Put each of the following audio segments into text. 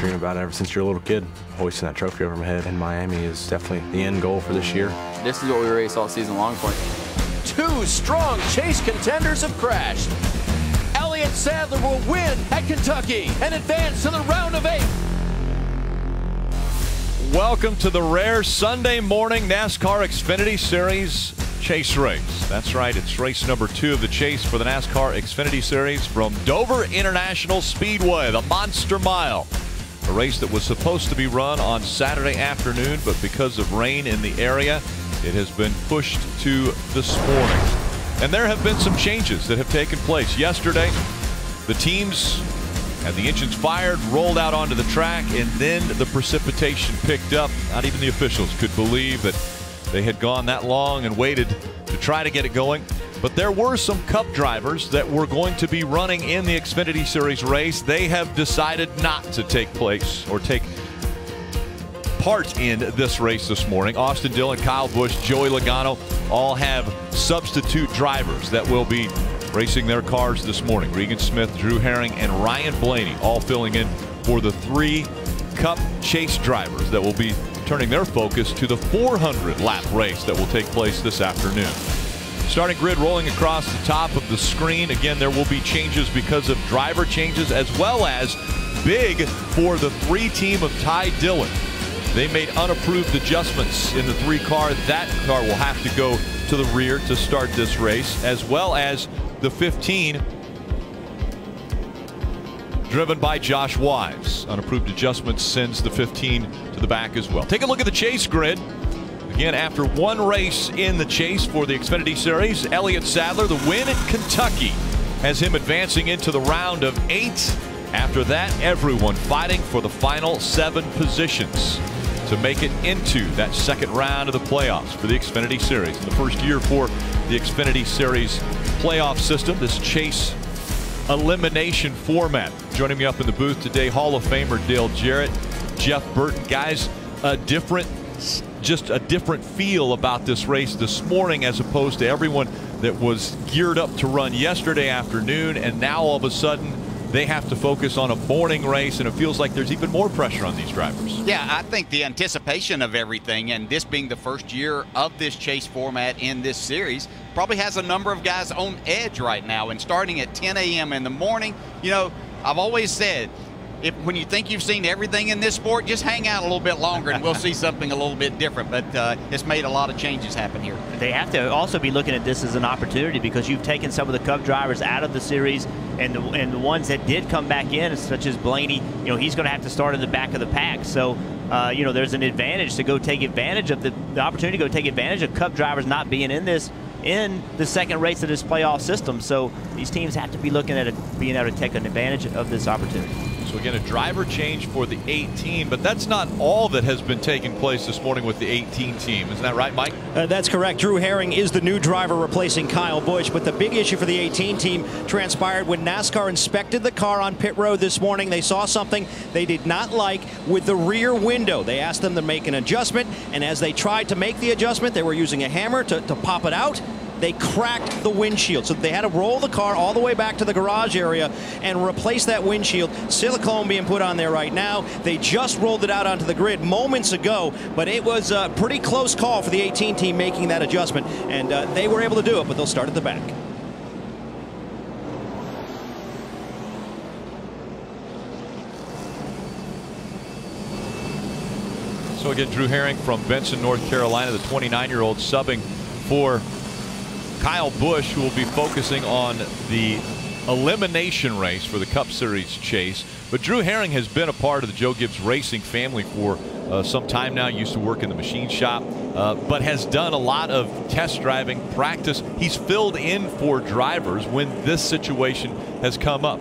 dream about it ever since you're a little kid. Hoisting that trophy over my head in Miami is definitely the end goal for this year. This is what we race all season long for. Two strong chase contenders have crashed. Elliott Sadler will win at Kentucky and advance to the round of eight. Welcome to the rare Sunday morning NASCAR Xfinity Series Chase Race. That's right, it's race number two of the chase for the NASCAR Xfinity Series from Dover International Speedway, the Monster Mile. A race that was supposed to be run on Saturday afternoon, but because of rain in the area, it has been pushed to this morning. And there have been some changes that have taken place. Yesterday, the teams had the engines fired, rolled out onto the track, and then the precipitation picked up. Not even the officials could believe that they had gone that long and waited to try to get it going. But there were some Cup drivers that were going to be running in the Xfinity Series race. They have decided not to take place or take part in this race this morning. Austin Dillon, Kyle Busch, Joey Logano all have substitute drivers that will be racing their cars this morning. Regan Smith, Drew Herring, and Ryan Blaney all filling in for the three Cup chase drivers that will be turning their focus to the 400 lap race that will take place this afternoon. Starting grid rolling across the top of the screen. Again, there will be changes because of driver changes as well as big for the three team of Ty Dillon. They made unapproved adjustments in the three car. That car will have to go to the rear to start this race, as well as the 15 driven by Josh Wise. Unapproved adjustments sends the 15 to the back as well. Take a look at the chase grid. Again, after one race in the chase for the Xfinity Series, Elliott Sadler, the win at Kentucky, has him advancing into the round of eight. After that, everyone fighting for the final seven positions to make it into that second round of the playoffs for the Xfinity Series. The first year for the Xfinity Series playoff system, this chase elimination format. Joining me up in the booth today, Hall of Famer Dale Jarrett, Jeff Burton. Guys, a different, just a different feel about this race this morning as opposed to everyone that was geared up to run yesterday afternoon and now all of a sudden they have to focus on a morning race, and it feels like there's even more pressure on these drivers. Yeah, I think the anticipation of everything, and this being the first year of this chase format in this series, probably has a number of guys on edge right now. And starting at 10 a.m. in the morning, you know, I've always said if when you think you've seen everything in this sport, just hang out a little bit longer and we'll see something a little bit different. But uh, it's made a lot of changes happen here. They have to also be looking at this as an opportunity because you've taken some of the Cup drivers out of the series, and the, and the ones that did come back in, such as Blaney, you know, he's going to have to start in the back of the pack. So. Uh, you know, there's an advantage to go take advantage of the, the opportunity to go take advantage of Cup drivers not being in this in the second race of this playoff system. So these teams have to be looking at it, being able to take an advantage of this opportunity. So again, a driver change for the 18, but that's not all that has been taking place this morning with the 18 team. Isn't that right, Mike? Uh, that's correct. Drew Herring is the new driver replacing Kyle Busch, but the big issue for the 18 team transpired when NASCAR inspected the car on pit road this morning. They saw something they did not like with the rear window. They asked them to make an adjustment, and as they tried to make the adjustment, they were using a hammer to, to pop it out they cracked the windshield. So they had to roll the car all the way back to the garage area and replace that windshield. Silicone being put on there right now. They just rolled it out onto the grid moments ago, but it was a pretty close call for the 18 team making that adjustment, and uh, they were able to do it, but they'll start at the back. So again, Drew Herring from Benson, North Carolina, the 29-year-old subbing for Kyle Busch, will be focusing on the elimination race for the Cup Series chase. But Drew Herring has been a part of the Joe Gibbs Racing family for uh, some time now. Used to work in the machine shop, uh, but has done a lot of test driving practice. He's filled in for drivers when this situation has come up.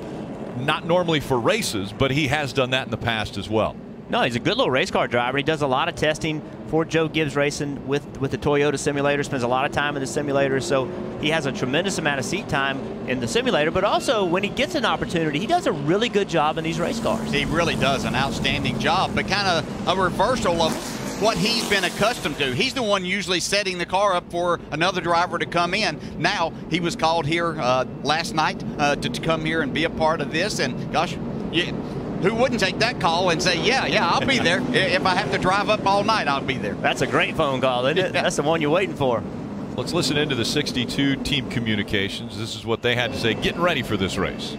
Not normally for races, but he has done that in the past as well. No, he's a good little race car driver. He does a lot of testing for Joe Gibbs Racing with, with the Toyota simulator, spends a lot of time in the simulator, so he has a tremendous amount of seat time in the simulator, but also when he gets an opportunity, he does a really good job in these race cars. He really does an outstanding job, but kind of a reversal of what he's been accustomed to. He's the one usually setting the car up for another driver to come in. Now, he was called here uh, last night uh, to, to, come here and be a part of this, and gosh, you, who wouldn't take that call and say, yeah, yeah, I'll be there. if I have to drive up all night, I'll be there. That's a great phone call, isn't it? That's the one you're waiting for. Let's listen into the 62 team communications. This is what they had to say getting ready for this race.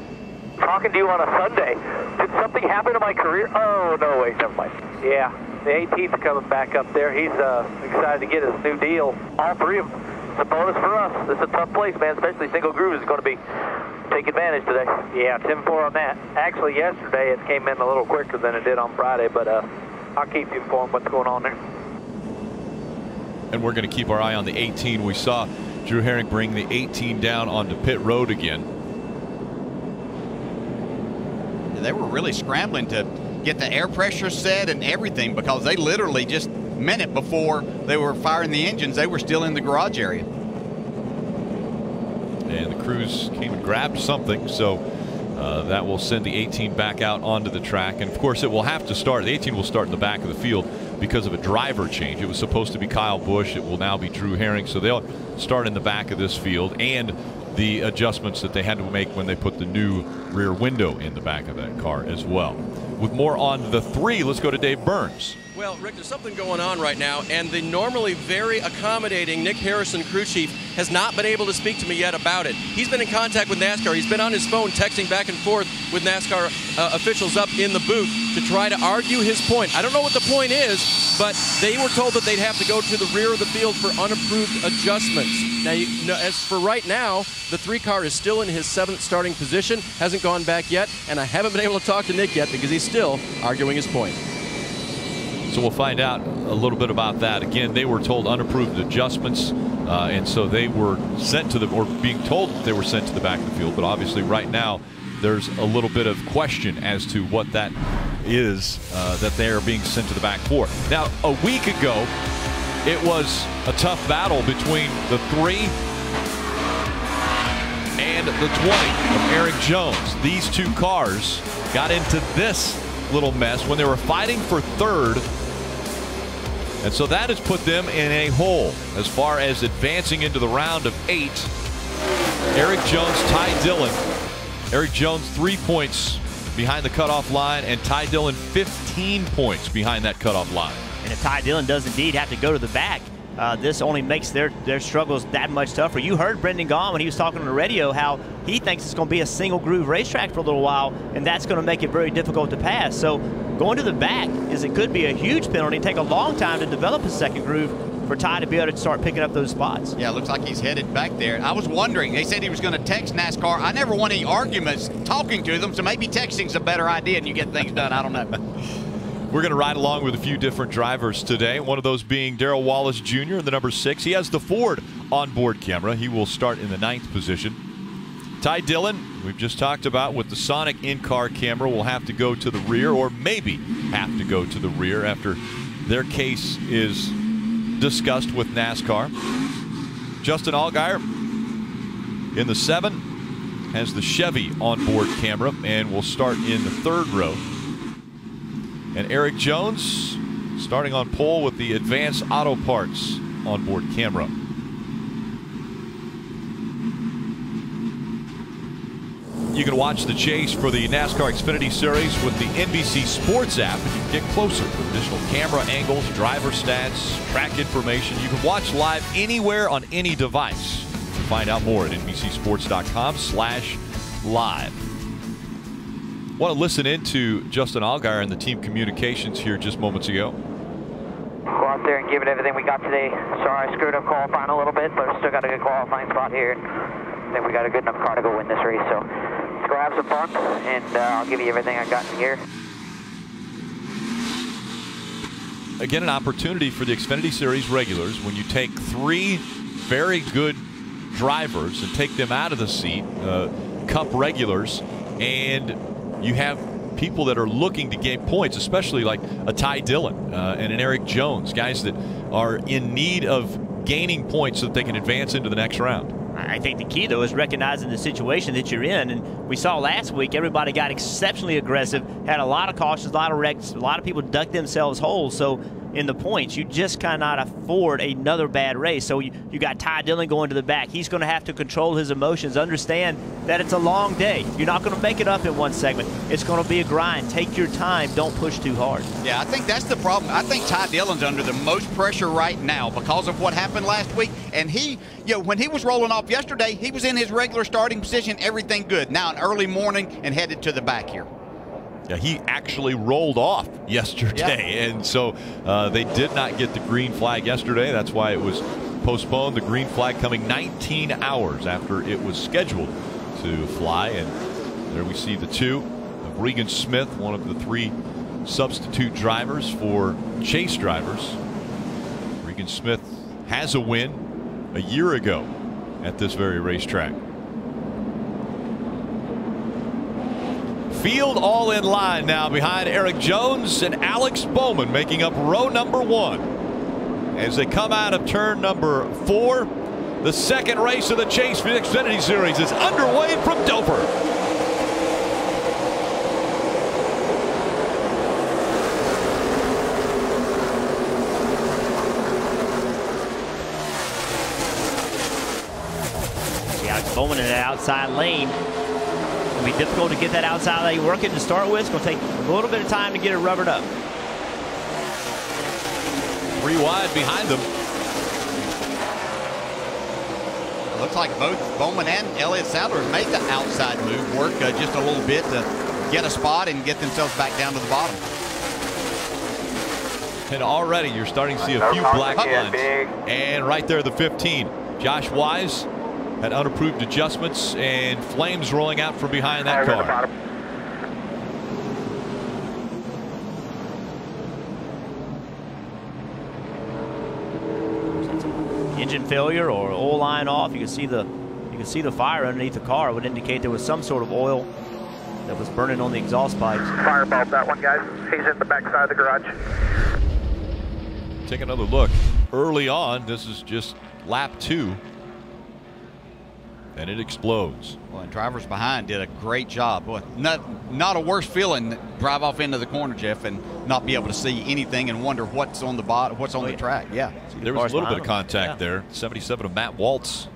Talking to you on a Sunday. Did something happen to my career? Oh, no, wait, never mind. Yeah, the 18th coming back up there. He's uh, excited to get his new deal. All three of them. It's a bonus for us. It's a tough place, man, especially single groove is going to be take advantage today. Yeah, 10-4 on that. Actually, yesterday it came in a little quicker than it did on Friday, but uh, I'll keep you informed what's going on there. And we're going to keep our eye on the 18. We saw Drew Herring bring the 18 down onto pit road again. They were really scrambling to get the air pressure set and everything because they literally just minute before they were firing the engines, they were still in the garage area. And the crews came and grabbed something, so uh, that will send the 18 back out onto the track. And of course, it will have to start. The 18 will start in the back of the field because of a driver change. It was supposed to be Kyle Busch. It will now be Drew Herring. So they'll start in the back of this field and the adjustments that they had to make when they put the new rear window in the back of that car as well. With more on the three, let's go to Dave Burns. Well, Rick, there's something going on right now, and the normally very accommodating Nick Harrison, crew chief, has not been able to speak to me yet about it. He's been in contact with NASCAR. He's been on his phone texting back and forth with NASCAR uh, officials up in the booth to try to argue his point. I don't know what the point is, but they were told that they'd have to go to the rear of the field for unapproved adjustments. Now, you, as for right now, the three car is still in his seventh starting position, hasn't gone back yet, and I haven't been able to talk to Nick yet because he's still arguing his point. So we'll find out a little bit about that. Again, they were told unapproved adjustments, uh, and so they were sent to the, or being told they were sent to the back of the field. But obviously, right now, there's a little bit of question as to what that is uh, that they are being sent to the back for. Now, a week ago, it was a tough battle between the three and the 20 of Erik Jones. These two cars got into this little mess when they were fighting for third and so that has put them in a hole as far as advancing into the round of eight. Erik Jones, Ty Dillon. Erik Jones, three points behind the cutoff line, and Ty Dillon, 15 points behind that cutoff line. And if Ty Dillon does indeed have to go to the back, uh, this only makes their, their struggles that much tougher. You heard Brendan Gaughan when he was talking on the radio how he thinks it's going to be a single groove racetrack for a little while, and that's going to make it very difficult to pass. So going to the back is it could be a huge penalty, take a long time to develop a second groove for Ty to be able to start picking up those spots. Yeah, looks like he's headed back there. I was wondering, they said he was going to text NASCAR. I never want any arguments talking to them, so maybe texting's a better idea and you get things done. I don't know. We're going to ride along with a few different drivers today. One of those being Darrell Wallace Jr., in the number six. He has the Ford onboard camera. He will start in the ninth position. Ty Dillon, we've just talked about with the Sonic in-car camera, will have to go to the rear or maybe have to go to the rear after their case is discussed with NASCAR. Justin Allgaier in the seven has the Chevy onboard camera and will start in the third row. And Erik Jones starting on pole with the Advanced Auto Parts onboard camera. You can watch the chase for the NASCAR Xfinity Series with the NBC Sports app, you get closer with additional camera angles, driver stats, track information. You can watch live anywhere on any device. Find out more at NBCSports.com/live want to listen into Justin Allgaier and the team communications here just moments ago. Go out there and give it everything we got today. Sorry I screwed up qualifying a little bit, but still got a good qualifying spot here. I think we got a good enough car to go win this race. So let's go have some fun, and uh, I'll give you everything I've got in here. Again, an opportunity for the Xfinity Series regulars when you take three very good drivers and take them out of the seat, uh, Cup regulars, and you have people that are looking to gain points, especially like a Ty Dillon uh, and an Erik Jones, guys that are in need of gaining points so that they can advance into the next round. I think the key, though, is recognizing the situation that you're in. And we saw last week everybody got exceptionally aggressive, had a lot of cautions, a lot of wrecks, a lot of people dug themselves holes. So in the points. You just cannot afford another bad race. So you, you got Ty Dillon going to the back. He's going to have to control his emotions, understand that it's a long day. You're not going to make it up in one segment. It's going to be a grind. Take your time. Don't push too hard. Yeah, I think that's the problem. I think Ty Dillon's under the most pressure right now because of what happened last week. And he, you know, when he was rolling off yesterday, he was in his regular starting position, everything good. Now, an early morning and headed to the back here. Yeah, he actually rolled off yesterday, yeah. and so uh, they did not get the green flag yesterday. That's why it was postponed. The green flag coming 19 hours after it was scheduled to fly, and there we see the two of Regan Smith, one of the three substitute drivers for chase drivers. Regan Smith has a win a year ago at this very racetrack. Field all in line now behind Erik Jones and Alex Bowman making up row number one. As they come out of turn number four, the second race of the Chase for the Xfinity Series is underway from Dover. Bowman in the outside lane It'll be difficult to get that outside lane working to start with. It's going to take a little bit of time to get it rubbered up. Three wide behind them. Looks like both Bowman and Elliott Sadler made the outside move work uh, just a little bit to get a spot and get themselves back down to the bottom. And already you're starting to see a few black lines. And right there, the 15. Josh Wise had unapproved adjustments and flames rolling out from behind that car. Engine failure or oil line off. You can see the you can see the fire underneath the car. It would indicate there was some sort of oil that was burning on the exhaust pipes. Fireball that one, guys. He's in the back side of the garage. Take another look. Early on, this is just lap two and it explodes. Well, and drivers behind did a great job. Boy, not not a worse feeling drive off into the corner, Jeff, and not be able to see anything and wonder what's on the bottom, what's on oh, the track. Yeah, there was a little bit of contact yeah. there. 77 of Matt Waltz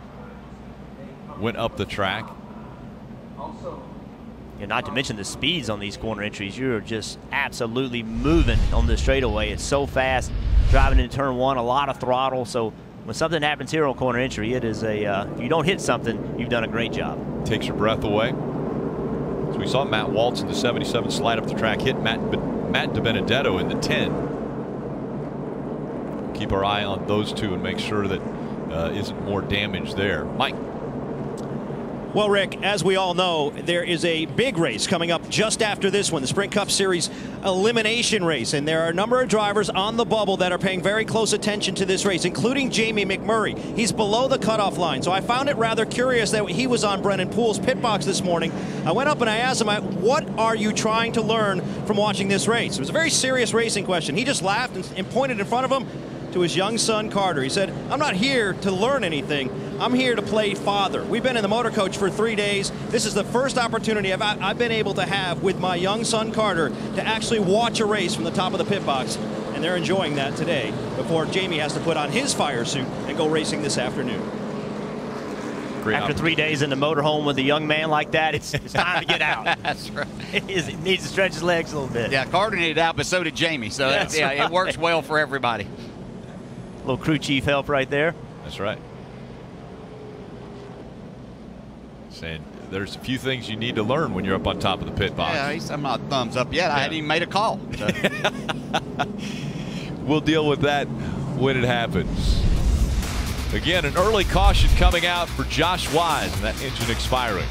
went up the track. Yeah, not to mention the speeds on these corner entries. You're just absolutely moving on the straightaway. It's so fast. Driving into turn one, a lot of throttle. So when something happens here on corner entry, it is a, uh, if you don't hit something, you've done a great job. Takes your breath away. So we saw Matt Waltz in the 77 slide up the track, hit Matt, Matt DiBenedetto in the 10. Keep our eye on those two and make sure that uh, not more damage there. Mike. Well, Rick, as we all know, there is a big race coming up just after this one, the Sprint Cup Series elimination race. And there are a number of drivers on the bubble that are paying very close attention to this race, including Jamie McMurray. He's below the cutoff line. So I found it rather curious that he was on Brennan Poole's pit box this morning. I went up and I asked him, what are you trying to learn from watching this race? It was a very serious racing question. He just laughed and pointed in front of him to his young son Carter. He said, I'm not here to learn anything. I'm here to play father. We've been in the motor coach for three days. This is the first opportunity I've, I've been able to have with my young son Carter to actually watch a race from the top of the pit box. And they're enjoying that today before Jamie has to put on his fire suit and go racing this afternoon. Great After three days in the motorhome with a young man like that, it's, it's time to get out. that's right. It, is, it needs to stretch his legs a little bit. Yeah, Carter needed out, but so did Jamie. So yeah, right. it works well for everybody. Little crew chief help right there. That's right. Saying there's a few things you need to learn when you're up on top of the pit box. Yeah, I'm not thumbs up yet. Yeah. I hadn't even made a call. So. we'll deal with that when it happens. Again, an early caution coming out for Josh Wise and that engine expiring.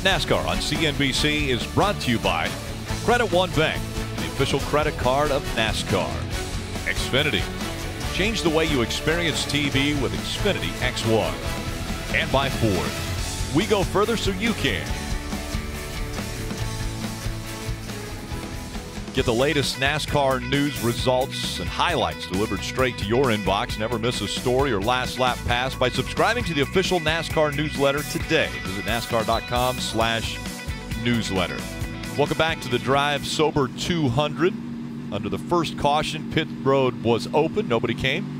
NASCAR on CNBC is brought to you by Credit One Bank, the official credit card of NASCAR. Xfinity. Change the way you experience TV with Xfinity X1. And by Ford. We go further so you can. Get the latest NASCAR news results and highlights delivered straight to your inbox. Never miss a story or last lap pass by subscribing to the official NASCAR newsletter today. Visit NASCAR.com slash newsletter. Welcome back to the Drive Sober 200. Under the first caution, pit road was open. Nobody came.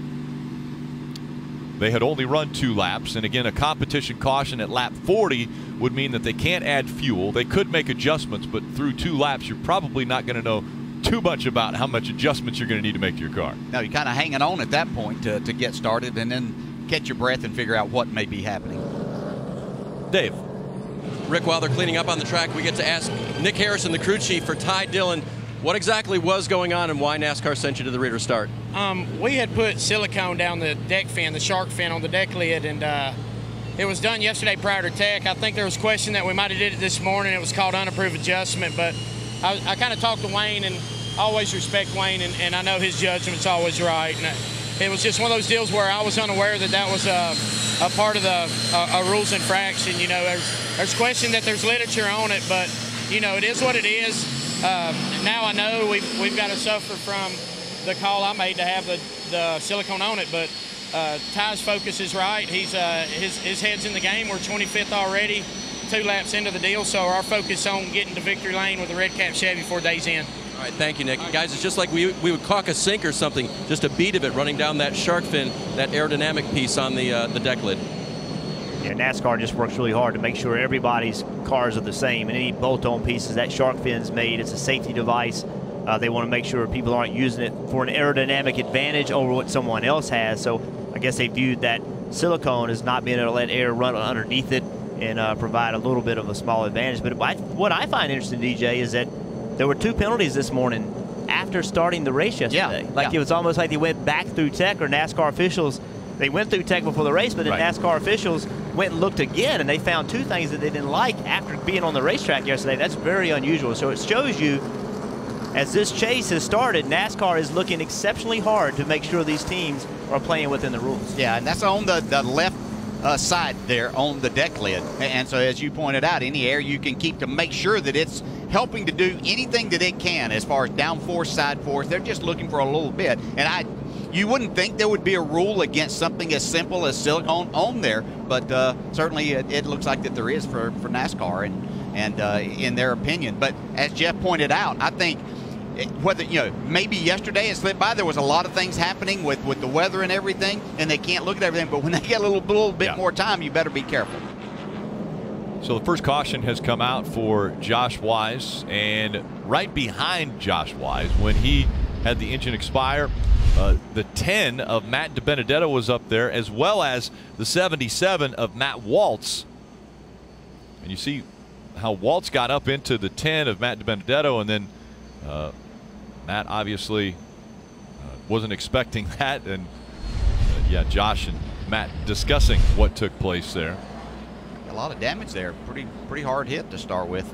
They had only run two laps, and again, a competition caution at lap 40 would mean that they can't add fuel. They could make adjustments, but through two laps, you're probably not going to know too much about how much adjustments you're going to need to make to your car. Now you're kind of hanging on at that point to, to get started and then catch your breath and figure out what may be happening. Dave. Rick, while they're cleaning up on the track, we get to ask Nick Harrison, the crew chief for Ty Dillon, what exactly was going on and why NASCAR sent you to the rear to start? Um, we had put silicone down the deck fin, the shark fin on the deck lid, and uh, it was done yesterday prior to tech. I think there was question that we might have did it this morning. It was called unapproved adjustment, but I, I kind of talked to Wayne and always respect Wayne, and, and I know his judgment's always right. And it was just one of those deals where I was unaware that that was a, a part of the a, a rules infraction. You know, there's there's question that there's literature on it, but you know, it is what it is. Uh, now I know we've, we've got to suffer from the call I made to have the, the silicone on it, but uh, Ty's focus is right. He's uh, his, his head's in the game. We're 25th already, two laps into the deal, so our focus on getting to victory lane with the red cap Chevy four days in. All right, thank you, Nick. Guys, it's just like we, we would caulk a sink or something, just a bead of it running down that shark fin, that aerodynamic piece on the, uh, the deck lid. Yeah, NASCAR just works really hard to make sure everybody's cars are the same. And any bolt-on pieces that shark fin's made, it's a safety device. Uh, they want to make sure people aren't using it for an aerodynamic advantage over what someone else has. So I guess they viewed that silicone as not being able to let air run underneath it and uh, provide a little bit of a small advantage. But what I find interesting, DJ, is that there were two penalties this morning after starting the race yesterday. Yeah, like yeah. it was almost like they went back through tech or NASCAR officials. They went through tech before the race, but then Right. NASCAR officials went and looked again, and they found two things that they didn't like after being on the racetrack yesterday. That's very unusual. So it shows you, as this chase has started, NASCAR is looking exceptionally hard to make sure these teams are playing within the rules. Yeah, and that's on the, the left uh, side there on the deck lid. And so, as you pointed out, any air you can keep to make sure that it's helping to do anything that it can as far as downforce, side force. They're just looking for a little bit. And I, you wouldn't think there would be a rule against something as simple as silicone on there, but uh, certainly it, it looks like that there is for, for NASCAR and and uh, in their opinion. But as Jeff pointed out, I think whether you know maybe yesterday it slipped by there was a lot of things happening with with the weather and everything and they can't look at everything but when they get a little, little bit Yeah. more time you better be careful So the first caution has come out for Josh Wise, and right behind Josh Wise, when he had the engine expire, uh, the 10 of Matt DiBenedetto was up there, as well as the 77 of Matt Waltz. And you see how Waltz got up into the 10 of Matt DiBenedetto, and then uh, Matt obviously uh, wasn't expecting that, and uh, yeah, Josh and Matt discussing what took place there. a lot of damage there pretty pretty hard hit to start with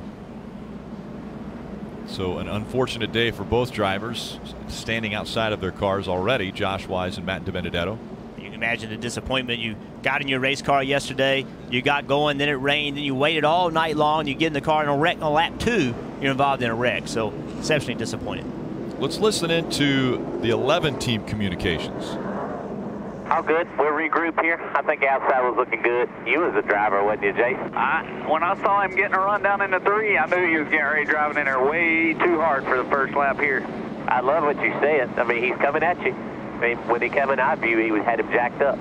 So an unfortunate day for both drivers, standing outside of their cars already. Josh Wise and Matt DiBenedetto. You can imagine the disappointment. You got in your race car yesterday, you got going, then it rained, then you waited all night long, you get in the car in a wreck on lap two, you're involved in a wreck. So exceptionally disappointed. Let's listen into the 11 team communications. How good? We'll regroup here. I think outside was looking good. You was the driver, wasn't you, Jason? I, when I saw him getting a run down into three, I knew he was getting ready driving in there way too hard for the first lap here. I love what you said. I mean, he's coming at you. I mean, when he came in eye view, he was, had him jacked up.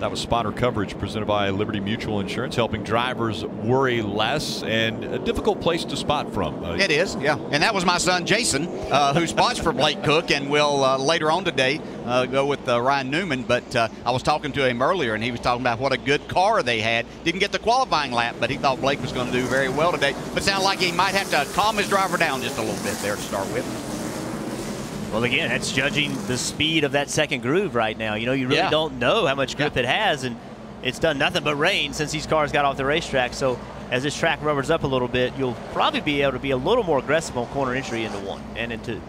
That was spotter coverage presented by Liberty Mutual Insurance, helping drivers worry less and a difficult place to spot from. Uh, It is, yeah. And that was my son Jason, uh, who spots for Blake Koch and will uh, later on today uh, go with uh, Ryan Newman. But uh, I was talking to him earlier, and he was talking about what a good car they had. Didn't get the qualifying lap, but he thought Blake was going to do very well today. But sounded like he might have to calm his driver down just a little bit there to start with. Well, again, that's judging the speed of that second groove right now. You know, you really Yeah. don't know how much grip it has. And it's done nothing but rain since these cars got off the racetrack. So as this track rubbers up a little bit, you'll probably be able to be a little more aggressive on corner entry into one and into.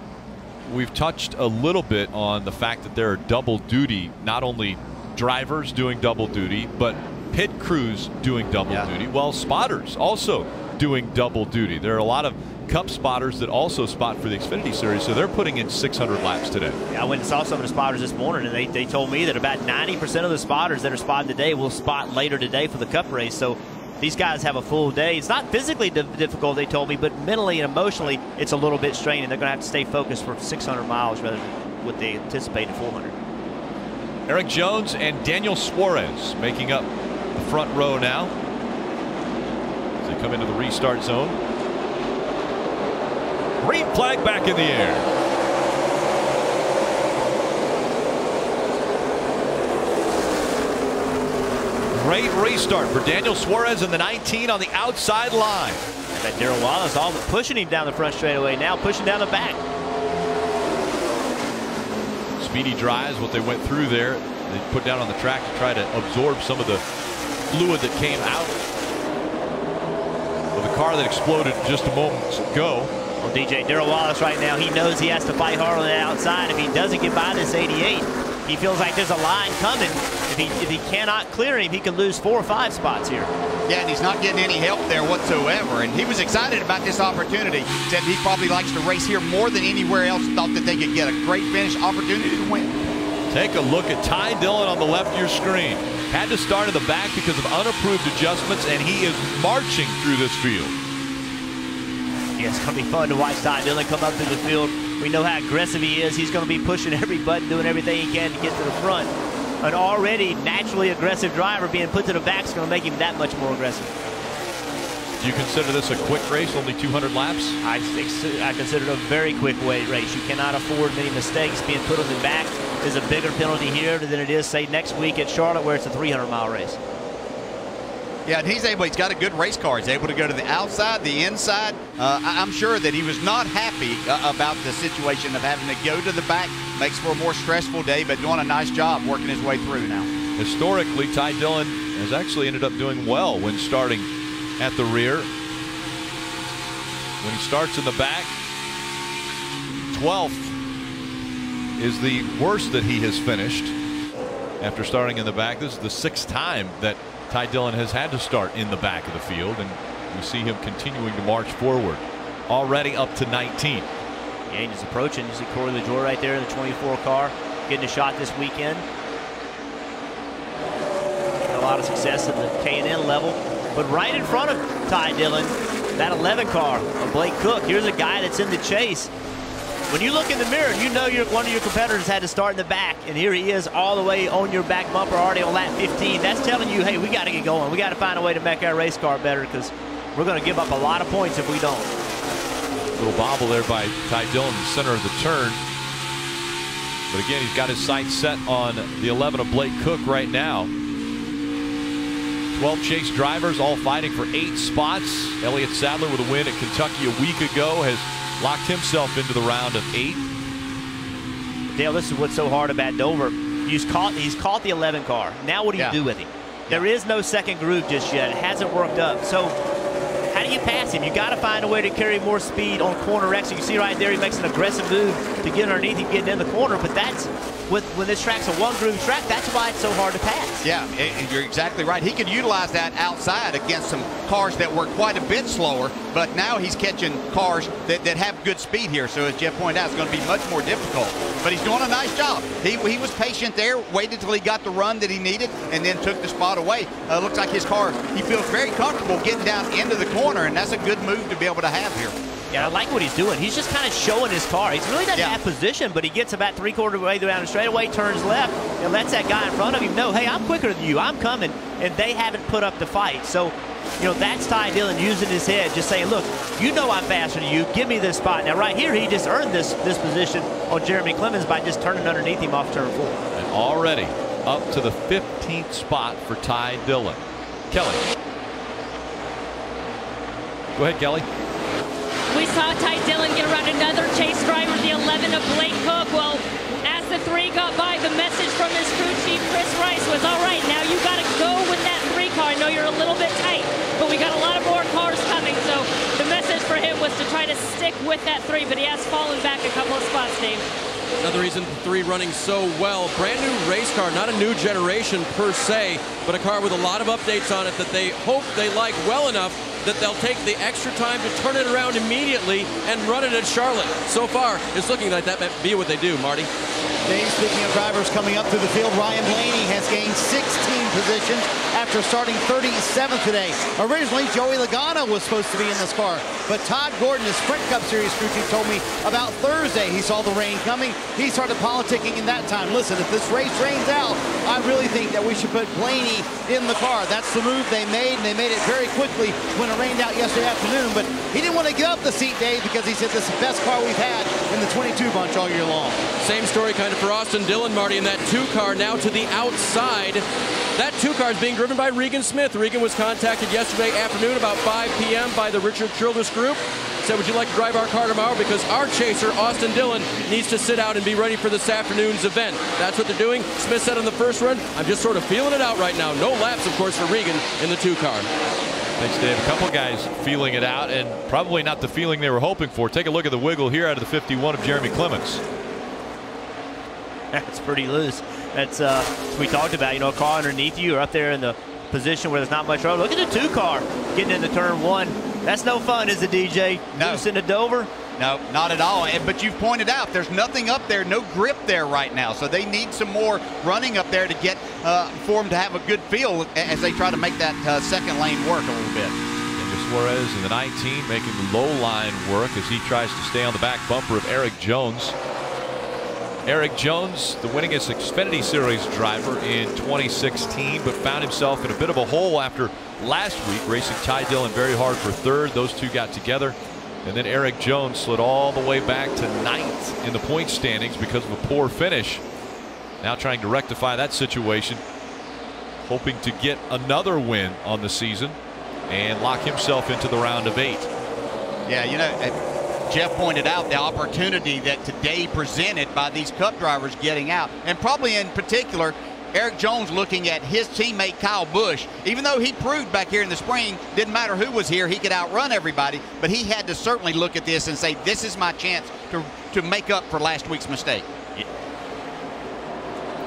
We've touched a little bit on the fact that there are double duty, not only drivers doing double duty, but pit crews doing double yeah. duty. Well, spotters also doing double duty. There are a lot of Cup spotters that also spot for the Xfinity Series, so they're putting in 600 laps today. Yeah, I went and saw some of the spotters this morning, and they, they told me that about 90% of the spotters that are spotting today will spot later today for the Cup race. So these guys have a full day. It's not physically difficult, they told me, but mentally and emotionally, it's a little bit straining. They're going to have to stay focused for 600 miles rather than what they anticipated 400. Erik Jones and Daniel Suarez making up the front row now as they come into the restart zone. Green flag back in the air. Great restart for Daniel Suarez in the 19 on the outside line. And that Darrell Wallace all pushing him down the front straightaway now, pushing down the back. Speedy drives, what they went through there, they put down on the track to try to absorb some of the fluid that came out of the car that exploded just a moment ago. Well, DJ Darrell Wallace right now, he knows he has to fight hard on the outside. If he doesn't get by this 88, he feels like there's a line coming. If he, if he cannot clear him, he could lose four or five spots here. Yeah, and he's not getting any help there whatsoever. And he was excited about this opportunity. Said he probably likes to race here more than anywhere else. Thought that they could get a great finish opportunity to win. Take a look at Ty Dillon on the left of your screen. Had to start in the back because of unapproved adjustments, and he is marching through this field. Yeah, it's going to be fun to watch Ty Dillon come up through the field. We know how aggressive he is. He's going to be pushing every button, doing everything he can to get to the front. An already naturally aggressive driver being put to the back is going to make him that much more aggressive. Do you consider this a quick race, only 200 laps? I, I consider it a very quick race. You cannot afford many mistakes. Being put on the back is a bigger penalty here than it is, say, next week at Charlotte, where it's a 300-mile race. Yeah, and he's able, he's got a good race car. He's able to go to the outside, the inside. Uh, I'm sure that he was not happy uh, about the situation of having to go to the back. Makes for a more stressful day, but doing a nice job working his way through now. Historically, Ty Dillon has actually ended up doing well when starting at the rear. When he starts in the back, 12th is the worst that he has finished after starting in the back. This is the sixth time that Ty Dillon has had to start in the back of the field, and we see him continuing to march forward. Already up to 19. Yeah, he's approaching. You see Corey LaJoie right there in the 24 car, getting a shot this weekend. a lot of success at the K&N level. But right in front of Ty Dillon, that 11 car of Blake Koch. Here's a guy that's in the chase. When you look in the mirror, you know one of your competitors had to start in the back, and here he is all the way on your back bumper already on lap 15. That's telling you, hey, we got to get going. We got to find a way to make our race car better because we're going to give up a lot of points if we don't. Little bobble there by Ty Dillon in the center of the turn. But again, he's got his sights set on the 11 of Blake Koch right now. 12 chase drivers all fighting for eight spots. Elliott Sadler with a win at Kentucky a week ago has locked himself into the round of eight. Dale, this is what's so hard about Dover. He's caught, he's caught the 11 car. Now what do you yeah. do with him? There is no second groove just yet. It hasn't worked up. So how do you pass him? You got to find a way to carry more speed on corner X. You can see right there he makes an aggressive move to get underneath him, getting in the corner. But that's with, when this track's a one groove track, that's why it's so hard to pass. Yeah, you're exactly right. He could utilize that outside against some cars that were quite a bit slower, but now he's catching cars that, that have good speed here. So as Jeff pointed out, it's going to be much more difficult. But he's doing a nice job. He, he was patient there, waited till he got the run that he needed, and then took the spot away. Uh, looks like his car, he feels very comfortable getting down into the corner, and that's a good move to be able to have here. Yeah, I like what he's doing. He's just kind of showing his car. He's really not yeah. bad position, but he gets about three quarter way down the straightaway, turns left, and lets that guy in front of him know, hey, I'm quicker than you. I'm coming. And they haven't put up the fight. So, you know, that's Ty Dillon using his head, just saying, look, you know I'm faster than you. Give me this spot. Now, right here, he just earned this, this position on Jeremy Clements by just turning underneath him off turn four. And already up to the 15th spot for Ty Dillon. Kelly. Go ahead, Kelly saw Ty Dillon get around another chase driver, the 11 of Blake Koch. Well, as the three got by, the message from his crew chief, Chris Rice, was, all right, now you got to go with that three car. I know you're a little bit tight, but we got a lot of more cars coming. So the message for him was to try to stick with that three, but he has fallen back a couple of spots, Dave. Another reason three running so well. Brand new race car, not a new generation per se, but a car with a lot of updates on it that they hope they like well enough that they'll take the extra time to turn it around immediately and run it at Charlotte. So far, it's looking like that might be what they do, Marty. Dave, speaking of drivers coming up through the field, Ryan Blaney has gained 16 positions after starting 37th today. Originally, Joey Logano was supposed to be in this car, but Todd Gordon, his Sprint Cup Series crew chief, told me about Thursday he saw the rain coming. He started politicking in that time. Listen, if this race rains out, I really think that we should put Blaney in the car. That's the move they made, and they made it very quickly when it rained out yesterday afternoon. But he didn't want to give up the seat, Dave, because he said this is the best car we've had in the 22 bunch all year long. Same story kind of for Austin Dillon, Marty, in that two car now to the outside. That two car is being driven by Regan Smith. Regan was contacted yesterday afternoon about 5 p.m. by the Richard Childress Group. Said, would you like to drive our car tomorrow? Because our chaser, Austin Dillon, needs to sit out and be ready for this afternoon's event. That's what they're doing. Smith said on the first run, I'm just sort of feeling it out right now. No laps, of course, for Regan in the two car. Thanks, Dave. A couple guys feeling it out, and probably not the feeling they were hoping for. Take a look at the wiggle here out of the 51 of Jeremy Clements. That's pretty loose. That's uh, we talked about. You know, a car underneath you or up there in the position where there's not much road. Look at the two car getting into turn one. That's no fun, is it, DJ? No. Loose into Dover. No, not at all. And, but you've pointed out there's nothing up there, no grip there right now. So they need some more running up there to get uh, for them to have a good feel as they try to make that uh, second lane work a little bit. Andrew Suarez in the 19 making the low line work as he tries to stay on the back bumper of Erik Jones. Erik Jones, the winningest Xfinity Series driver in 2016, but found himself in a bit of a hole after last week, racing Ty Dillon very hard for third. Those two got together. And then Erik Jones slid all the way back to ninth in the point standings because of a poor finish. Now trying to rectify that situation, hoping to get another win on the season and lock himself into the round of eight. Yeah, you know, Jeff pointed out the opportunity that today presented by these cup drivers getting out, and probably in particular, Erik Jones looking at his teammate Kyle Busch. Even though he proved back here in the spring, didn't matter who was here, he could outrun everybody, but he had to certainly look at this and say, this is my chance to, to make up for last week's mistake.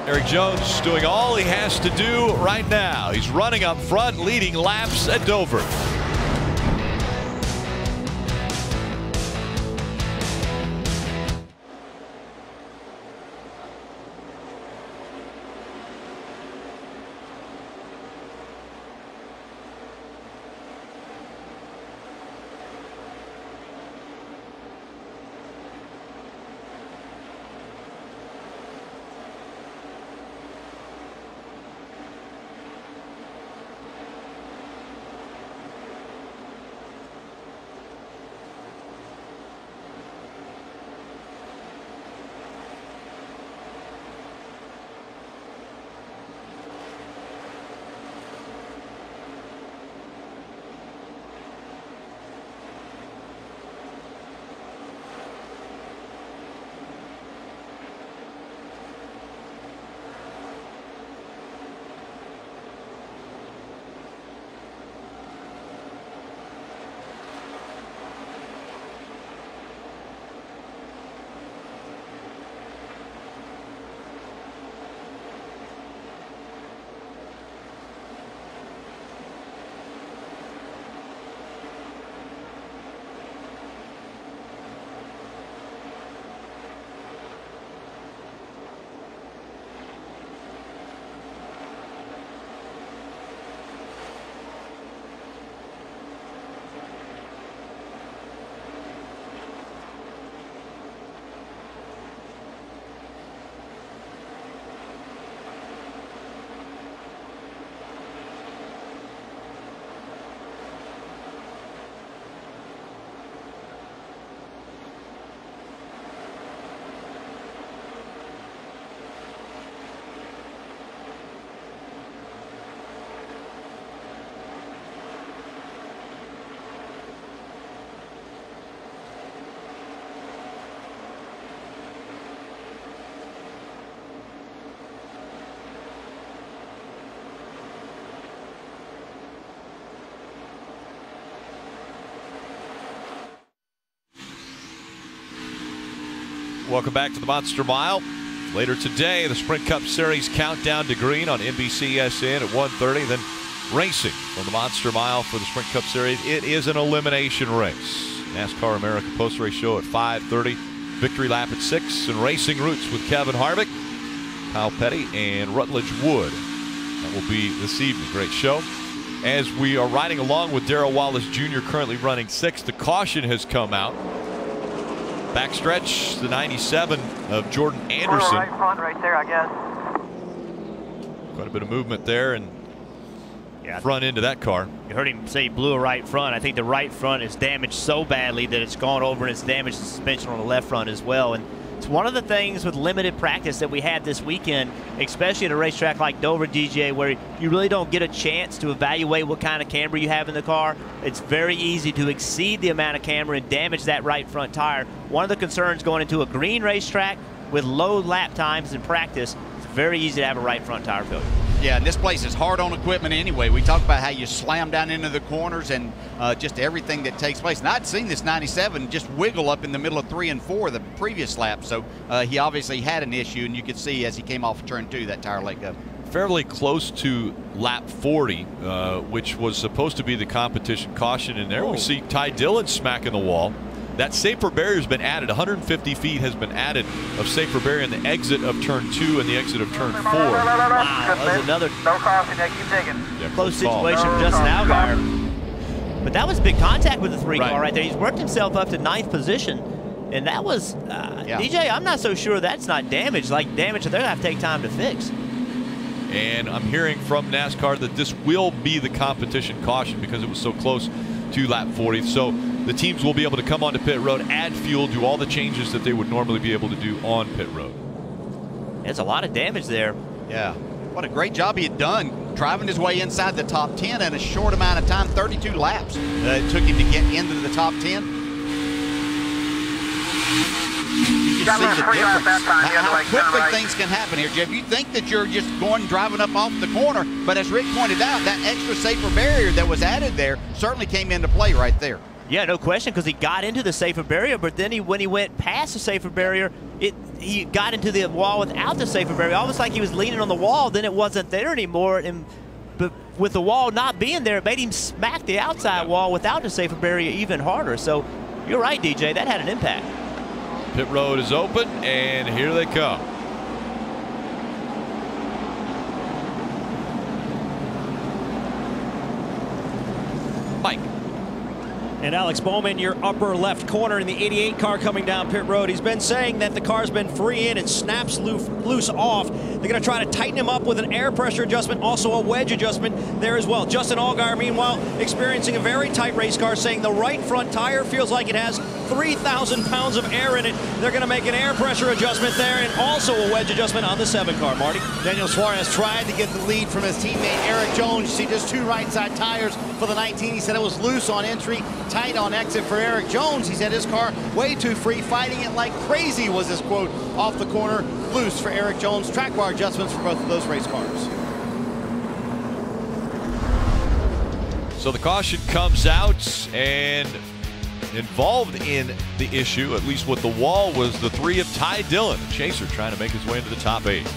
Erik Jones doing all he has to do right now. He's running up front, leading laps at Dover. Welcome back to the Monster Mile. Later today, the Sprint Cup Series countdown to green on NBCSN at 1:30. Then racing on the Monster Mile for the Sprint Cup Series. It is an elimination race. NASCAR America Post Race Show at 5:30. Victory lap at six, and Racing Roots with Kevin Harvick, Kyle Petty, and Rutledge Wood. That will be this evening. Great show. As we are riding along with Darrell Wallace Jr. currently running sixth, the caution has come out. Backstretch, the 97 of Jordan Anderson. Right front, right there, I guess. Quite a bit of movement there, and yeah, front into that car. You heard him say he blew a right front. I think the right front is damaged so badly that it's gone over and it's damaged the suspension on the left front as well. And it's one of the things with limited practice that we had this weekend, especially at a racetrack like Dover DJ, where you really don't get a chance to evaluate what kind of camber you have in the car. It's very easy to exceed the amount of camber and damage that right front tire. One of the concerns going into a green racetrack with low lap times in practice, it's very easy to have a right front tire failure. Yeah, and this place is hard on equipment anyway. We talk about how you slam down into the corners and uh, just everything that takes place. And I'd seen this 97 just wiggle up in the middle of three and four the previous lap. So uh, he obviously had an issue, and you could see as he came off turn two that tire let go. Fairly close to lap 40, uh, which was supposed to be the competition caution in there. We see Ty Dillon smacking the wall. That safer barrier has been added. 150 feet has been added of safer barrier in the exit of turn two and the exit of turn four. Wow, that was another. Yeah, keep digging. Yeah, close call. situation for Justin Allgaier. But that was big contact with the three Right. car right there. He's worked himself up to ninth position. And that was, uh, Yeah. DJ, I'm not so sure that's not damage, like damage that they're going to have to take time to fix. And I'm hearing from NASCAR that this will be the competition caution because it was so close to lap 40. So the teams will be able to come onto pit road, add fuel, do all the changes that they would normally be able to do on pit road. There's a lot of damage there. Yeah. What a great job he had done driving his way inside the top 10 in a short amount of time 32 laps. Uh, it took him to get into the top 10. You can see the difference. time, How, how quickly right. things can happen here, Jeff. You think that you're just going driving up off the corner, but as Rick pointed out, that extra safer barrier that was added there certainly came into play right there. Yeah, no question, because he got into the safer barrier, but then he, when he went past the safer barrier, it he got into the wall without the safer barrier. Almost like he was leaning on the wall, then it wasn't there anymore. And but with the wall not being there, it made him smack the outside wall without the safer barrier even harder. So you're right, DJ, that had an impact. Pit road is open, and here they come. Mike. And Alex Bowman, your upper left corner in the 88 car coming down pit road. He's been saying that the car's been free in and snaps loose, off. They're going to try to tighten him up with an air pressure adjustment, also a wedge adjustment there as well. Justin Allgaier, meanwhile, experiencing a very tight race car, saying the right front tire feels like it has 3,000 pounds of air in it. They're going to make an air pressure adjustment there and also a wedge adjustment on the 7 car. Marty? Daniel Suarez tried to get the lead from his teammate Erik Jones. You See just two right side tires for the 19. He said it was loose on entry, tight on exit for Erik Jones. He said his car way too free, fighting it like crazy was his quote off the corner. Loose for Erik Jones. Track bar adjustments for both of those race cars. So the caution comes out, and involved in the issue, at least with the wall, was the three of Ty Dillon, a chaser trying to make his way into the top eight.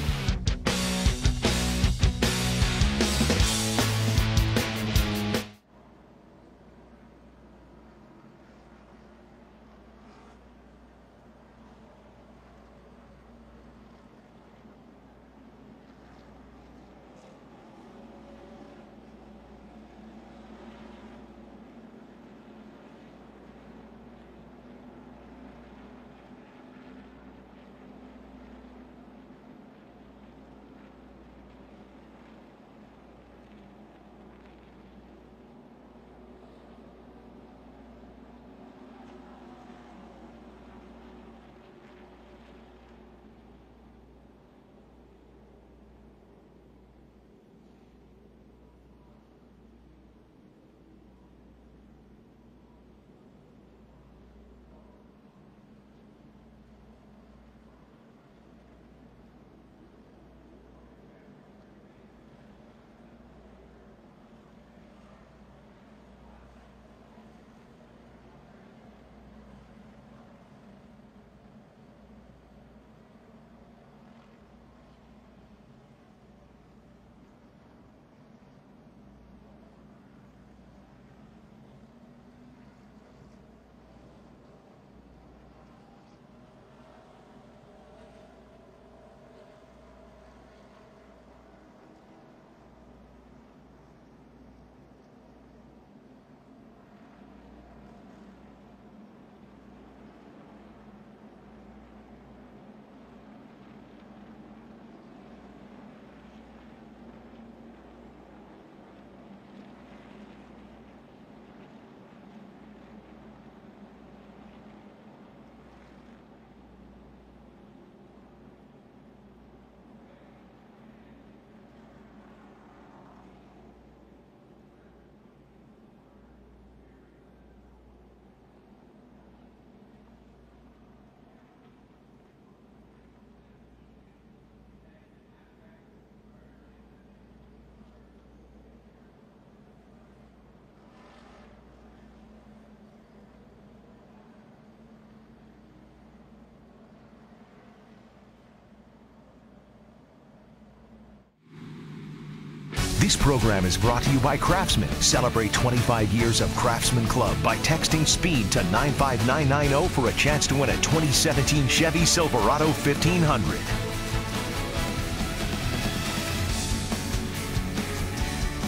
This program is brought to you by Craftsman. Celebrate 25 years of Craftsman Club by texting SPEED to 95990 for a chance to win a 2017 Chevy Silverado 1500.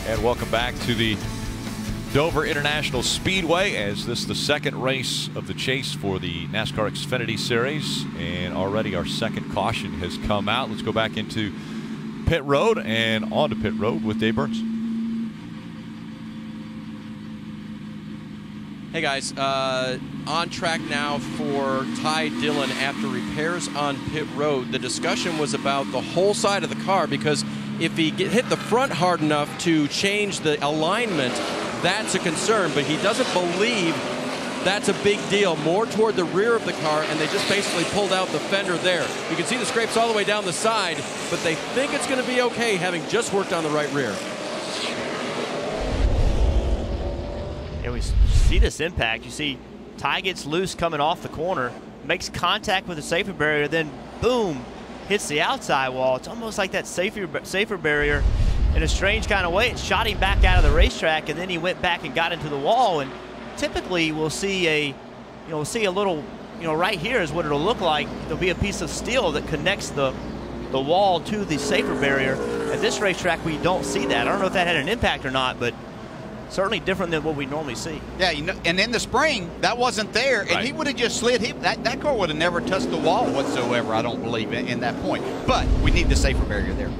And welcome back to the Dover International Speedway as this is the second race of the chase for the NASCAR Xfinity Series. And already our second caution has come out. Let's go back into pit road and onto pit road with Dave Burns. Hey guys, uh, on track now for Ty Dillon after repairs on pit road. The discussion was about the whole side of the car because if he get, hit the front hard enough to change the alignment, that's a concern. But he doesn't believe that's a big deal. More toward the rear of the car, and they just basically pulled out the fender there. You can see the scrapes all the way down the side, but they think it's going to be okay having just worked on the right rear. And we see this impact. You see Ty gets loose coming off the corner, makes contact with the safety barrier, then boom, hits the outside wall. It's almost like that safer, safer barrier in a strange kind of way. It shot him back out of the racetrack, and then he went back and got into the wall. And typically we'll see a, you know, we'll see a little, you know, right here is what it'll look like. There'll be a piece of steel that connects the, the wall to the safer barrier. At this racetrack, we don't see that. I don't know if that had an impact or not, but certainly different than what we normally see. Yeah, you know, and in the spring, that wasn't there, and Right. he would have just slid. He, that, that car would have never touched the wall whatsoever, I don't believe, in, in that point. But we need the safer barrier there.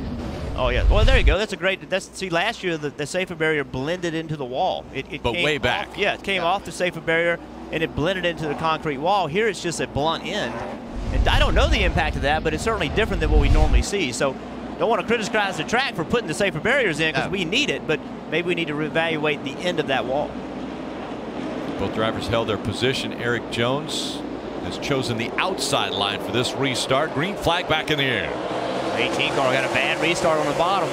Oh yeah. Well, there you go. That's a great. That's see. Last year, the, the safer barrier blended into the wall. It, it But came way back. off- yeah, it came off the safer barrier and it blended into the concrete wall. Here, it's just a blunt end. And I don't know the impact of that, but it's certainly different than what we normally see. So, don't want to criticize the track for putting the safer barriers in because we need it, but maybe we need to reevaluate the end of that wall. Both drivers held their position. Erik Jones has chosen the outside line for this restart. Green flag back in the air. 18 car got a bad restart on the bottom.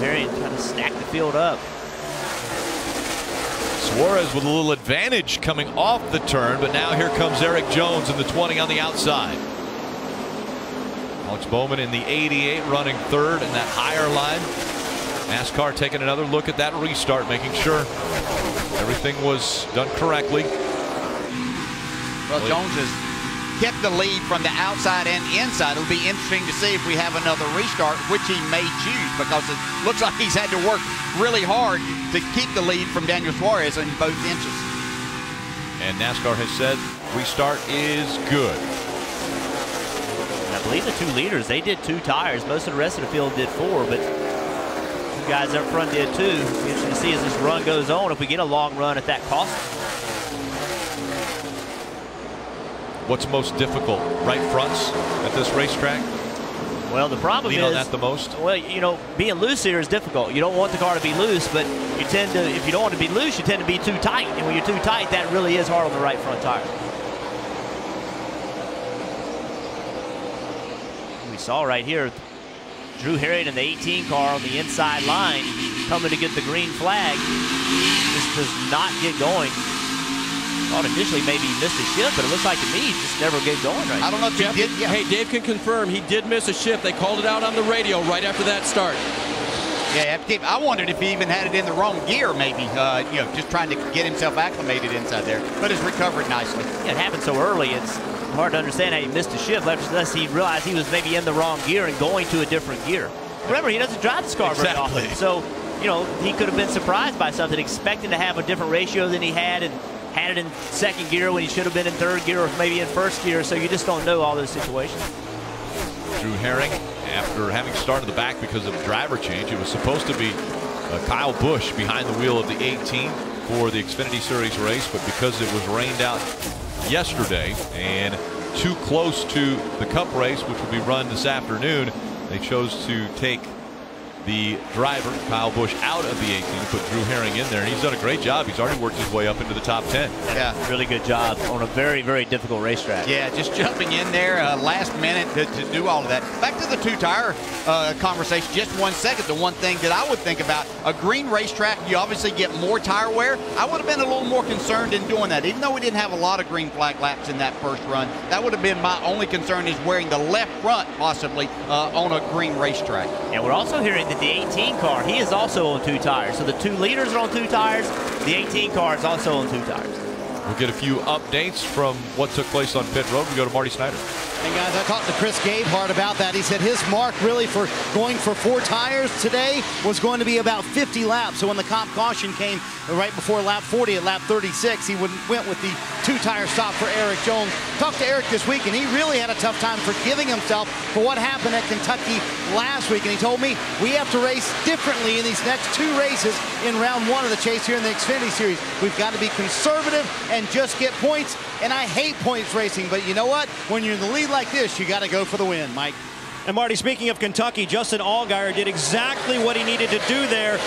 Herring trying to stack the field up. Suarez with a little advantage coming off the turn, but now here comes Erik Jones in the 20 on the outside. Alex Bowman in the 88 running third in that higher line. NASCAR taking another look at that restart, making sure everything was done correctly. Well, Jones has kept the lead from the outside and inside. It'll be interesting to see if we have another restart, which he may choose because it looks like he's had to work really hard to keep the lead from Daniel Suarez in both inches. And NASCAR has said restart is good. I believe the two leaders, they did two tires. Most of the rest of the field did four, but two guys up front did two. Interesting to see as this run goes on if we get a long run at that cost. What's most difficult? Right fronts at this racetrack? Well, the problem Lean is on that the most? Well, you know, being loose here is difficult. You don't want the car to be loose, but you tend to, if you don't want to be loose, you tend to be too tight. And when you're too tight, that really is hard on the right front tire. We saw right here, Drew Herring in the 18 car on the inside line coming to get the green flag. This does not get going. Thought initially maybe he missed a shift, but it looks like to me he just never get going right. I don't know if Jeff, Hey, Dave can confirm he did miss a shift. They called it out on the radio right after that start. Yeah, if- I wondered if he even had it in the wrong gear, maybe. Uh, you know, just trying to get himself acclimated inside there, but has recovered nicely. Yeah, it happened so early. It's hard to understand how he missed a shift unless he realized he was maybe in the wrong gear and going to a different gear. Remember, he doesn't drive this car very Exactly. often. So, you know, he could have been surprised by something, expecting to have a different ratio than he had and had it in second gear when he should have been in third gear or maybe in first gear. So you just don't know all those situations. Drew Herring, after having started the back because of driver change, it was supposed to be uh, Kyle Busch behind the wheel of the 18 for the Xfinity Series race, but because it was rained out yesterday and too close to the Cup race, which will be run this afternoon, they chose to take the driver, Kyle Busch, out of the 18 and put Drew Herring in there. And he's done a great job. He's already worked his way up into the top 10. Yeah. Really good job on a very, very difficult racetrack. Yeah, just jumping in there uh, last minute to, to, do all of that. Back to the two-tire uh, conversation, just one second. The one thing that I would think about, a green racetrack, you obviously get more tire wear. I would have been a little more concerned in doing that. Even though we didn't have a lot of green flag laps in that first run, that would have been my only concern is wearing the left front possibly uh, on a green racetrack. And we're also hearing that the 18 car, he is also on two tires. So the two leaders are on two tires. The 18 car is also on two tires. We'll get a few updates from what took place on pit road. We go to Marty Snider. And guys, I talked to Chris Gabehart about that. He said his mark really for going for four tires today was going to be about 50 laps. So when the comp caution came right before lap 40 at lap 36, he went with the two-tire stop for Erik Jones. Talked to Erik this week, and he really had a tough time forgiving himself for what happened at Kentucky last week. And he told me we have to race differently in these next two races in round one of the chase here in the Xfinity Series. We've got to be conservative and just get points. And I hate points racing, but you know what? When you're in the lead like this, you got to go for the win, Mike. And Marty, speaking of Kentucky, Justin Allgaier did exactly what he needed to do there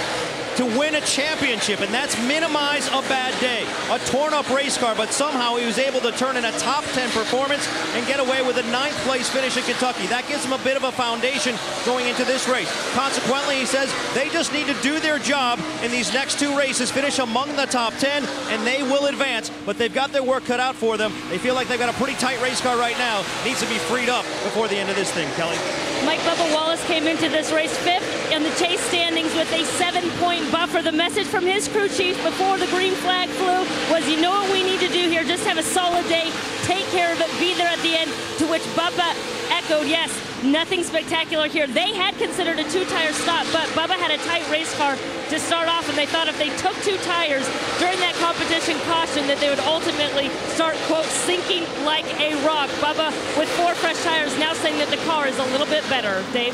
to win a championship, and that's minimize a bad day. A torn up race car, but somehow he was able to turn in a top 10 performance and get away with a ninth place finish in Kentucky. That gives him a bit of a foundation going into this race. Consequently, he says they just need to do their job in these next two races, finish among the top 10, and they will advance, but they've got their work cut out for them. They feel like they've got a pretty tight race car right now. Needs to be freed up before the end of this thing, Kelly. Mike Bubba Wallace came into this race fifth in the chase standings with a seven-point buffer. The message from his crew chief before the green flag flew was, you know what we need to do here? Just have a solid day, take care of it, be there at the end, to which Bubba echoed, yes, nothing spectacular here. They had considered a two-tire stop, but Bubba had a tight race car to start off, and they thought if they took two tires during that competition caution that they would ultimately start, quote, sinking like a rock. Bubba, with four fresh tires, now saying that the car is a little bit better. Dave?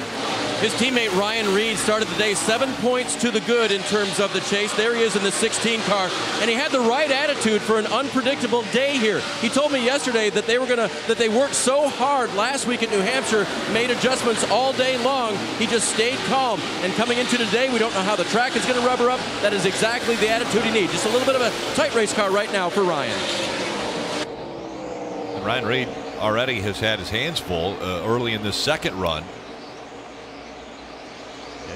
His teammate Ryan Reed started the day seven points to the good in terms of the chase. There he is in the 16 car, and he had the right attitude for an unpredictable day here. He told me yesterday that they were gonna that they worked so hard last week at New Hampshire, made adjustments all day long. He just stayed calm, and coming into today, we don't know how the track is going to rubber up. That is exactly the attitude he needs. Just a little bit of a tight race car right now for Ryan. Ryan Reed already has had his hands full uh, early in this second run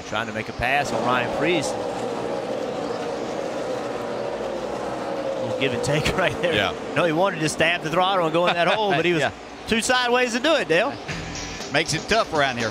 trying to make a pass on Ryan Preece. Give and take right there. Yeah. No, he wanted to stab the throttle and go in that hole, but he was yeah. too sideways to do it, Dale. Makes it tough around here.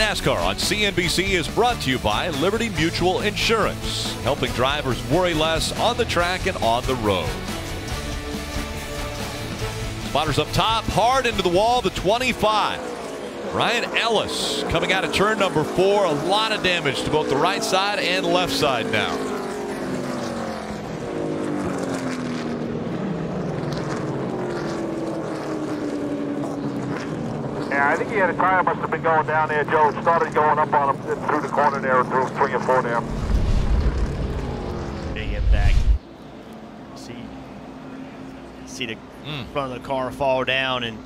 NASCAR on CNBC is brought to you by Liberty Mutual Insurance, helping drivers worry less on the track and on the road. Spotters up top, hard into the wall, the 25. Ryan Ellis coming out of turn number four. A lot of damage to both the right side and left side now. Yeah, I think he had a tire must have been going down there, Joe. Started going up on him through the corner there, through three and four there. Big impact. See, see the hmm. front of the car fall down and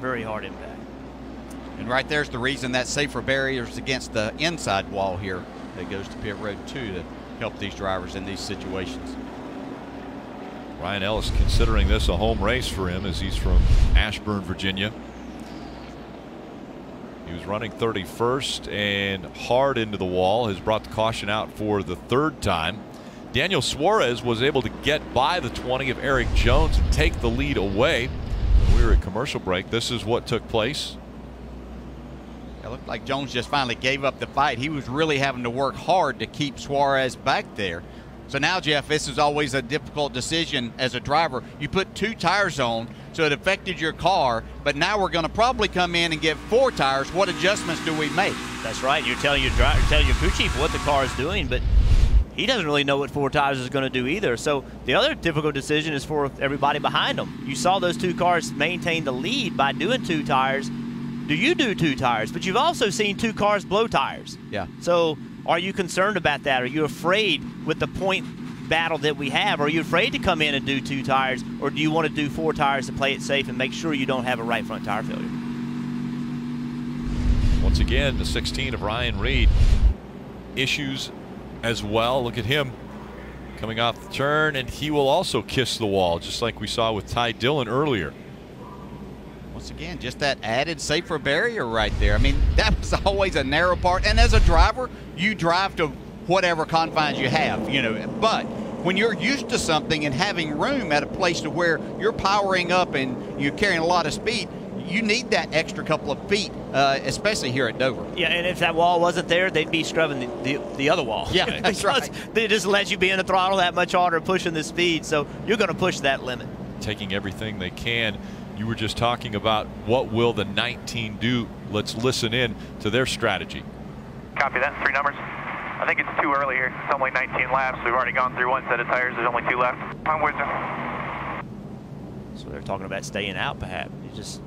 very hard impact. And right there's the reason that safer barriers against the inside wall here that goes to pit road two to help these drivers in these situations. Ryan Ellis considering this a home race for him as he's from Ashburn, Virginia. He was running 31st and hard into the wall, has brought the caution out for the third time. Daniel Suarez was able to get by the 20 of Erik Jones and take the lead away. We were at commercial break. This is what took place. It looked like Jones just finally gave up the fight. He was really having to work hard to keep Suarez back there. So now, Jeff, this is always a difficult decision as a driver. You put two tires on, so it affected your car, but now we're going to probably come in and get four tires. What adjustments do we make? That's right. You're telling your driver, telling your crew chief what the car is doing, but he doesn't really know what four tires is going to do either. So the other difficult decision is for everybody behind them. You saw those two cars maintain the lead by doing two tires. Do you do two tires? But you've also seen two cars blow tires. Yeah. So are you concerned about that? Are you afraid with the point battle that we have? Are you afraid to come in and do two tires, or do you want to do four tires to play it safe and make sure you don't have a right front tire failure? Once again, the 16 of Ryan Reed issues as well. Look at him coming off the turn, and he will also kiss the wall, just like we saw with Ty Dillon earlier. Once again, just that added safer barrier right there. I mean, that was always a narrow part. And as a driver, you drive to whatever confines you have, you know. But when you're used to something and having room at a place to where you're powering up and you're carrying a lot of speed, you need that extra couple of feet, uh, especially here at Dover. Yeah, and if that wall wasn't there, they'd be scrubbing the, the, the other wall. Yeah, that's right. They just lets you be in the throttle that much harder, pushing the speed, so you're going to push that limit. Taking everything they can. You were just talking about what will the 19 do. Let's listen in to their strategy. Copy that. Three numbers. I think it's too early here. It's only 19 laps. We've already gone through one set of tires. There's only two left. I'm with you. So they're talking about staying out, perhaps. You just,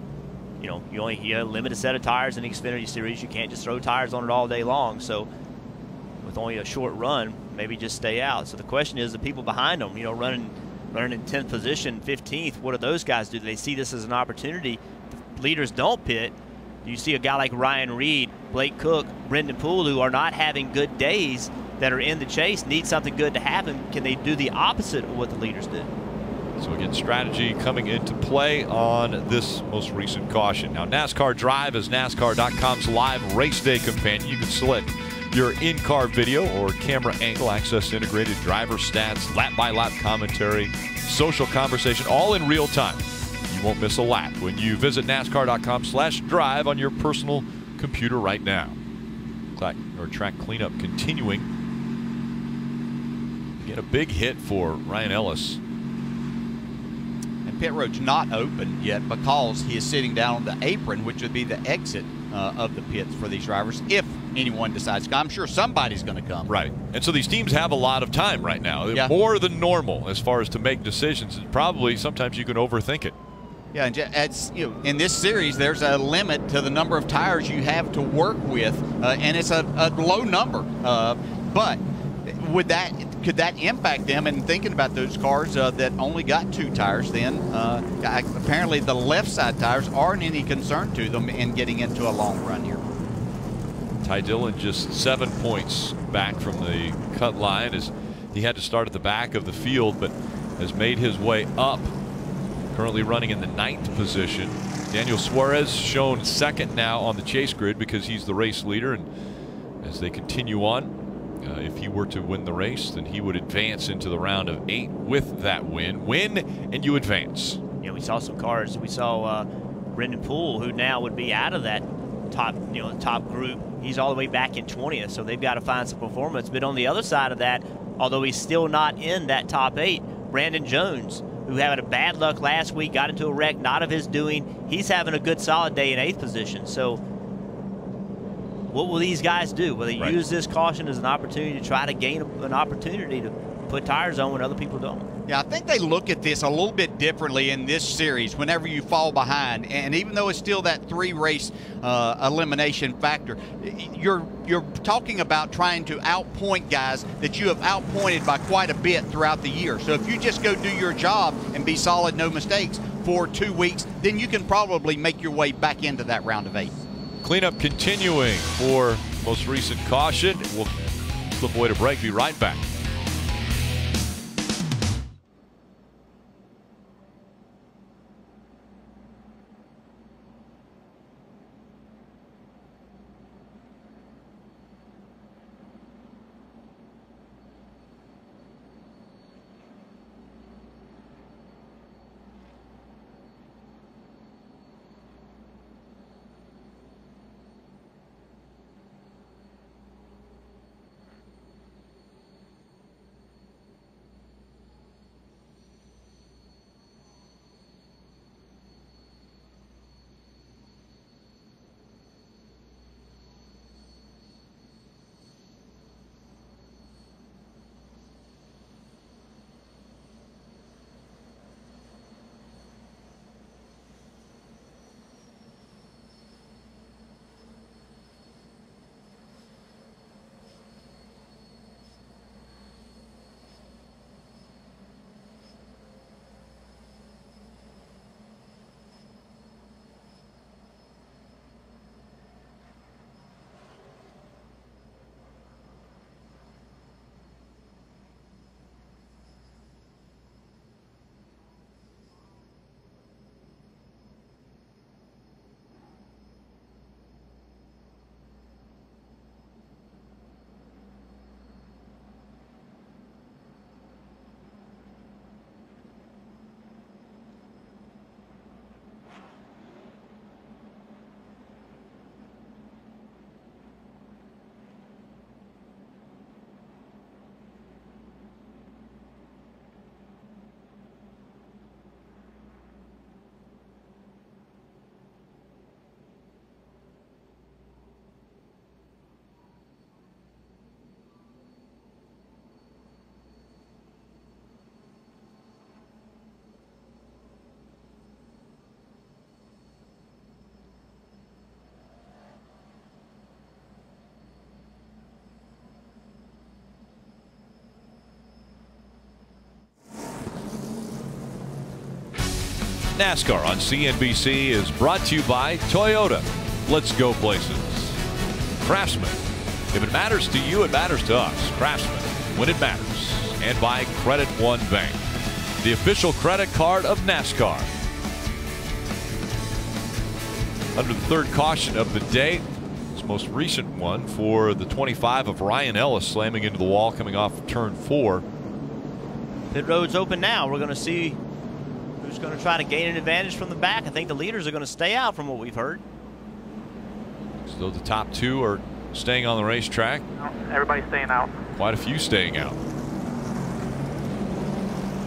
you know, you only you have a limited set of tires in the Xfinity Series. You can't just throw tires on it all day long. So with only a short run, maybe just stay out. So the question is, the people behind them, you know, running running in 10th position, 15th, what do those guys do? Do they see this as an opportunity? The leaders don't pit. You see a guy like Ryan Reed, Blake Koch, Brennan Poole, who are not having good days that are in the chase, need something good to happen. Can they do the opposite of what the leaders did? So again, strategy coming into play on this most recent caution. Now, NASCAR Drive is NASCAR.com's live race day companion. You can select your in-car video or camera angle, access integrated driver stats, lap-by-lap commentary, social conversation, all in real time. You won't miss a lap when you visit NASCAR.com slash drive on your personal computer right now. Track, or track cleanup continuing. Get a big hit for Ryan Ellis. And pit road's not open yet because he is sitting down on the apron, which would be the exit uh, of the pits for these drivers if anyone decides to come. I'm sure somebody's going to come. Right. And so these teams have a lot of time right now. Yeah. More than normal as far as to make decisions. And probably sometimes you can overthink it. Yeah, and it's, you know, in this series, there's a limit to the number of tires you have to work with, uh, and it's a, a low number. Uh, but would that could that impact them? And thinking about those cars uh, that only got two tires, then uh, apparently the left side tires aren't any concern to them in getting into a long run here. Ty Dillon just seven points back from the cut line as he had to start at the back of the field, but has made his way up. Currently running in the ninth position. Daniel Suarez shown second now on the chase grid because he's the race leader. And as they continue on, uh, if he were to win the race, then he would advance into the round of eight with that win. Win and you advance. Yeah, we saw some cars. We saw uh, Brennan Poole, who now would be out of that top, you know, top group. He's all the way back in 20th, so they've got to find some performance. But on the other side of that, although he's still not in that top eight, Brandon Jones, who had a bad luck last week, got into a wreck, not of his doing. He's having a good solid day in eighth position. So what will these guys do? Will they right. use this caution as an opportunity to try to gain an opportunity to put tires on when other people don't? Yeah, I think they look at this a little bit differently in this series whenever you fall behind. And even though it's still that three race uh, elimination factor, you're, you're talking about trying to outpoint guys that you have outpointed by quite a bit throughout the year. So if you just go do your job and be solid, no mistakes for two weeks, then you can probably make your way back into that round of eight. Cleanup continuing for most recent caution. We'll flip away to break. Be right back. NASCAR on CNBC is brought to you by Toyota. Let's go places. Craftsman. If it matters to you, it matters to us. Craftsman. When it matters. And by Credit One Bank. The official credit card of NASCAR. Under the third caution of the day, this most recent one for the 25 of Ryan Ellis slamming into the wall coming off of turn four. Pit road's open now. We're going to see going to try to gain an advantage from the back. I think the leaders are going to stay out from what we've heard. So the top two are staying on the racetrack. Everybody's staying out. Quite a few staying out.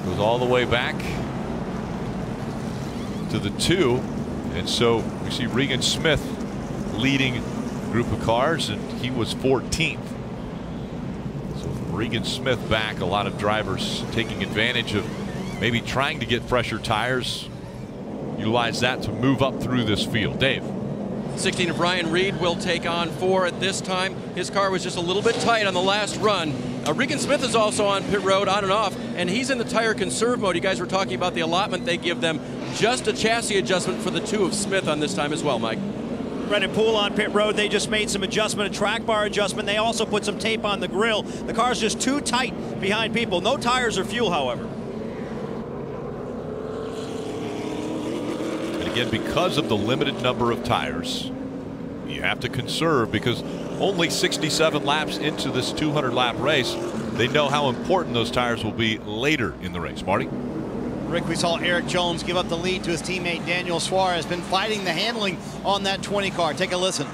Goes all the way back to the two. And so we see Regan Smith leading group of cars, and he was 14th. So Regan Smith back, a lot of drivers taking advantage of maybe trying to get fresher tires. Utilize that to move up through this field. Dave. 16 of Ryan Reed will take on four at this time. His car was just a little bit tight on the last run. Uh, Regan Smith is also on pit road on and off, and he's in the tire conserve mode. You guys were talking about the allotment they give them. Just a chassis adjustment for the two of Smith on this time as well, Mike. Brennan Poole on pit road. They just made some adjustment, a track bar adjustment. They also put some tape on the grill. The car's just too tight behind people. No tires or fuel, however. Again, because of the limited number of tires, you have to conserve because only 67 laps into this 200 lap race, they know how important those tires will be later in the race. Marty? Rick, we saw Erik Jones give up the lead to his teammate Daniel Suarez. Been fighting the handling on that 20 car. Take a listen.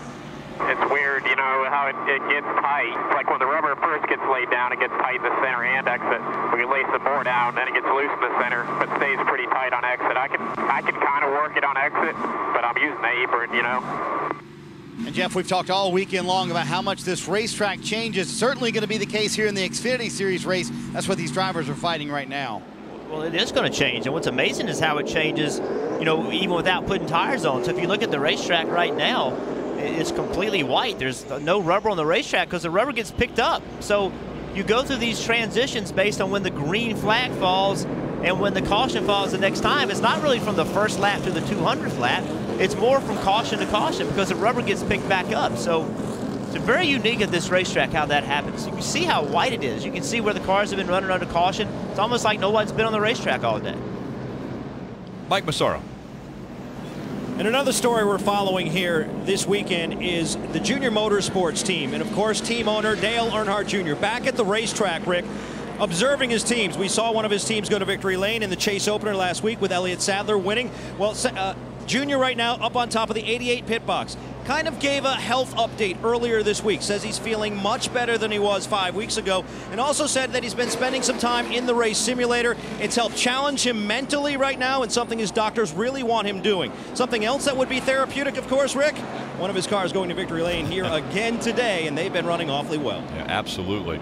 It's weird, you know, how it, it gets tight. It's like when the rubber first gets laid down, it gets tight in the center and exit. We can lay some more down, then it gets loose in the center, but stays pretty tight on exit. I can I can kind of work it but I'm using the apron, you know. And Jeff, we've talked all weekend long about how much this racetrack changes. Certainly going to be the case here in the Xfinity Series race. That's what these drivers are fighting right now. Well, it is going to change, and what's amazing is how it changes, you know, even without putting tires on. So if you look at the racetrack right now, it's completely white. There's no rubber on the racetrack because the rubber gets picked up. So you go through these transitions based on when the green flag falls and when the caution falls the next time. It's not really from the first lap to the 200th lap. It's more from caution to caution because the rubber gets picked back up. So it's very unique at this racetrack how that happens. You can see how white it is. You can see where the cars have been running under caution. It's almost like no one's been on the racetrack all day. Mike Massaro. And another story we're following here this weekend is the Junior Motorsports team. And of course, team owner Dale Earnhardt Jr. back at the racetrack, Rick, observing his teams. We saw one of his teams go to victory lane in the chase opener last week with Elliott Sadler winning. Well, uh, Junior right now up on top of the 88 pit box kind of gave a health update earlier this week. Says he's feeling much better than he was five weeks ago, and also said that he's been spending some time in the race simulator. It's helped challenge him mentally right now, and something his doctors really want him doing. Something else that would be therapeutic, of course, Rick. One of his cars going to victory lane here again today, and they've been running awfully well. Yeah, absolutely.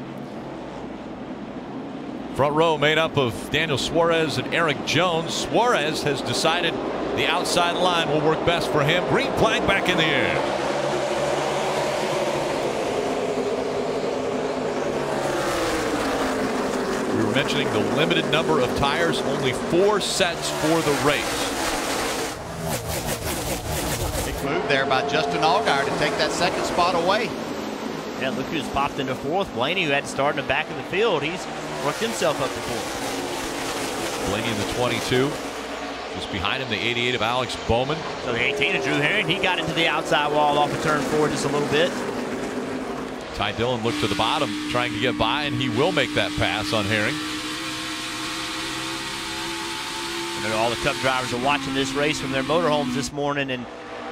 Front row made up of Daniel Suarez and Erik Jones. Suarez has decided the outside line will work best for him. Green flag back in the air. We were mentioning the limited number of tires, only four sets for the race. Big move there by Justin Allgaier to take that second spot away. Yeah, look who's popped into fourth. Blaney, who had to start in the back of the field, he's worked himself up to fourth. Blaney in the 22. Just behind him, the 88 of Alex Bowman. So the 18 of Drew Herring, he got into the outside wall off of turn four just a little bit. Ty Dillon looked to the bottom, trying to get by, and he will make that pass on Herring. And all the Cup drivers are watching this race from their motorhomes this morning, and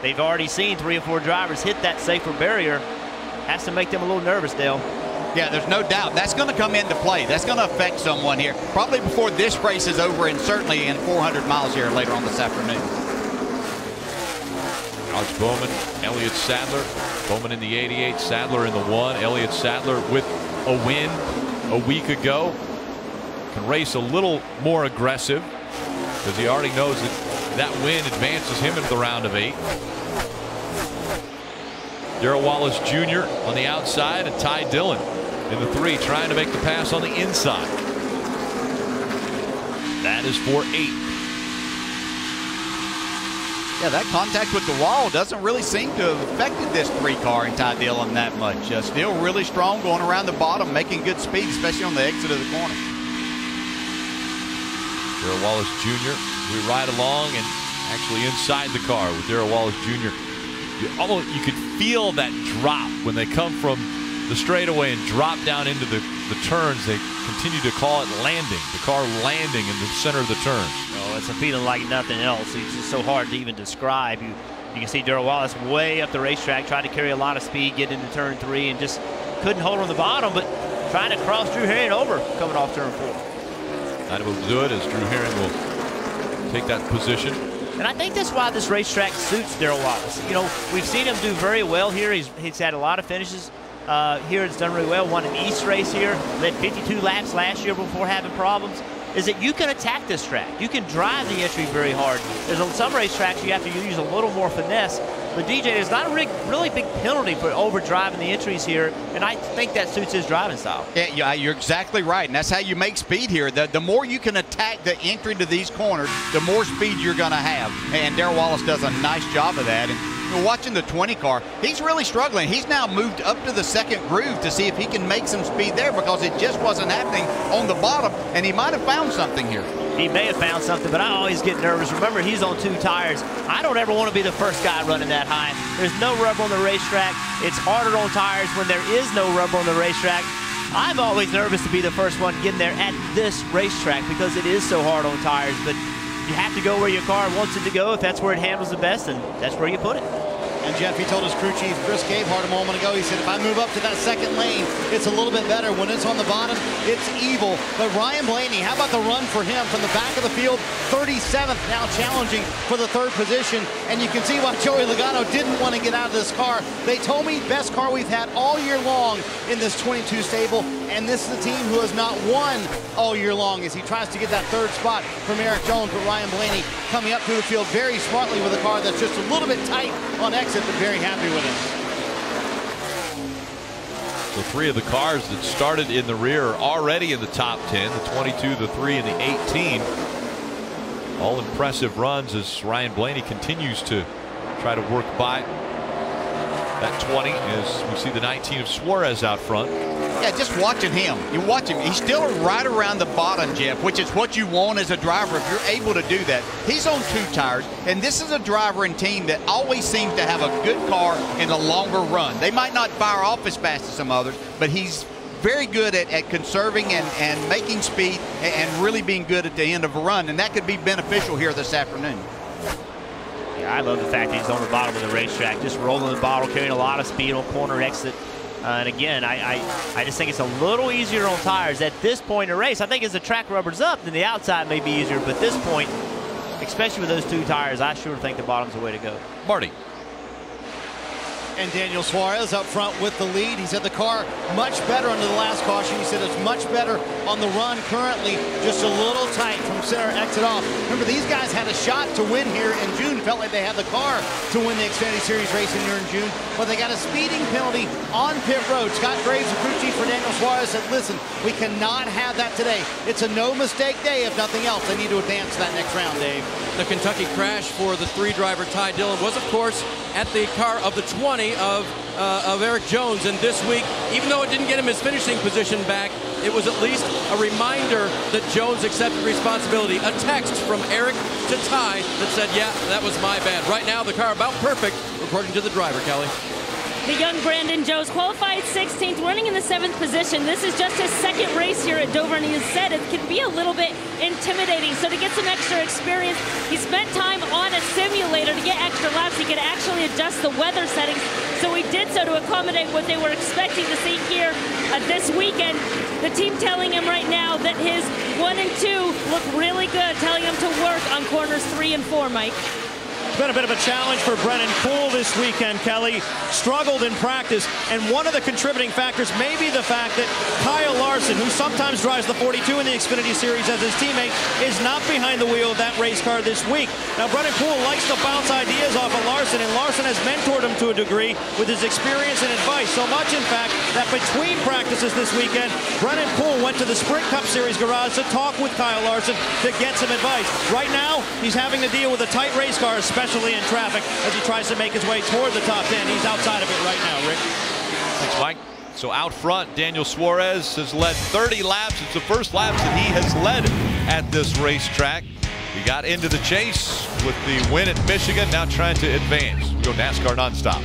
they've already seen three or four drivers hit that safer barrier. Has to make them a little nervous, Dale. Yeah, there's no doubt. That's going to come into play. That's going to affect someone here. Probably before this race is over and certainly in 400 miles here later on this afternoon. Alex Bowman, Elliott Sadler. Bowman in the 88, Sadler in the 1. Elliott Sadler with a win a week ago. Can race a little more aggressive because he already knows that that win advances him into the round of eight. Darrell Wallace Jr. on the outside and Ty Dillon in the three trying to make the pass on the inside. That is for eight. Yeah, that contact with the wall doesn't really seem to have affected this three car in Ty Dillon that much. Uh, still really strong going around the bottom, making good speed, especially on the exit of the corner. Darrell Wallace Jr. We ride along and actually inside the car with Darrell Wallace Jr. You, almost, you could feel that drop when they come from the straightaway and drop down into the, the turns. They continue to call it landing, the car landing in the center of the turn. Oh, it's a feeling like nothing else. It's just so hard to even describe. You, you can see Darrell Wallace way up the racetrack, trying to carry a lot of speed, get into turn three, and just couldn't hold on the bottom, but trying to cross Drew Herring over coming off turn four. That will do it as Drew Herring will take that position. And I think that's why this racetrack suits Darrell Wallace. You know, we've seen him do very well here. He's, he's had a lot of finishes uh, here. It's done really well. Won an East race here. Led 52 laps last year before having problems. Is that you can attack this track. You can drive the entry very hard. There's some racetracks you have to use a little more finesse. But DJ, there's not a really big penalty for over driving the entries here, and I think that suits his driving style. Yeah, you're exactly right, and that's how you make speed here. The, the more you can attack the entry to these corners, the more speed you're going to have. And Darrell Wallace does a nice job of that. And watching the 20 car, he's really struggling. He's now moved up to the second groove to see if he can make some speed there because it just wasn't happening on the bottom, and he might have found something here. He may have found something, but I always get nervous. Remember, he's on two tires. I don't ever want to be the first guy running that high. There's no rubber on the racetrack. It's harder on tires when there is no rubber on the racetrack. I'm always nervous to be the first one getting there at this racetrack because it is so hard on tires. But you have to go where your car wants it to go if that's where it handles the best, and that's where you put it. And Jeff, he told his crew chief, Chris Gabehart, a moment ago, he said, if I move up to that second lane, it's a little bit better. When it's on the bottom, it's evil. But Ryan Blaney, how about the run for him from the back of the field? 37th, now challenging for the third position. And you can see why Joey Logano didn't want to get out of this car. They told me best car we've had all year long in this 22 stable. And this is a team who has not won all year long as he tries to get that third spot from Erik Jones. But Ryan Blaney coming up through the field very smartly with a car that's just a little bit tight on exit, but very happy with it. So three of the cars that started in the rear are already in the top 10, the 22, the 3, and the 18. All impressive runs as Ryan Blaney continues to try to work by that 20 as we see the 19 of Suarez out front. Yeah, just watching him. You watch him. He's still right around the bottom, Jeff, which is what you want as a driver if you're able to do that. He's on two tires, and this is a driver and team that always seems to have a good car in the longer run. They might not fire off as fast as some others, but he's very good at, at conserving and, and making speed and, and really being good at the end of a run, and that could be beneficial here this afternoon. Yeah, I love the fact that he's on the bottom of the racetrack, just rolling the bottle, carrying a lot of speed on corner exit. Uh, and again, I, I, I, just think it's a little easier on tires at this point in the race. I think as the track rubber's up, then the outside may be easier. But this point, especially with those two tires, I sure think the bottom's the way to go. Marty. And Daniel Suarez up front with the lead. He said the car much better under the last caution. He said it's much better on the run currently, just a little tight from center exit off. Remember, these guys had a shot to win here in June. Felt like they had the car to win the Xfinity Series racing here in June, but they got a speeding penalty on pit road. Scott Graves, the crew chief for Daniel Suarez, said, listen, we cannot have that today. It's a no-mistake day, if nothing else. They need to advance that next round, Dave. The Kentucky crash for the three-driver Ty Dillon was, of course, at the car of the 20 of, uh, of Erik Jones. And this week, even though it didn't get him his finishing position back, it was at least a reminder that Jones accepted responsibility. A text from Erik to Ty that said, yeah, that was my bad. Right now, the car about perfect, according to the driver, Kelly. The young Brandon Jones qualified 16th, running in the seventh position. This is just his second race here at Dover, and he has said it can be a little bit intimidating. So to get some extra experience, he spent time on a simulator to get extra laps. He could actually adjust the weather settings. So he did so to accommodate what they were expecting to see here uh, this weekend. The team telling him right now that his one and two look really good, telling him to work on corners three and four, Mike been a bit of a challenge for Brennan Poole this weekend, Kelly. Struggled in practice, and one of the contributing factors may be the fact that Kyle Larson, who sometimes drives the 42 in the Xfinity Series as his teammate, is not behind the wheel of that race car this week. Now, Brennan Poole likes to bounce ideas off of Larson, and Larson has mentored him to a degree with his experience and advice. So much, in fact, that between practices this weekend, Brennan Poole went to the Sprint Cup Series garage to talk with Kyle Larson to get some advice. Right now, he's having to deal with a tight race car, especially especially in traffic as he tries to make his way toward the top 10. He's outside of it right now, Rick. Thanks, Mike. So out front, Daniel Suarez has led 30 laps. It's the first laps that he has led at this racetrack. He got into the chase with the win at Michigan, now trying to advance. We go NASCAR nonstop.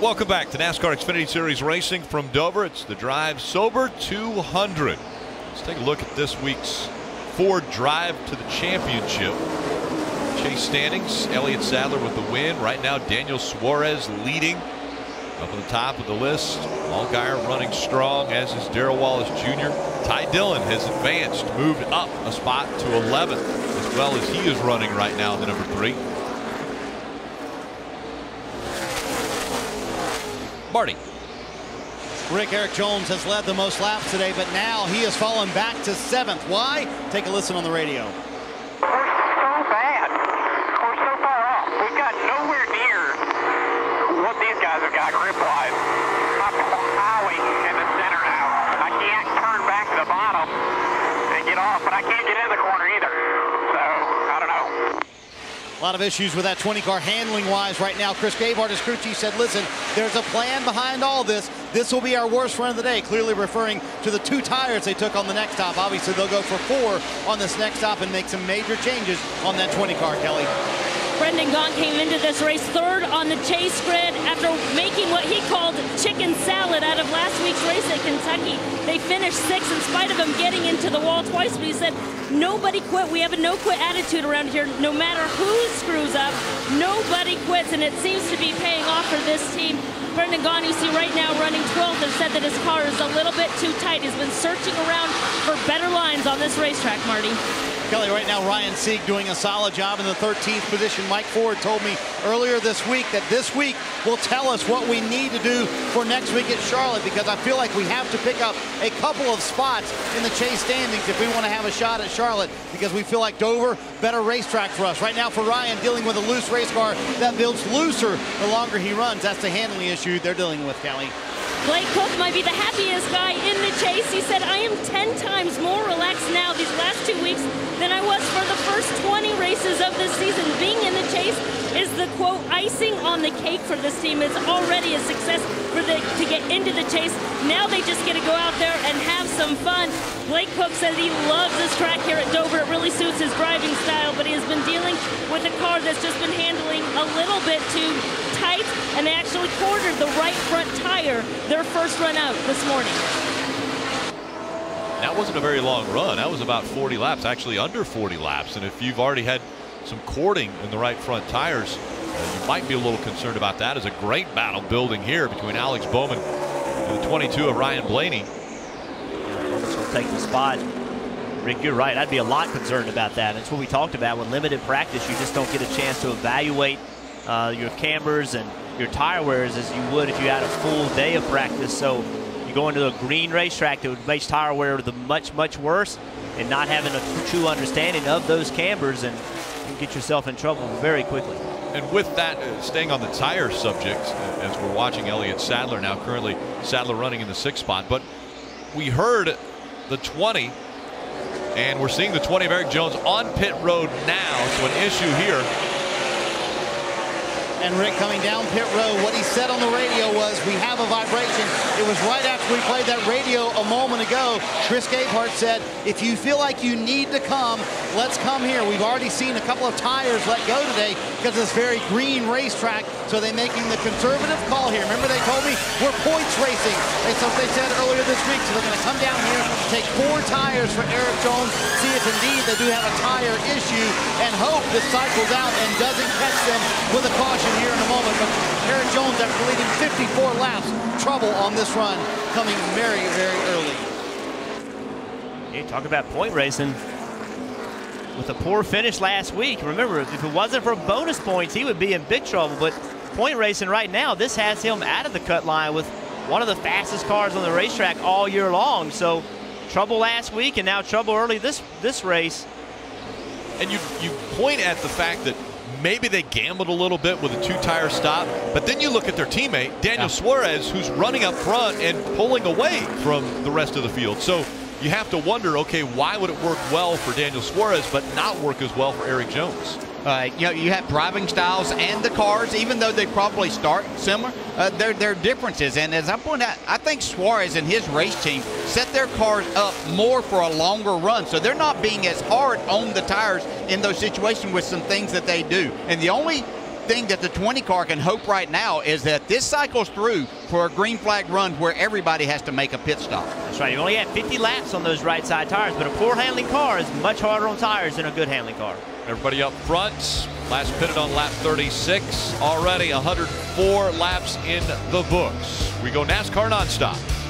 Welcome back to NASCAR Xfinity Series Racing from Dover. It's the Drive Sober 200. Let's take a look at this week's Ford Drive to the Championship. Chase standings, Elliott Sadler with the win. Right now, Daniel Suarez leading up at the top of the list. Allgaier running strong, as is Darrell Wallace Jr. Ty Dillon has advanced, moved up a spot to 11th, as well as he is running right now, the number three. Marty. Rick Erik Jones has led the most laps today, but now he has fallen back to seventh. Why? Take a listen on the radio. so bad. We're so far off. We've got nowhere near what these guys have got grip-wise. I'm plowing in the center now. I can't turn back to the bottom and get off, but I can't get in the corner either. So, I don't know. A lot of issues with that 20 car handling wise right now. Chris Gabehart, his crew chief, said, listen, there's a plan behind all this. This will be our worst run of the day, clearly referring to the two tires they took on the next stop. Obviously, they'll go for four on this next stop and make some major changes on that 20 car, Kelly. Brendan Gaughan came into this race third on the chase grid after making what he called chicken salad out of last week's race at Kentucky. They finished sixth in spite of him getting into the wall twice, but he said, nobody quit. We have a no quit attitude around here. No matter who screws up, nobody quits, and it seems to be paying off for this team. Brendan Gaughan, you see right now running 12th, has said that his car is a little bit too tight. He's been searching around for better lines on this racetrack, Marty. Kelly, right now, Ryan Sieg doing a solid job in the 13th position. Mike Ford told me earlier this week that this week will tell us what we need to do for next week at Charlotte because I feel like we have to pick up a couple of spots in the chase standings if we want to have a shot at Charlotte because we feel like Dover, better racetrack for us. Right now, for Ryan, dealing with a loose race car that builds looser the longer he runs. That's the handling issue they're dealing with, Kelly. Blake Koch might be the happiest guy in the chase. He said, I am 10 times more relaxed now these last two weeks than I was for the first 20 races of the season. Being in the chase is the quote icing on the cake for this team. It's already a success for the to get into the chase. Now they just get to go out there and have some fun. Blake Koch says he loves this track here at Dover. It really suits his driving style, but he has been dealing with a car that's just been handling a little bit too tight, and they actually corded the right front tire their first run out this morning. That wasn't a very long run. That was about 40 laps, actually under 40 laps. And if you've already had some cording in the right front tires, uh, you might be a little concerned about that. It's a great battle building here between Alex Bowman and the 22 of Ryan Blaney. Bowman's will take the spot. Rick, you're right. I'd be a lot concerned about that. It's what we talked about. With limited practice, you just don't get a chance to evaluate uh, your cambers and your tire wears as you would if you had a full day of practice. So you go into a green racetrack that would make tire wear the much, much worse and not having a true understanding of those cambers and you get yourself in trouble very quickly. And with that, uh, staying on the tire subject, uh, as we're watching Elliott Sadler now, currently Sadler running in the sixth spot, but we heard the 20, and we're seeing the 20 of Erik Jones on pit road now. So an issue here and Rick coming down pit road. What he said on the radio was, we have a vibration. It was right after we played that radio a moment ago. Chris Gabehart said, if you feel like you need to come, let's come here. We've already seen a couple of tires let go today because of this very green racetrack. So they're making the conservative call here. Remember they told me we're points racing. That's what they said earlier this week. So they're going to come down here, take four tires for Erik Jones, see if indeed they do have a tire issue, and hope this cycles out and doesn't catch them with a caution here in a moment. But Erik Jones, after leading 54 laps, trouble on this run coming very, very early. You talk about point racing. With a poor finish last week, remember, if it wasn't for bonus points, he would be in big trouble. But point racing right now, this has him out of the cut line with one of the fastest cars on the racetrack all year long. So trouble last week and now trouble early this this race. And you you point at the fact that maybe they gambled a little bit with a two-tire stop, but then you look at their teammate, Daniel yeah. Suarez, who's running up front and pulling away from the rest of the field. So you have to wonder, okay, why would it work well for Daniel Suarez but not work as well for Erik Jones? Uh, you know, you have driving styles and the cars, even though they probably start similar, uh, there, there are differences. And as I point out, I think Suarez and his race team set their cars up more for a longer run. So they're not being as hard on the tires in those situations with some things that they do. And the only thing that the 20 car can hope right now is that this cycles through for a green flag run where everybody has to make a pit stop. That's right. You only had 50 laps on those right side tires, but a poor handling car is much harder on tires than a good handling car. Everybody up front. Last pitted on lap 36. Already 104 laps in the books. We go NASCAR nonstop.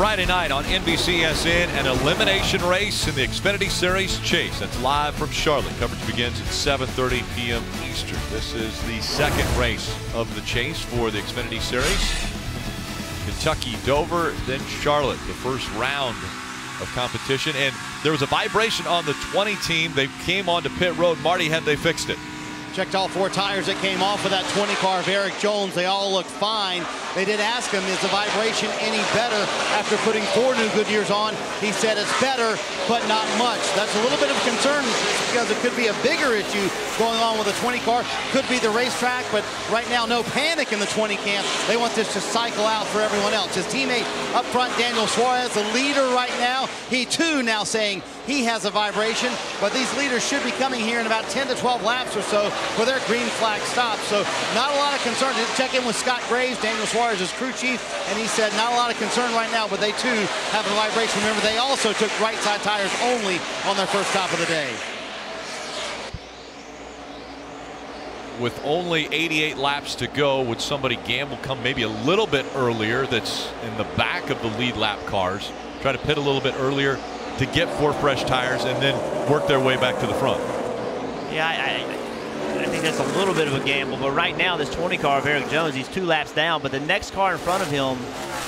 Friday night on NBCSN, an elimination race in the Xfinity Series Chase. That's live from Charlotte. Coverage begins at 7.30 p.m. Eastern. This is the second race of the Chase for the Xfinity Series. Kentucky, Dover, then Charlotte, the first round of competition. And there was a vibration on the 20 team. They came onto pit road. Marty, had they fixed it? Checked all four tires that came off of that 20 car of Erik Jones. They all look fine. They did ask him, is the vibration any better after putting four new Goodyears on? He said it's better, but not much. That's a little bit of concern because it could be a bigger issue going on with the 20 car. Could be the racetrack, but right now, no panic in the 20 camp. They want this to cycle out for everyone else. His teammate up front, Daniel Suarez, the leader right now. He too now saying he has a vibration, but these leaders should be coming here in about 10 to 12 laps or so for their green flag stop. So not a lot of concern. Just check in with Scott Graves, Daniel Suarez is crew chief, and he said not a lot of concern right now, but they too have a vibration. Remember, they also took right side tires only on their first stop of the day. with only 88 laps to go, would somebody gamble come maybe a little bit earlier that's in the back of the lead lap cars, try to pit a little bit earlier to get four fresh tires and then work their way back to the front? Yeah, I, I think that's a little bit of a gamble, but right now this 20 car of Erik Jones, he's two laps down, but the next car in front of him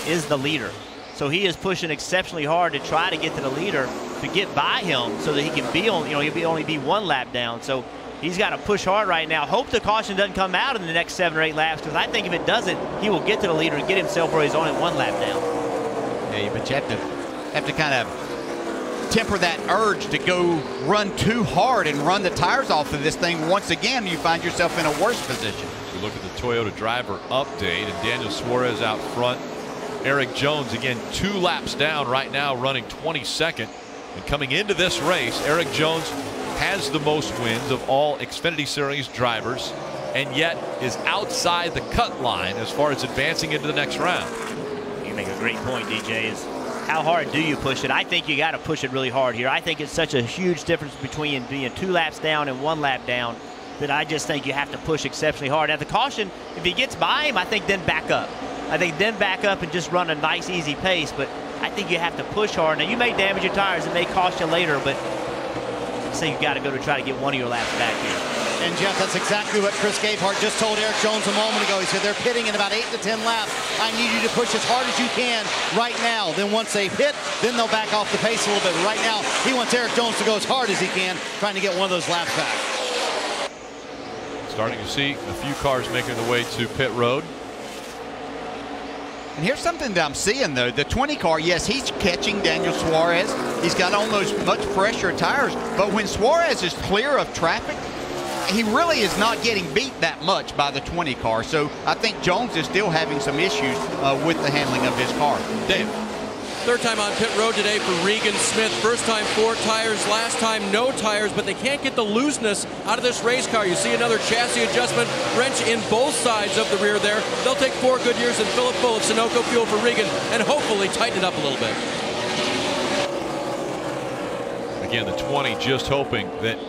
is the leader. So he is pushing exceptionally hard to try to get to the leader to get by him so that he can be on, you know, he'll be only be one lap down. So he's got to push hard right now. Hope the caution doesn't come out in the next seven or eight laps because I think if it doesn't, he will get to the leader and get himself where he's only one lap down. Yeah, but you have to have to kind of temper that urge to go run too hard and run the tires off of this thing once again, you find yourself in a worse position. We look at the Toyota driver update, and Daniel Suarez out front. Erik Jones, again, two laps down right now, running 22nd. And coming into this race, Erik Jones has the most wins of all Xfinity Series drivers, and yet is outside the cut line as far as advancing into the next round. You make a great point, DJ. Is how hard do you push it? I think you got to push it really hard here. I think it's such a huge difference between being two laps down and one lap down that I just think you have to push exceptionally hard. At the caution, if he gets by him, I think then back up. I think then back up and just run a nice, easy pace. But I think you have to push hard. Now, you may damage your tires. It may cost you later, but say you've got to go to try to get one of your laps back here. And Jeff, that's exactly what Chris Gabehart just told Erik Jones a moment ago. He said they're pitting in about eight to 10 laps. I need you to push as hard as you can right now. Then once they hit, then they'll back off the pace a little bit. Right now, he wants Erik Jones to go as hard as he can, trying to get one of those laps back. Starting to see a few cars making their way to pit road. And here's something that I'm seeing though. The 20 car, yes, he's catching Daniel Suarez. He's got almost much fresher tires. But when Suarez is clear of traffic, he really is not getting beat that much by the 20 car. So I think Jones is still having some issues uh, with the handling of his car. Dave. Third time on pit road today for Regan Smith. First time four tires, last time no tires, but they can't get the looseness out of this race car. You see another chassis adjustment wrench in both sides of the rear there. They'll take four Goodyears and fill it full of Sunoco fuel for Regan and hopefully tighten it up a little bit. Again, the 20 just hoping that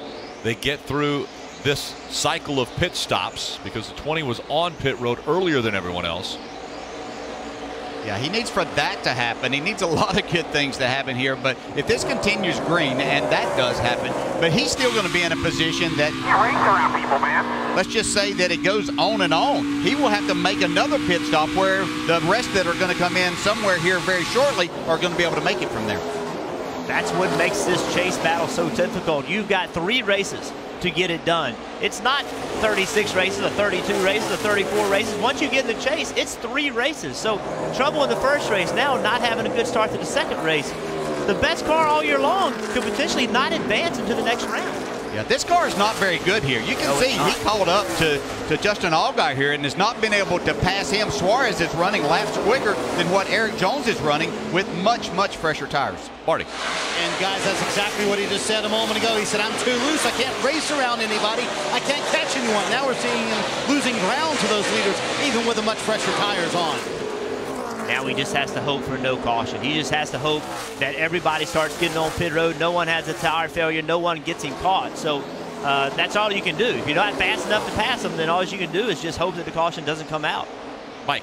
they get through this cycle of pit stops because the 20 was on pit road earlier than everyone else. Yeah, he needs for that to happen. He needs a lot of good things to happen here. But if this continues green, and that does happen, but he's still going to be in a position that. around people, man. Let's just say that it goes on and on. He will have to make another pit stop where the rest that are going to come in somewhere here very shortly are going to be able to make it from there. That's what makes this chase battle so difficult. You've got three races to get it done. It's not 36 races or 32 races or 34 races. Once you get in the chase, it's three races. So trouble in the first race now, not having a good start to the second race. The best car all year long could potentially not advance into the next round. Yeah, this car is not very good here. You can No, see he caught up to, to Justin Allgaier here and has not been able to pass him. Suarez is running laps quicker than what Erik Jones is running with much, much fresher tires. Marty. And guys, that's exactly what he just said a moment ago. He said, I'm too loose. I can't race around anybody. I can't catch anyone. Now we're seeing him losing ground to those leaders, even with the much fresher tires on. Now he just has to hope for no caution. He just has to hope that everybody starts getting on pit road. No one has a tire failure. No one gets him caught. So uh, that's all you can do. If you're not fast enough to pass him, then all you can do is just hope that the caution doesn't come out. Mike.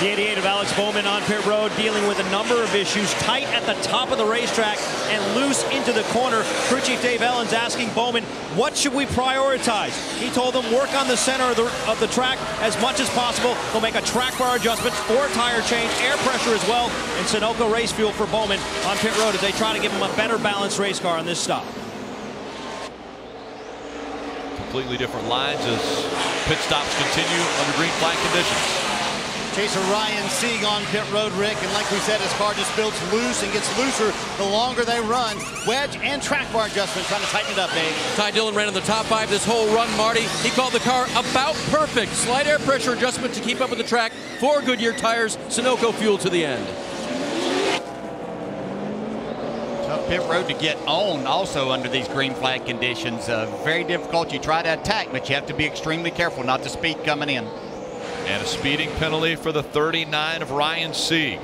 The 88 of Alex Bowman on pit road dealing with a number of issues. Tight at the top of the racetrack and loose into the corner. Crew Chief Dave Elenz asking Bowman, what should we prioritize? He told them work on the center of the, of the track as much as possible. They'll make a track bar adjustment or tire change, air pressure as well, and Sunoco race fuel for Bowman on pit road as they try to give him a better balanced race car on this stop. Completely different lines as pit stops continue under green flag conditions. Chaser Ryan Sieg on pit road, Rick, and like we said, his car just builds loose and gets looser the longer they run. Wedge and track bar adjustment, trying to tighten it up, Dave. Ty Dillon ran in the top five this whole run, Marty. He called the car about perfect. Slight air pressure adjustment to keep up with the track. Four Goodyear tires, Sunoco fuel to the end. Tough pit road to get on also under these green flag conditions. Uh, very difficult. You try to attack, but you have to be extremely careful not to speed coming in. And a speeding penalty for the 39 of Ryan Sieg.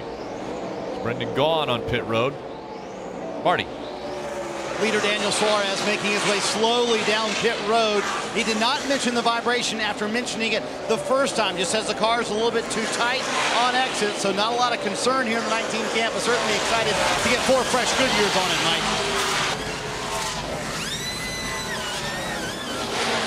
Brendan Gaughan on pit road. Marty. Leader Daniel Suarez making his way slowly down pit road. He did not mention the vibration after mentioning it the first time, just says the car is a little bit too tight on exit, so not a lot of concern here in the 19 camp, but certainly excited to get four fresh Goodyears on it, Mike.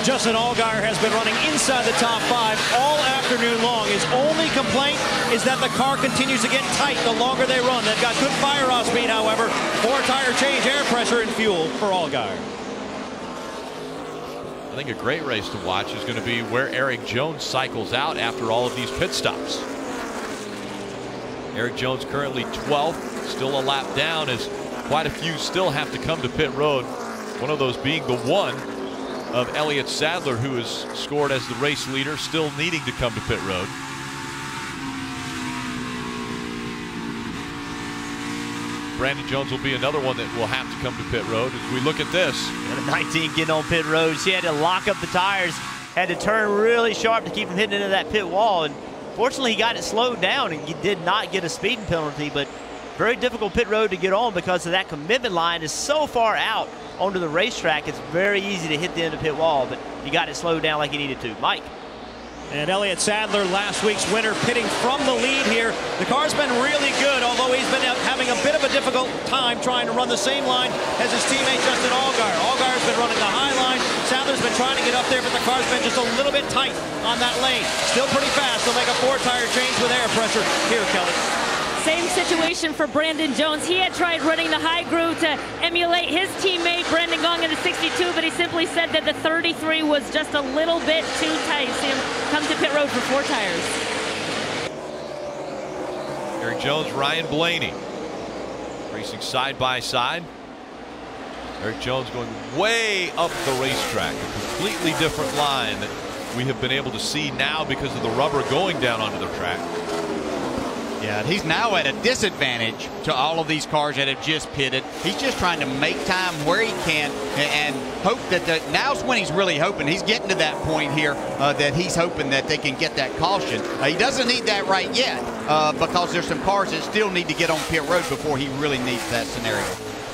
Justin Allgaier has been running inside the top five all afternoon long. His only complaint is that the car continues to get tight the longer they run. They've got good fire off speed, however. More tire change, air pressure, and fuel for Allgaier. I think a great race to watch is going to be where Erik Jones cycles out after all of these pit stops. Erik Jones currently 12th, still a lap down as quite a few still have to come to pit road. One of those being the one of Elliott Sadler, who has scored as the race leader, still needing to come to pit road. Brandon Jones will be another one that will have to come to pit road as we look at this. The 19 getting on pit road. She had to lock up the tires, had to turn really sharp to keep him hitting into that pit wall. And fortunately, he got it slowed down and he did not get a speeding penalty. But very difficult pit road to get on because of that commitment line is so far out onto the racetrack. It's very easy to hit the end of pit wall, but you got it slowed down like you needed to. Mike. And Elliott Sadler, last week's winner, pitting from the lead here. The car's been really good, although he's been having a bit of a difficult time trying to run the same line as his teammate Justin Allgaier. Allgaier's been running the high line. Sadler's been trying to get up there, but the car's been just a little bit tight on that lane. Still pretty fast. They'll make a four-tire change with air pressure. Here, Kelly. Same situation for Brandon Jones. He had tried running the high groove to emulate his teammate Brendan Gaughan in the 62, but he simply said that the 33 was just a little bit too tight. See him come to pit road for four tires. Erik Jones, Ryan Blaney racing side by side. Erik Jones going way up the racetrack, a completely different line that we have been able to see now because of the rubber going down onto the track. Yeah, he's now at a disadvantage to all of these cars that have just pitted. He's just trying to make time where he can and hope that the, now's when he's really hoping. He's getting to that point here uh, that he's hoping that they can get that caution. Uh, he doesn't need that right yet uh, because there's some cars that still need to get on pit road before he really needs that scenario.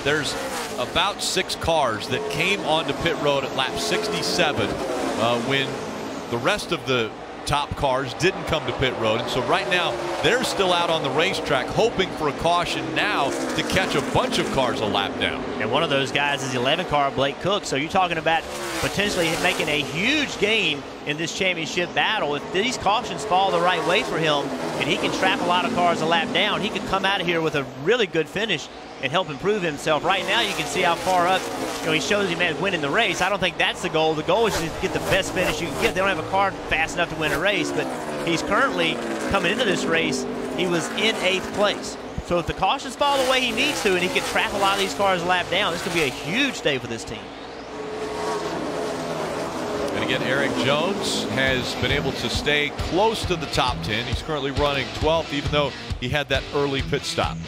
There's about six cars that came onto pit road at lap 67 uh, when the rest of the top cars didn't come to pit road. And so right now, they're still out on the racetrack hoping for a caution now to catch a bunch of cars a lap down. And one of those guys is 11 car Blake Koch. So you're talking about potentially making a huge gain in this championship battle. If these cautions fall the right way for him and he can trap a lot of cars a lap down, he could come out of here with a really good finish and help improve himself. Right now, you can see how far up you know, he shows him as winning the race. I don't think that's the goal. The goal is to get the best finish you can get. They don't have a car fast enough to win a race, but he's currently coming into this race, he was in eighth place. So if the cautions fall the way he needs to and he can trap a lot of these cars a lap down, this could be a huge day for this team. And again, Erik Jones has been able to stay close to the top 10. He's currently running 12th, even though he had that early pit stop.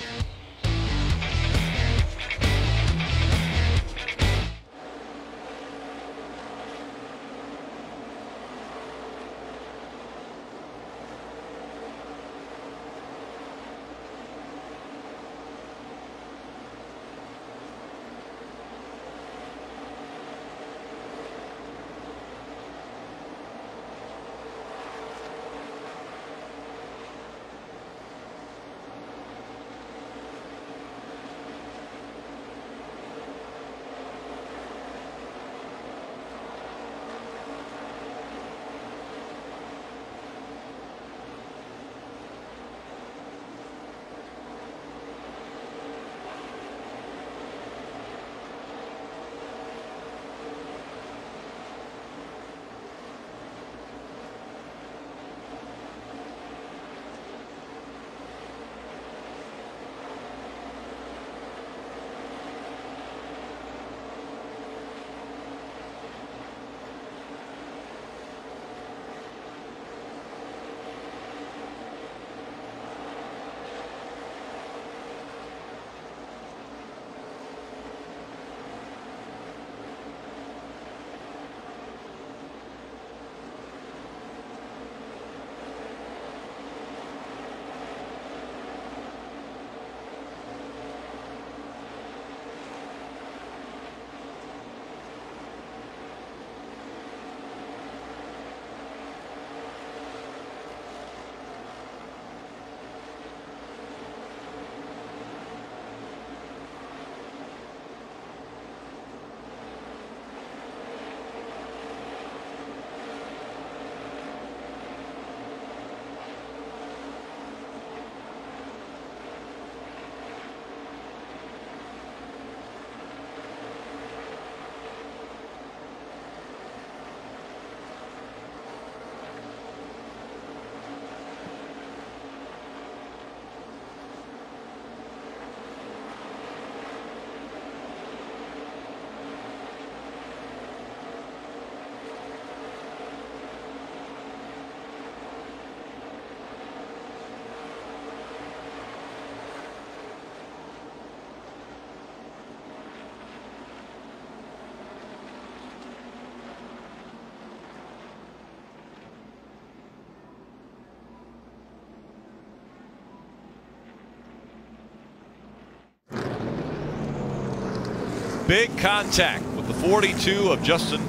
Big contact with the 42 of Justin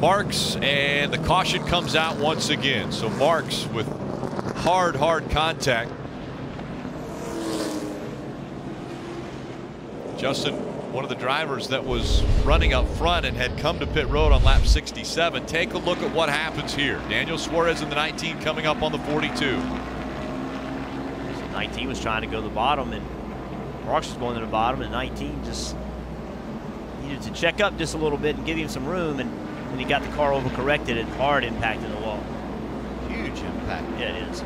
Marks, and the caution comes out once again. So Marks with hard, hard contact. Justin, one of the drivers that was running up front and had come to pit road on lap 67. Take a look at what happens here. Daniel Suarez in the 19 coming up on the 42. 19 was trying to go to the bottom, and Marks was going to the bottom, and 19 just needed to check up just a little bit and give him some room, and then he got the car overcorrected and hard impact impacted the wall. Huge impact. Yeah, it is.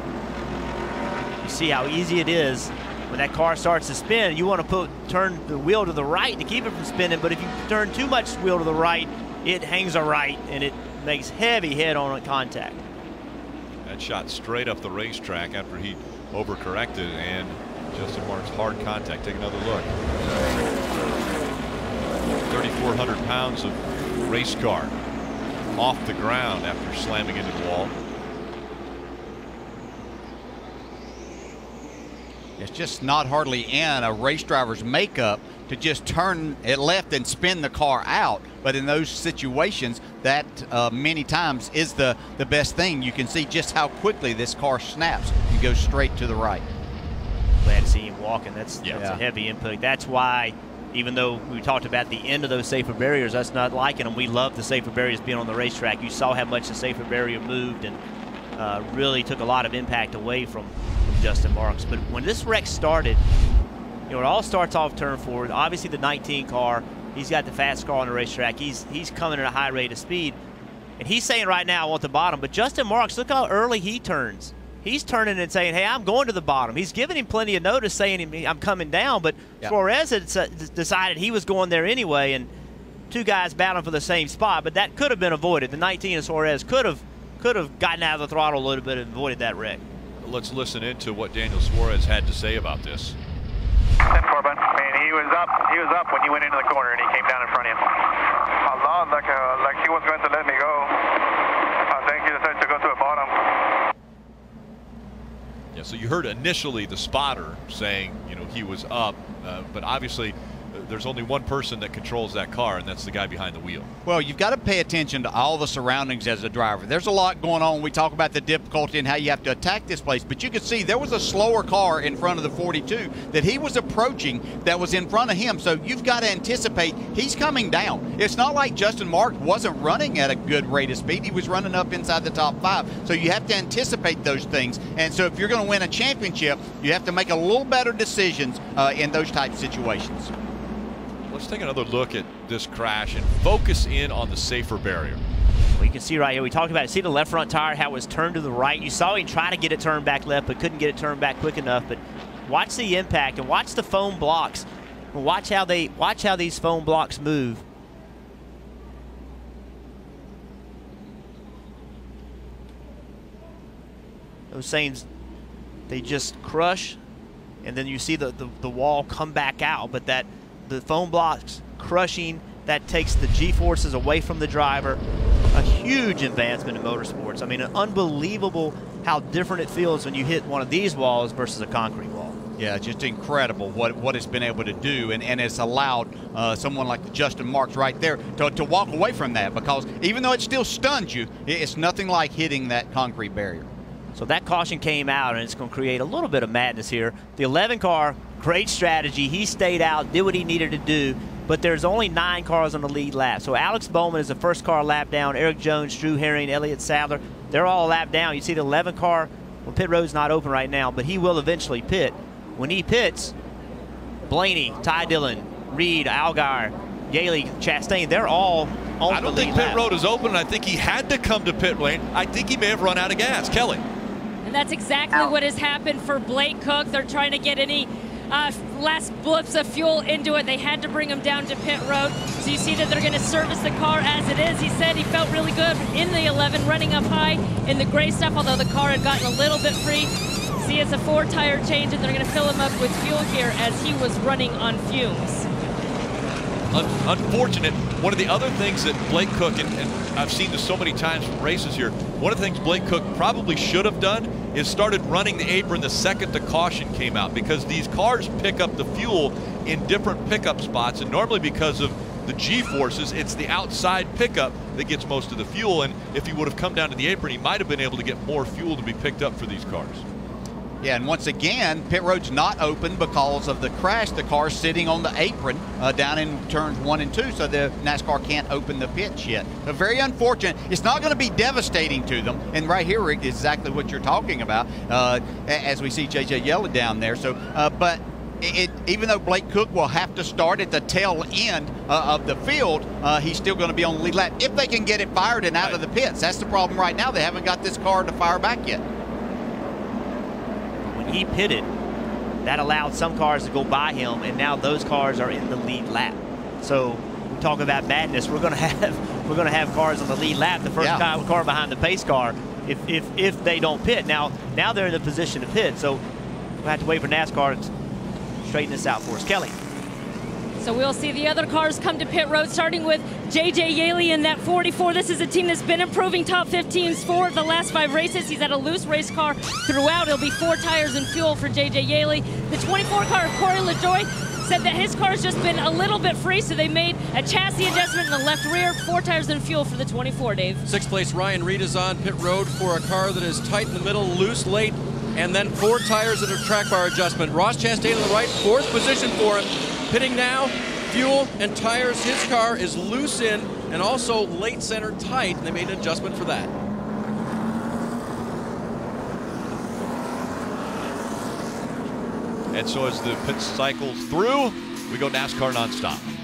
You see how easy it is when that car starts to spin. You want to put turn the wheel to the right to keep it from spinning, but if you turn too much wheel to the right, it hangs a right and it makes heavy head-on a contact. That shot straight up the racetrack after he overcorrected and Justin Marks hard contact. Take another look. 3,400 pounds of race car off the ground after slamming into the wall. It's just not hardly in a race driver's makeup to just turn it left and spin the car out. But in those situations, that uh, many times is the, the best thing. You can see just how quickly this car snaps and goes straight to the right. Glad to see him walking. That's, Yeah. that's a heavy input. That's why, even though we talked about the end of those safer barriers, that's not liking them. We love the safer barriers being on the racetrack. You saw how much the safer barrier moved and uh, really took a lot of impact away from, from Justin Marks. But when this wreck started, you know, it all starts off turn forward. Obviously, the 19 car, he's got the fast car on the racetrack. He's he's coming at a high rate of speed, and he's saying right now I want the bottom. But Justin Marks, look how early he turns. He's turning and saying, "Hey, I'm going to the bottom." He's giving him plenty of notice, saying, "I'm coming down." But Yeah. Flores had decided he was going there anyway, and two guys battling for the same spot. But that could have been avoided. The 19 of Suarez could have could have gotten out of the throttle a little bit and avoided that wreck. Let's listen into what Daniel Suarez had to say about this. 10 4, bud. And he was up. He was up when you went into the corner, and he came down in front of you. A lot, like uh, like he was going to let me go. I think he decided to go to the bottom. Yeah, so you heard initially the spotter saying, you know, he was up, uh, but obviously there's only one person that controls that car, and that's the guy behind the wheel. Well, you've got to pay attention to all the surroundings as a driver. There's a lot going on. We talk about the difficulty and how you have to attack this place, but you can see there was a slower car in front of the 42 that he was approaching that was in front of him. So you've got to anticipate he's coming down. It's not like Justin Mark wasn't running at a good rate of speed. He was running up inside the top five. So you have to anticipate those things. And so if you're going to win a championship, you have to make a little better decisions uh, in those type situations. Let's take another look at this crash and focus in on the safer barrier. Well, you can see right here, we talked about it. See the left front tire, how it was turned to the right. You saw him try to get it turned back left, but couldn't get it turned back quick enough. But watch the impact and watch the foam blocks. Watch how they watch how these foam blocks move. Those things, they just crush, and then you see the, the, the wall come back out. But that the foam blocks crushing, that takes the G-forces away from the driver. A huge advancement in motorsports. I mean, unbelievable how different it feels when you hit one of these walls versus a concrete wall. Yeah, just incredible what, what it's been able to do, and, and it's allowed uh, someone like Justin Marks right there to, to walk away from that because even though it still stuns you, it's nothing like hitting that concrete barrier. So that caution came out, and it's going to create a little bit of madness here. The 11 car, great strategy. He stayed out, did what he needed to do, but there's only nine cars on the lead lap. So Alex Bowman is the first car lap down. Erik Jones, Drew Herring, Elliott Sadler, they're all lap down. You see the 11 car, well, pit road's not open right now, but he will eventually pit. When he pits, Blaney, Ty Dillon, Reed, Allgaier, Yeley, Chastain, they're all on the road. I don't think pit lap. road is open, and I think he had to come to pit lane. I think he may have run out of gas. Kelly. And that's exactly what has happened for Blake Koch. They're trying to get any uh, last blips of fuel into it. They had to bring him down to pit road. So you see that they're going to service the car as it is. He said he felt really good in the 11, running up high in the gray stuff, although the car had gotten a little bit free. See, it's a four tire change, and they're going to fill him up with fuel here as he was running on fumes. Un- unfortunate. One of the other things that Blake Koch, and, and I've seen this so many times from races here, one of the things Blake Koch probably should have done is started running the apron the second the caution came out because these cars pick up the fuel in different pickup spots, and normally because of the the G forces. It's the outside pickup that gets most of the fuel. And if he would have come down to the apron, he might have been able to get more fuel to be picked up for these cars. Yeah, and once again, pit road's not open because of the crash. The car's sitting on the apron uh, down in turns one and two, so the NASCAR can't open the pits yet. So very unfortunate. It's not going to be devastating to them. And right here, Rick, is exactly what you're talking about, uh, as we see JJ Yeley down there. So, uh, but it, even though Blake Koch will have to start at the tail end uh, of the field, uh, he's still going to be on the lead lap if they can get it fired and out right. of the pits. That's the problem right now. They haven't got this car to fire back yet he pitted, that allowed some cars to go by him, and now those cars are in the lead lap. So we talk about madness. We're going to have we're going to have cars on the lead lap. The first yeah. car, car behind the pace car, if if if they don't pit. Now now they're in the position to pit. So we'll have to wait for NASCAR to straighten this out for us. Kelly. So we'll see the other cars come to pit road, starting with J.J. Yeley in that 44. This is a team that's been improving top 15s for the last five races. He's had a loose race car throughout. It'll be four tires and fuel for J.J. Yeley. The 24 car, of Corey LaJoie, said that his car's just been a little bit free, so they made a chassis adjustment in the left rear, four tires and fuel for the 24, Dave. Sixth place, Ryan Reed is on pit road for a car that is tight in the middle, loose late, and then four tires and a track bar adjustment. Ross Chastain on the right, fourth position for him. Pitting now, fuel and tires. His car is loose in and also late center tight, and they made an adjustment for that. And so as the pit cycles through, we go NASCAR nonstop.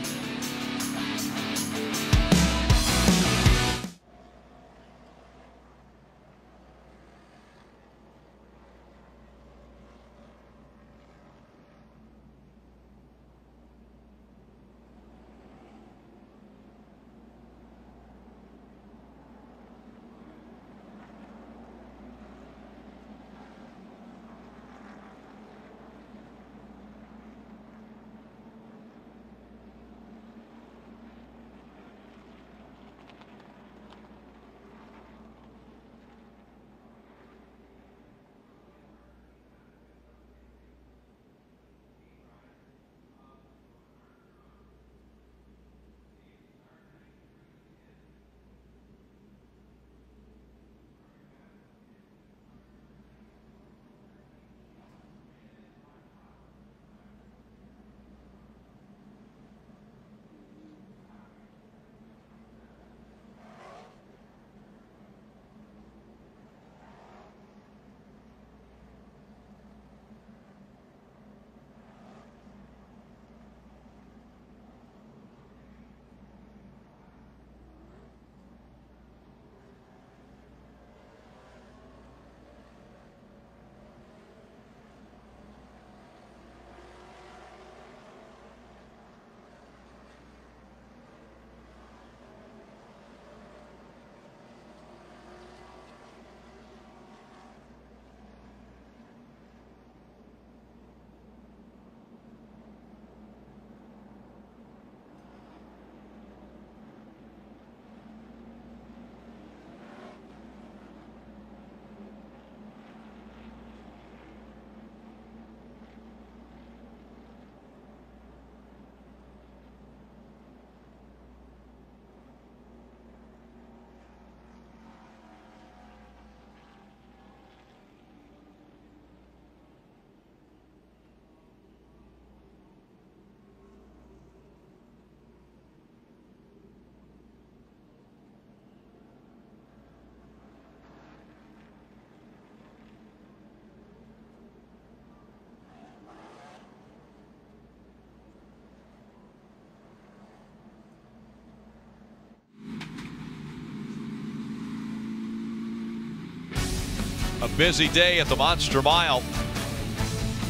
A busy day at the Monster Mile.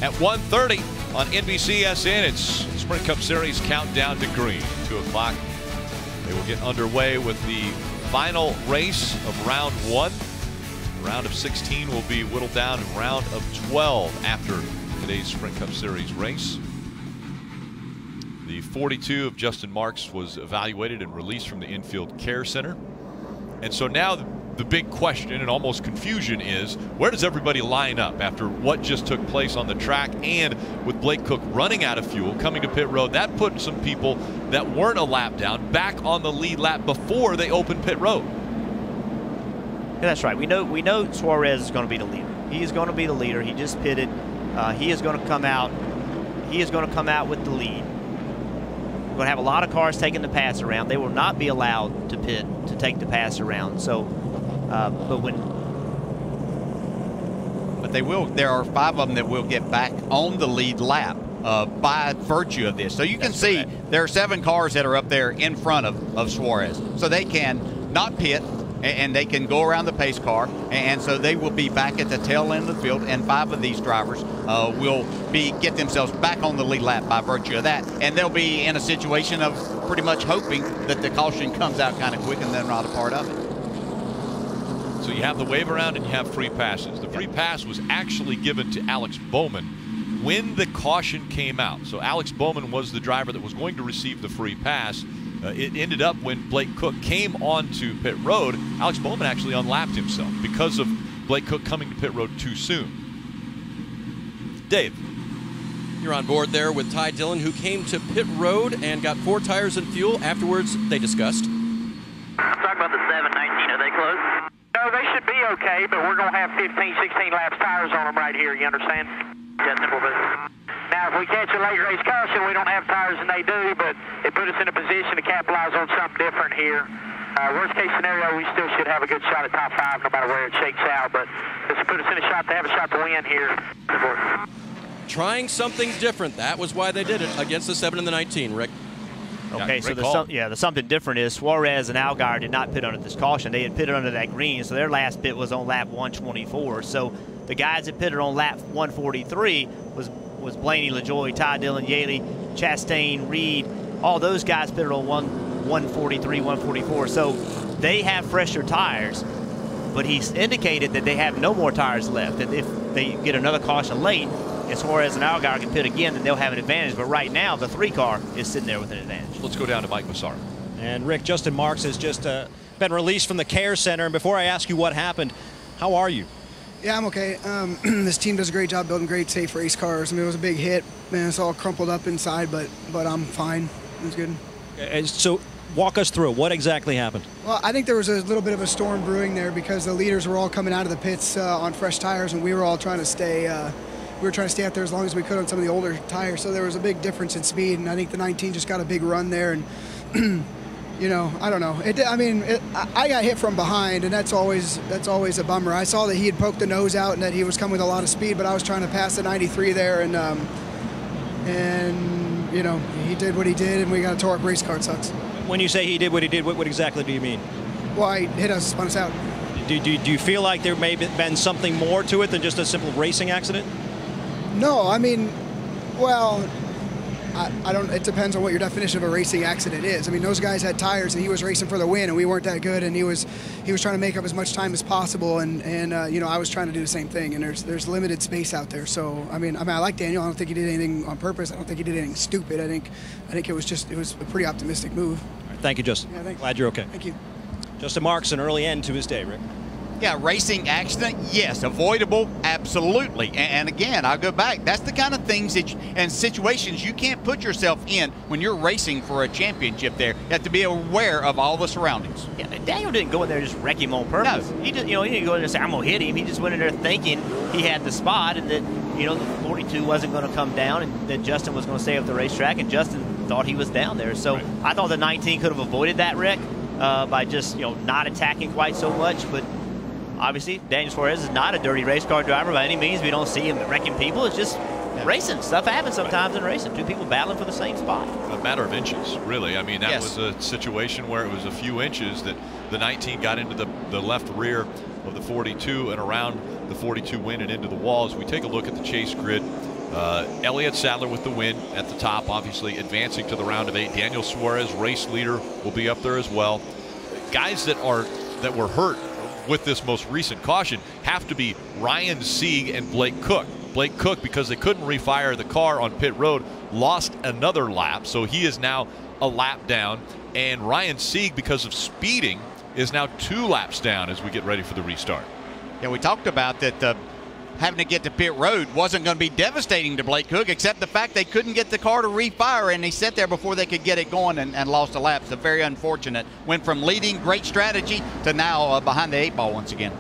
At 1.30 on NBCSN, it's Sprint Cup Series countdown to green. 2 o'clock. They will get underway with the final race of round one. Round of 16 will be whittled down in round of 12 after today's Sprint Cup Series race. The 42 of Justin Marks was evaluated and released from the infield care center. And so now the big question and almost confusion is where does everybody line up after what just took place on the track and with Blake Koch running out of fuel coming to pit road that put some people that weren't a lap down back on the lead lap before they opened pit road. Yeah, that's right. We know we know Suarez is going to be the leader. He is going to be the leader. He just pitted. Uh, he is going to come out. He is going to come out with the lead. We're going to have a lot of cars taking the pass around. They will not be allowed to pit to take the pass around. So uh, but when but they will. There are five of them that will get back on the lead lap uh, by virtue of this. So you can see correct. there are seven cars that are up there in front of, of Suarez. So they can not pit and they can go around the pace car, and so they will be back at the tail end of the field. And five of these drivers uh, will be get themselves back on the lead lap by virtue of that, and they'll be in a situation of pretty much hoping that the caution comes out kind of quick and they're not a part of it. So you have the wave around and you have free passes. The free pass was actually given to Alex Bowman when the caution came out. So Alex Bowman was the driver that was going to receive the free pass. Uh, it ended up when Blake Koch came onto pit road, Alex Bowman actually unlapped himself because of Blake Koch coming to pit road too soon. Dave. You're on board there with Ty Dillon, who came to pit road and got four tires and fuel. Afterwards, they discussed. Talk about the 719. Are they close? No, they should be okay, but we're going to have 15, 16 laps tires on them right here, you understand? Yeah, simple business. Now, if we catch a late race caution, we don't have tires and they do, but it put us in a position to capitalize on something different here. Uh, worst case scenario, we still should have a good shot at top five no matter where it shakes out, but this put us in a shot to have a shot to win here. Trying something different. That was why they did it against the 7 and the 19, Rick. Okay, yeah, so the some, yeah, the something different is Suarez and Allgaier did not pit under this caution. They had pitted under that green, so their last pit was on lap 124. So the guys that pitted on lap 143 was was Blaney, LaJoie, Ty Dillon, Yeley, Chastain, Reed. All those guys pitted on one 143, 144. So they have fresher tires, but he's indicated that they have no more tires left. That if they get another caution late, and Suarez and Allgaier can pit again, then they'll have an advantage. But right now, the three car is sitting there with an advantage. Let's go down to Mike Massaro. And Rick, Justin Marks has just uh, been released from the care center. And before I ask you what happened, how are you? Yeah, I'm okay. Um, this team does a great job building great, safe race cars. I mean, it was a big hit. Man, it's all crumpled up inside, but but I'm fine. It was good. And so, walk us through what exactly happened. Well, I think there was a little bit of a storm brewing there because the leaders were all coming out of the pits uh, on fresh tires, and we were all trying to stay. Uh, we were trying to stay out there as long as we could on some of the older tires. So there was a big difference in speed, and I think the 19 just got a big run there. And you know, I don't know. It, I mean, it, I got hit from behind, and that's always that's always a bummer. I saw that he had poked the nose out and that he was coming with a lot of speed, but I was trying to pass the 93 there, and um, and you know, he did what he did, and we got a tore up race car. It sucks. When you say he did what he did, what, what exactly do you mean? Well, he hit us, spun us out. Do, do, do you feel like there may have been something more to it than just a simple racing accident? No, I mean, well, I, I, don't. It depends on what your definition of a racing accident is. I mean, those guys had tires, and he was racing for the win, and we weren't that good, and he was he was trying to make up as much time as possible, and and uh, you know I was trying to do the same thing, and there's there's limited space out there. So I mean, I mean, I like Daniel. I don't think he did anything on purpose. I don't think he did anything stupid. I think I think it was just it was a pretty optimistic move. Right, thank you, Justin. Yeah, thanks. Glad you're okay. Thank you. Justin Marks, an early end to his day, Rick. Yeah, racing accident, yes. Avoidable, absolutely. And, and, again, I'll go back. That's the kind of things that you, and situations you can't put yourself in when you're racing for a championship. There, you have to be aware of all the surroundings. Yeah, Daniel didn't go in there and just wreck him on purpose. No. He just, you know, he didn't go in there and say, "I'm gonna hit him." He just went in there thinking he had the spot and that you know the 42 wasn't going to come down and that Justin was going to stay up the racetrack, and Justin thought he was down there. So right. I thought the 19 could have avoided that wreck uh, by just you know not attacking quite so much, but obviously, Daniel Suarez is not a dirty race car driver by any means. We don't see him wrecking people. It's just yeah. racing. Stuff happens sometimes in racing. Two people battling for the same spot. A matter of inches, really. I mean, that yes. was a situation where it was a few inches that the 19 got into the, the left rear of the 42 and around the 42 win and into the walls. We take a look at the chase grid. Uh, Elliott Sadler with the win at the top, obviously advancing to the round of eight. Daniel Suarez, race leader, will be up there as well. Guys that are that were hurt with this most recent caution have to be Ryan Sieg and Blake Koch. Blake Koch, because they couldn't refire the car on pit road, lost another lap, so he is now a lap down. And Ryan Sieg, because of speeding, is now two laps down as we get ready for the restart. Yeah, we talked about that uh, having to get to pit road wasn't going to be devastating to Blake Koch, except the fact they couldn't get the car to refire, and he sat there before they could get it going and, and lost a lap. So very unfortunate. Went from leading, great strategy, to now uh, behind the eight ball once again.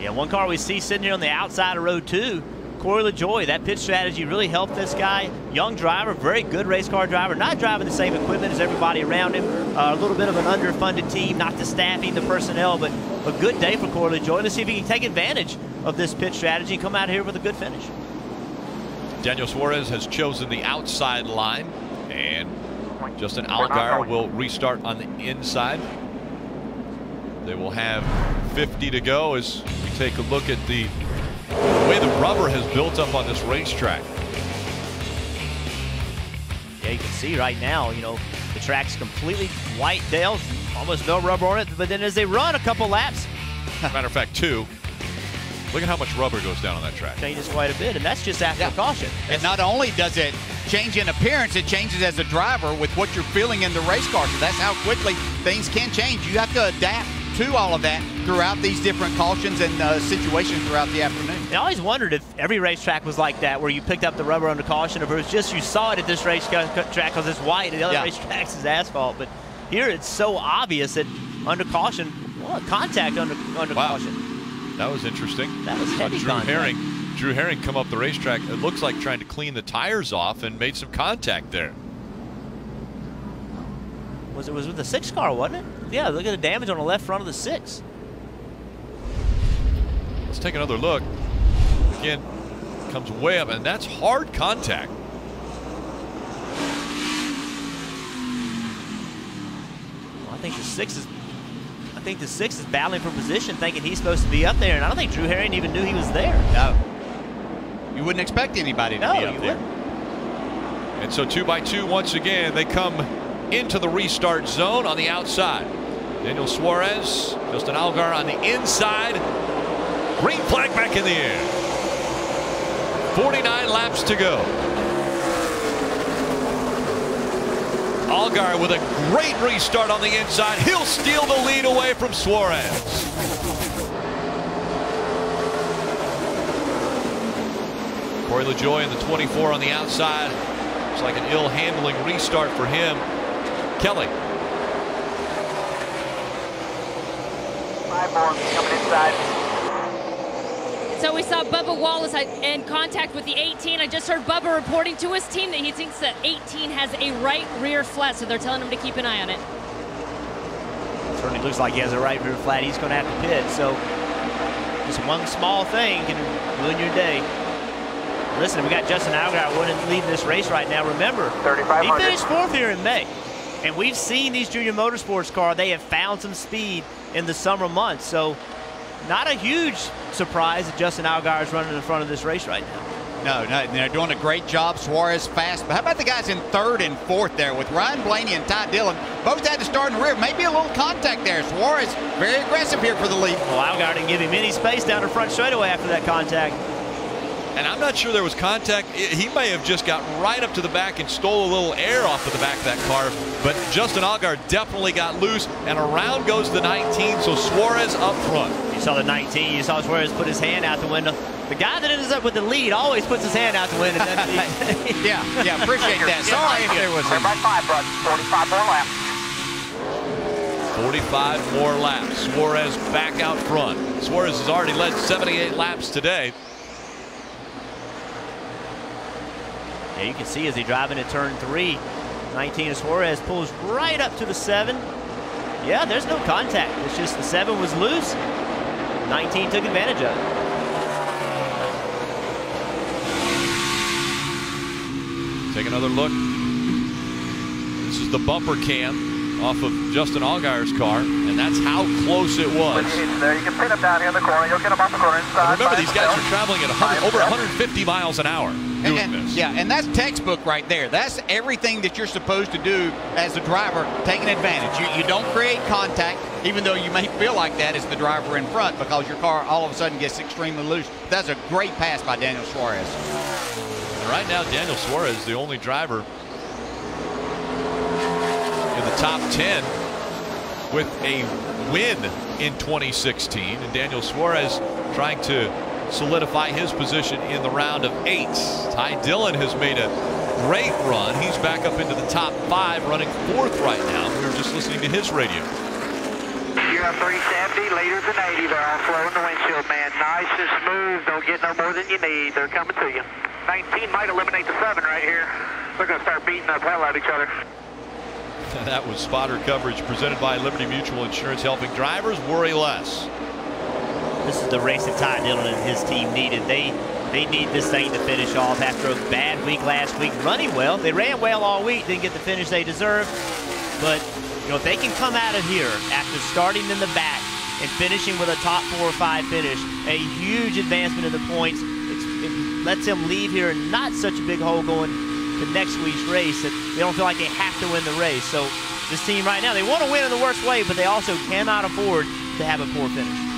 Yeah, one car we see sitting here on the outside of row two Corey LaJoie. That pit strategy really helped this guy. Young driver, very good race car driver, not driving the same equipment as everybody around him. Uh, a little bit of an underfunded team, not the staffing, the personnel, but a good day for Corey LaJoie. Let's see if he can take advantage of this pit strategy and come out here with a good finish. Daniel Suarez has chosen the outside line, and Justin Allgaier will restart on the inside. They will have 50 to go as we take a look at the the way the rubber has built up on this racetrack. Yeah, you can see right now, you know, the track's completely white, Dale, almost no rubber on it. But then as they run a couple laps, matter of fact, two. Look at how much rubber goes down on that track. Changes quite a bit, and that's just after yeah. caution. And not only does it change in appearance, it changes as a driver with what you're feeling in the race car. So that's how quickly things can change. You have to adapt to all of that throughout these different cautions and uh, situations throughout the afternoon. I always wondered if every racetrack was like that, where you picked up the rubber under caution, or if it was just you saw it at this racetrack because it's white and the other yeah. racetracks is asphalt. But here it's so obvious that under caution, well, contact under under wow. caution. That was interesting. That was heavy Drew contact. Herring. Drew Herring come up the racetrack. It looks like trying to clean the tires off and made some contact there. Was it was with the six car, wasn't it? Yeah, look at the damage on the left front of the six. Let's take another look. Again, comes way up, and that's hard contact. Well, I think the six is I think the six is battling for position, thinking he's supposed to be up there, and I don't think Drew Herring even knew he was there. No. You wouldn't expect anybody to no, be up there. Wouldn't. And so two by two once again, they come into the restart zone on the outside. Daniel Suarez, Justin Allgaier on the inside. Green flag back in the air. 49 laps to go. Allgaier with a great restart on the inside. He'll steal the lead away from Suarez. Corey LaJoie in the 24 on the outside. It's like an ill handling restart for him. Kelly. Five more coming inside. So we saw Bubba Wallace in contact with the 18. I just heard Bubba reporting to his team that he thinks that 18 has a right rear flat, so they're telling him to keep an eye on it. Certainly looks like he has a right rear flat. He's going to have to pit, so just one small thing can ruin your day. Listen, we got Justin Allgaier leading this race right now. Remember, he finished fourth here in May. And we've seen these junior motorsports cars, they have found some speed in the summer months. So not a huge surprise that Justin Allgaier is running in front of this race right now. No, no, they're doing a great job. Suarez fast. But how about the guys in third and fourth there with Ryan Blaney and Ty Dillon? Both had to start in the rear. Maybe a little contact there. Suarez very aggressive here for the lead. Well, Allgaier didn't give him any space down the front straightaway after that contact. And I'm not sure there was contact. He may have just got right up to the back and stole a little air off of the back of that car. But Justin Allgaier definitely got loose, and around goes the 19, so Suarez up front. You saw the 19. You saw Suarez put his hand out the window. The guy that ends up with the lead always puts his hand out the window. yeah, yeah, appreciate that. Sorry if there was a... by five, bud. 45 more laps. 45 more laps. Suarez back out front. Suarez has already led 78 laps today. Yeah, you can see as he drive into turn three, 19 as Suarez pulls right up to the seven. Yeah, there's no contact. It's just the seven was loose. 19 took advantage of it. Take another look. This is the bumper cam off of Justin Allgaier's car, and that's how close it was. There, you can pin him down here in the corner. You'll get him off the corner inside. remember, these guys are traveling at 100, over 150 miles an hour doing and, this. Yeah, and that's textbook right there. That's everything that you're supposed to do as a driver, taking advantage. You, you don't create contact, even though you may feel like that as the driver in front because your car all of a sudden gets extremely loose. That's a great pass by Daniel Suarez. And right now, Daniel Suarez is the only driver in the top 10 with a win in 2016. And Daniel Suarez trying to solidify his position in the round of eight. Ty Dillon has made a great run. He's back up into the top five, running fourth right now. We were just listening to his radio. You're at 370, leaders and 80. They're all slow in the windshield, man. Nice and smooth. Don't get no more than you need. They're coming to you. 19 might eliminate the 7 right here. They're going to start beating the hell out of each other. That was spotter coverage presented by Liberty Mutual Insurance, helping drivers worry less. This is the race that Ty Dillon and his team needed. They they need this thing to finish off after a bad week last week, running well. They ran well all week, didn't get the finish they deserved. But you know, if they can come out of here after starting in the back and finishing with a top four or five finish, a huge advancement in the points. It lets them leave here in not such a big hole going to next week's race that they don't feel like they have to win the race. So this team right now, they want to win in the worst way, but they also cannot afford to have a poor finish.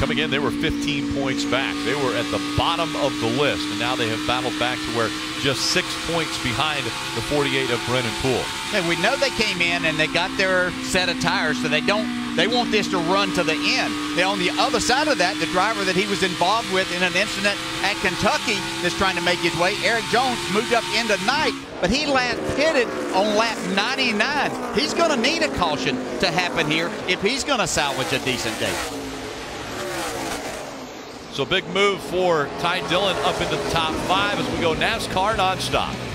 Coming in, they were 15 points back. They were at the bottom of the list, and now they have battled back to where just six points behind the 48 of Brennan Poole. And we know they came in and they got their set of tires, so they don't they want this to run to the end. Now, on the other side of that, the driver that he was involved with in an incident at Kentucky that's trying to make his way, Erik Jones, moved up into ninth, but he landed pitted on lap 99. He's going to need a caution to happen here if he's going to salvage a decent day. So big move for Ty Dillon up into the top five as we go NASCAR nonstop.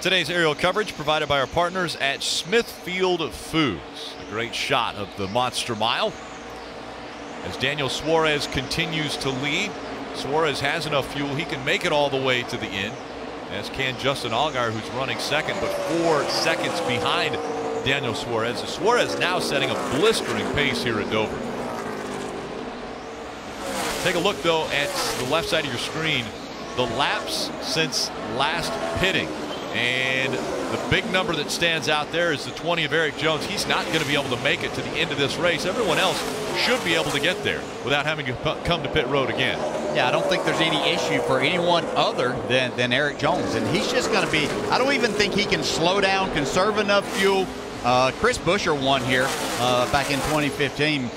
Today's aerial coverage provided by our partners at Smithfield Foods. A great shot of the Monster Mile. As Daniel Suarez continues to lead, Suarez has enough fuel. He can make it all the way to the end. As can Justin Allgaier, who's running second, but four seconds behind Daniel Suarez. Suarez now setting a blistering pace here at Dover. Take a look, though, at the left side of your screen. The laps since last pitting. And the big number that stands out there is the 20 of Erik Jones. He's not going to be able to make it to the end of this race. Everyone else should be able to get there without having to come to pit road again. Yeah, I don't think there's any issue for anyone other than, than Erik Jones. And he's just going to be, I don't even think he can slow down, conserve enough fuel. Uh, Chris Buescher won here uh, back in 2015.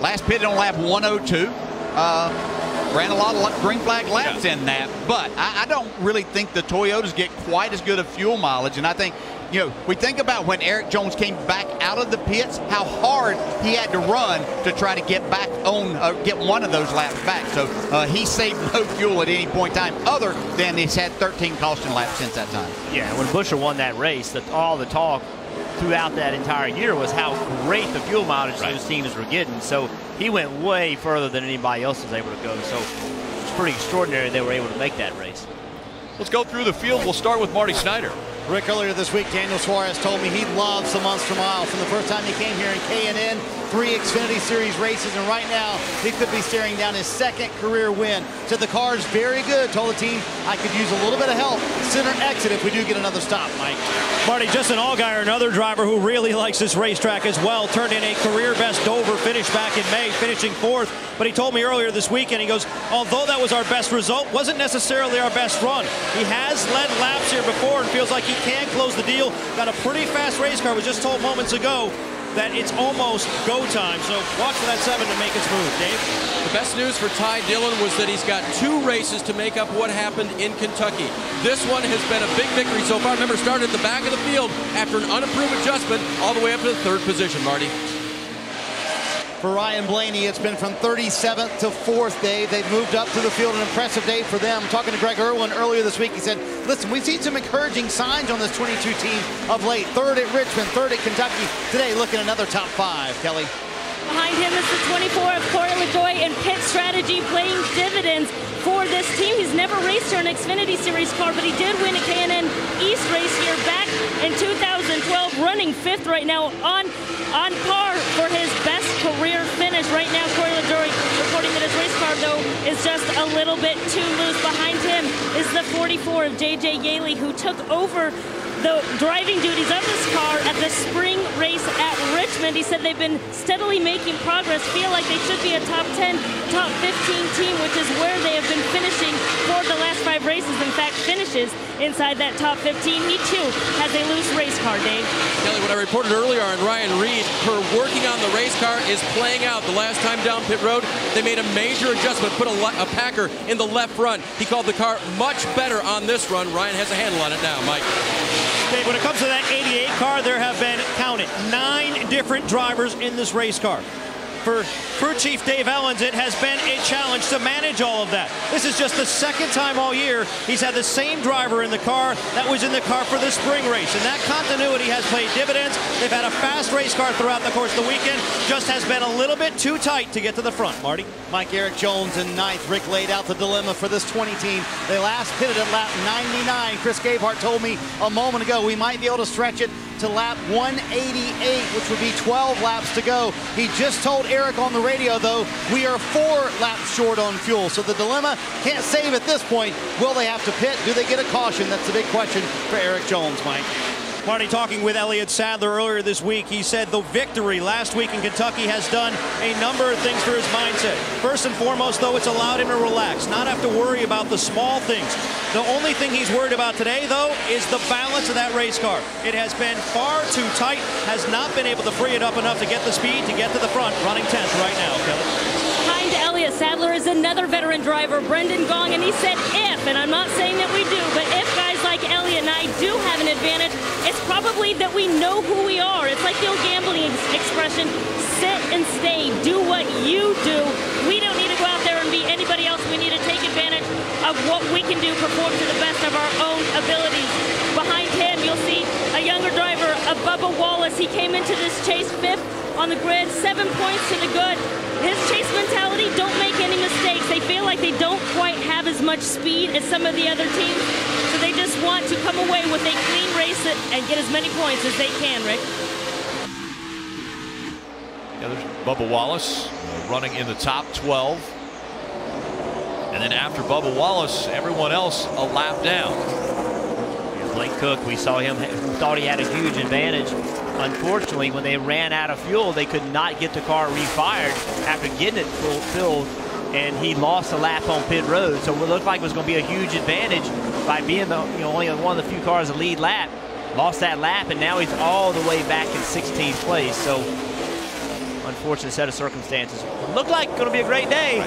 Last pitted on lap 102. Uh, ran a lot of green flag laps yeah. in that. But I, I don't really think the Toyotas get quite as good of fuel mileage. And I think you know, we think about when Erik Jones came back out of the pits, how hard he had to run to try to get back on, uh, get one of those laps back. So uh, he saved no fuel at any point in time, other than he's had 13 caution laps since that time. Yeah, when Buescher won that race, that all the talk throughout that entire year was how great the fuel mileage right. those teams were getting. So he went way further than anybody else was able to go. So it's pretty extraordinary they were able to make that race. Let's go through the field. We'll start with Marty Snider. Rick, earlier this week, Daniel Suarez told me he loves the Monster Mile. From the first time he came here in K&N, three Xfinity Series races, and right now he could be staring down his second career win. Said the car is very good. Told the team I could use a little bit of help. Center exit if we do get another stop, Mike. Marty, Justin Allgaier, another driver who really likes this racetrack as well, turned in a career best Dover finish back in May, finishing fourth. But he told me earlier this weekend, he goes, although that was our best result, wasn't necessarily our best run. He has led laps here before and feels like he can close the deal. Got a pretty fast race car. Was just told moments ago that it's almost go time. So watch for that seven to make its move. Dave? The best news for Ty Dillon was that he's got two races to make up what happened in Kentucky. This one has been a big victory so far. Remember, started at the back of the field after an unapproved adjustment all the way up to the third position, Marty. For Ryan Blaney, it's been from 37th to 4th, Dave. They've moved up to the field. An impressive day for them. Talking to Greg Erwin earlier this week, he said, listen, we've seen some encouraging signs on this 22 team of late. Third at Richmond, third at Kentucky. Today, looking at another top five, Kelly. Behind him is the 24 of Corey LaJoie and pit strategy playing dividends for this team. He's never raced here an Xfinity Series car, but he did win a K&N East race here back in 2012, running fifth right now on on par for his best career. Right now, Corey LaJoie reporting that his race car, though, is just a little bit too loose. Behind him is the 44 of J.J. Yeley, who took over the driving duties of this car at the spring race at Richmond. He said they've been steadily making progress, feel like they should be a top 10, top 15 team, which is where they have been finishing for the last five races. In fact, finishes inside that top 15. He too has a loose race car, Dave. Kelly, what I reported earlier on Ryan Reed, her working on the race car is playing out. The last time down pit road, they made a major adjustment, put a, a Packer in the left front. He called the car much better on this run. Ryan has a handle on it now, Mike. Dave, when it comes to that 88 car, there have been, counted, nine different drivers in this race car for crew chief Dave Elenz, it has been a challenge to manage all of that. This is just the second time all year he's had the same driver in the car that was in the car for the spring race. And that continuity has paid dividends. They've had a fast race car throughout the course of the weekend. Just has been a little bit too tight to get to the front. Marty? Mike Erik Jones in ninth. Rick laid out the dilemma for this 20 team. They last pitted at lap 99. Chris Gabehart told me a moment ago we might be able to stretch it to lap 188, which would be 12 laps to go. He just told Erik on the radio, though, we are four laps short on fuel. So the dilemma can't save at this point. Will they have to pit? Do they get a caution? That's the big question for Erik Jones, Mike. Marty talking with Elliott Sadler earlier this week. He said the victory last week in Kentucky has done a number of things for his mindset. First and foremost, though, it's allowed him to relax, not have to worry about the small things. The only thing he's worried about today, though, is the balance of that race car. It has been far too tight, has not been able to free it up enough to get the speed to get to the front, running 10th right now, Kelly. Behind Elliott Sadler is another veteran driver, Brendan Gaughan, and he said if, and I'm not saying that we do, but if like Elliott and I do have an advantage, it's probably that we know who we are. It's like the old gambling expression, sit and stay, do what you do. We don't need to go out there and be anybody else. We need to take advantage of what we can do, perform to the best of our own abilities. Behind him, you'll see a younger driver, a Bubba Wallace. He came into this chase fifth on the grid, seven points to the good. His chase mentality, don't make any mistakes. They feel like they don't quite have as much speed as some of the other teams, want to come away with a clean race and get as many points as they can, Rick. Yeah, there's Bubba Wallace uh, running in the top 12. And then after Bubba Wallace, everyone else a lap down. Blake Koch, we saw him, thought he had a huge advantage. Unfortunately, when they ran out of fuel, they could not get the car refired after getting it full filled and he lost a lap on pit road. So it looked like it was going to be a huge advantage by being the you know only one of the few cars to lead lap. Lost that lap, and now he's all the way back in 16th place. So unfortunate set of circumstances. Looked like going to be a great day.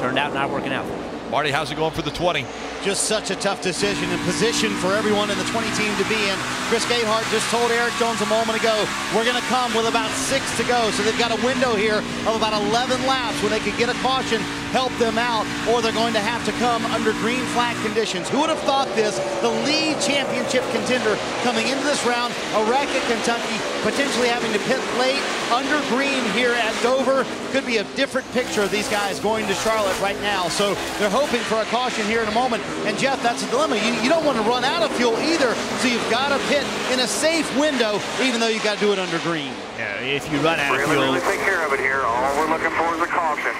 Turned out not working out. Marty, how's it going for the 20? Just such a tough decision and position for everyone in the 20 team to be in. Chris Gabehart just told Erik Jones a moment ago, we're going to come with about six to go. So they've got a window here of about 11 laps where they could get a caution, help them out, or they're going to have to come under green flag conditions. Who would have thought this? The lead championship contender coming into this round, a wreck at Kentucky, potentially having to pit late under green here at Dover. Could be a different picture of these guys going to Charlotte right now. So they're hoping for a caution here in a moment. And Jeff, that's a dilemma. You, you don't want to run out of fuel either, so you've got to pit in a safe window, even though you've got to do it under green. Yeah, if you run out really, of fuel. Really take care of it here. All we're looking for is a caution.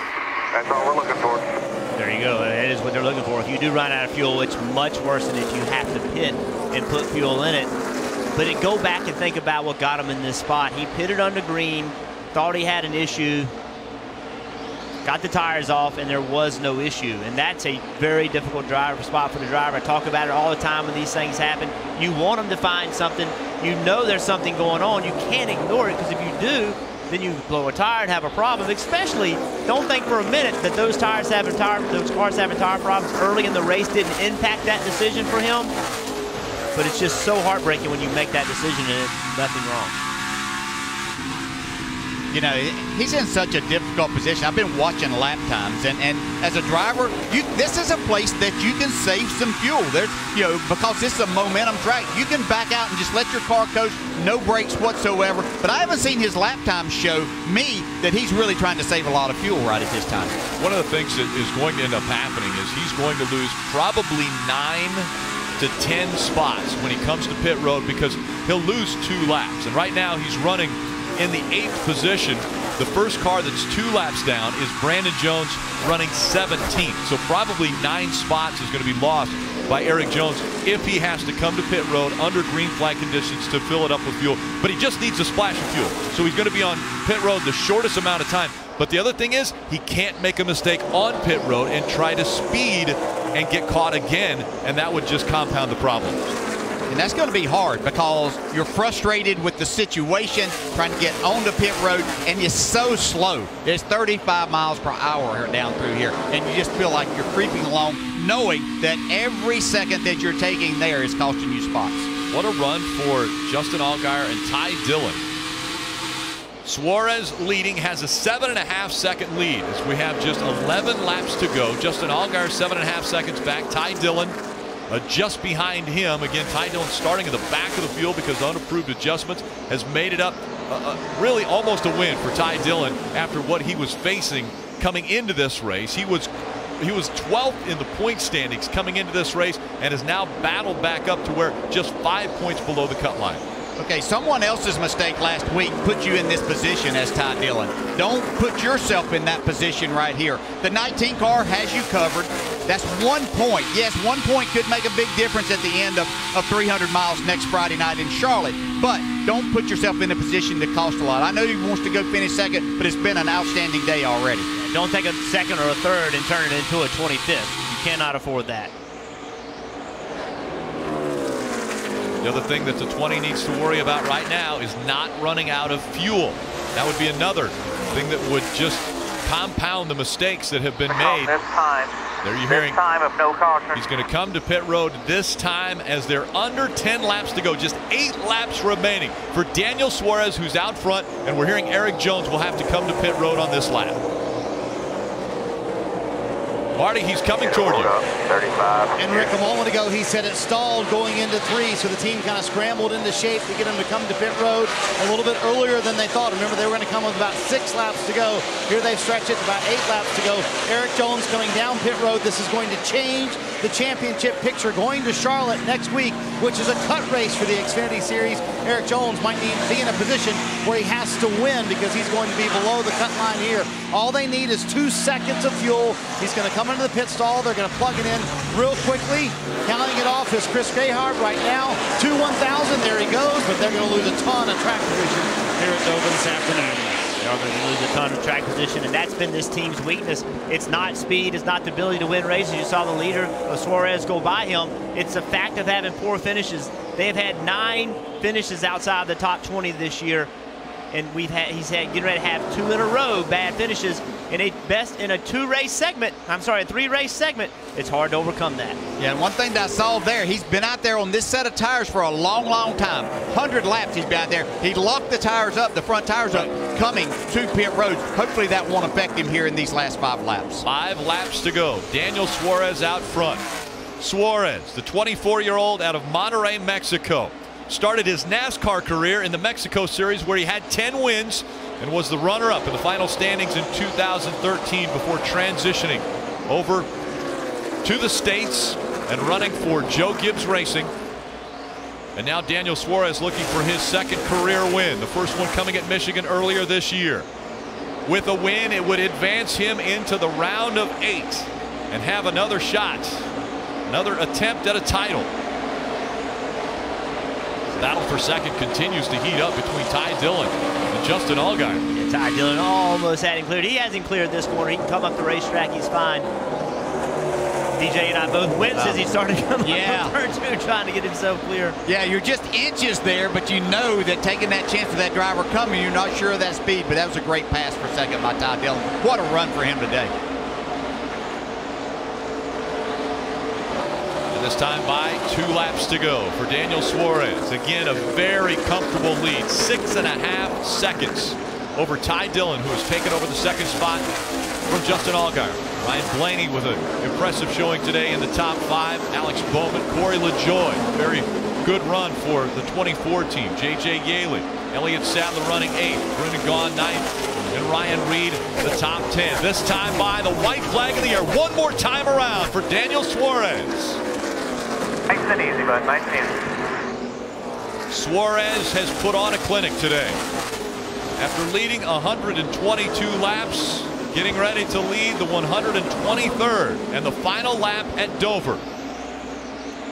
That's all we're looking for. There you go. That is what they're looking for. If you do run out of fuel, it's much worse than if you have to pit and put fuel in it. But it, go back and think about what got him in this spot. He pitted under green, thought he had an issue, got the tires off, and there was no issue. And that's a very difficult driver spot for the driver. I talk about it all the time when these things happen. You want them to find something. You know there's something going on. You can't ignore it because if you do, then you blow a tire and have a problem. Especially, don't think for a minute that those tires having tire, those cars having tire problems early in the race didn't impact that decision for him. But it's just so heartbreaking when you make that decision and it's nothing wrong. You know, he's in such a difficult position. I've been watching lap times, and, and as a driver, you, this is a place that you can save some fuel. There's, you know, because this is a momentum track, you can back out and just let your car coast, no brakes whatsoever. But I haven't seen his lap time show me that he's really trying to save a lot of fuel right at this time. One of the things that is going to end up happening is he's going to lose probably nine to 10 spots when he comes to pit road because he'll lose two laps. And right now he's running in the eighth position. The first car that's two laps down is Brandon Jones running 17th. So probably nine spots is going to be lost by Erik Jones if he has to come to pit road under green flag conditions to fill it up with fuel. But he just needs a splash of fuel. So he's going to be on pit road the shortest amount of time. But the other thing is he can't make a mistake on pit road and try to speed and get caught again, and that would just compound the problem. And that's going to be hard because you're frustrated with the situation, trying to get onto pit road, and you're so slow. It's 35 miles per hour down through here, and you just feel like you're creeping along, knowing that every second that you're taking there is costing you spots. What a run for Justin Allgaier and Ty Dillon. Suarez leading has a seven and a half second lead as we have just 11 laps to go. Justin Allgaier seven and a half seconds back. Ty Dillon uh, just behind him. Again, Ty Dillon starting in the back of the field because unapproved adjustments has made it up uh, uh, really almost a win for Ty Dillon after what he was facing coming into this race. He was he was 12th in the point standings coming into this race and has now battled back up to where just five points below the cut line. Okay, someone else's mistake last week put you in this position as Ty Dillon. Don't put yourself in that position right here. The 19 car has you covered. That's one point. Yes, one point could make a big difference at the end of, of 300 miles next Friday night in Charlotte. But don't put yourself in a position to cost a lot. I know he wants to go finish second, but it's been an outstanding day already. Don't take a second or a third and turn it into a 25th. You cannot afford that. The other thing that the 20 needs to worry about right now is not running out of fuel. That would be another thing that would just compound the mistakes that have been made. This time. There you're hearing. time of no caution. He's going to come to pit road this time as they're under 10 laps to go. Just eight laps remaining for Daniel Suarez, who's out front, and we're hearing Erik Jones will have to come to pit road on this lap. Marty, he's coming toward you. 35. And Rick, a moment ago, he said it stalled going into three, so the team kind of scrambled into shape to get him to come to pit road a little bit earlier than they thought. Remember, they were going to come with about six laps to go. Here they've stretched it to about eight laps to go. Erik Jones coming down pit road. This is going to change the championship picture going to Charlotte next week, which is a cut race for the Xfinity Series. Erik Jones might need to be in a position where he has to win because he's going to be below the cut line here. All they need is two seconds of fuel. He's going to come into the pit stall. They're going to plug it in real quickly. Counting it off is Chris Gabehart right now. 2 1,000. There he goes, but they're going to lose a ton of track position here at Dover this afternoon. Are going to lose a ton of track position, and that's been this team's weakness. It's not speed, it's not the ability to win races. You saw the leader, uh, Suarez, go by him. It's the fact of having poor finishes. They have had nine finishes outside the top 20 this year, and we've had he's had getting ready to have two in a row bad finishes in a best in a two race segment. I'm sorry, a three race segment. It's hard to overcome that. Yeah, and one thing that I saw there, he's been out there on this set of tires for a long, long time. 100 laps he's been out there. He locked the tires up, the front tires up, coming to pit road. Hopefully that won't affect him here in these last five laps. Five laps to go. Daniel Suarez out front. Suarez, the 24-year-old out of Monterrey, Mexico. Started his NASCAR career in the Mexico Series where he had 10 wins and was the runner-up in the final standings in 2013 before transitioning over to the States and running for Joe Gibbs Racing. And now Daniel Suarez looking for his second career win, the first one coming at Michigan earlier this year. With a win, it would advance him into the round of eight and have another shot, another attempt at a title. Battle for second continues to heat up between Ty Dillon and Justin Allgaier. Yeah, Ty Dillon almost had him cleared. He hasn't cleared this corner. He can come up the racetrack. He's fine. DJ and I both went since he started coming yeah. up turn two, trying to get himself clear. Yeah, you're just inches there, but you know that taking that chance with that driver coming, you're not sure of that speed. But that was a great pass for second by Ty Dillon. What a run for him today. This time by two laps to go for Daniel Suarez. Again, a very comfortable lead, six and a half seconds over Ty Dillon, who has taken over the second spot from Justin Allgaier. Ryan Blaney with an impressive showing today in the top five. Alex Bowman, Corey LaJoie, very good run for the 24 team. J.J. Yeley, Elliott Sadler running eighth, Brendan Gaughan ninth, and Ryan Reed the top 10. This time by the white flag in the air. One more time around for Daniel Suarez. Easy. Nice and easy. Suarez has put on a clinic today. After leading 122 laps, getting ready to lead the 123rd and the final lap at Dover.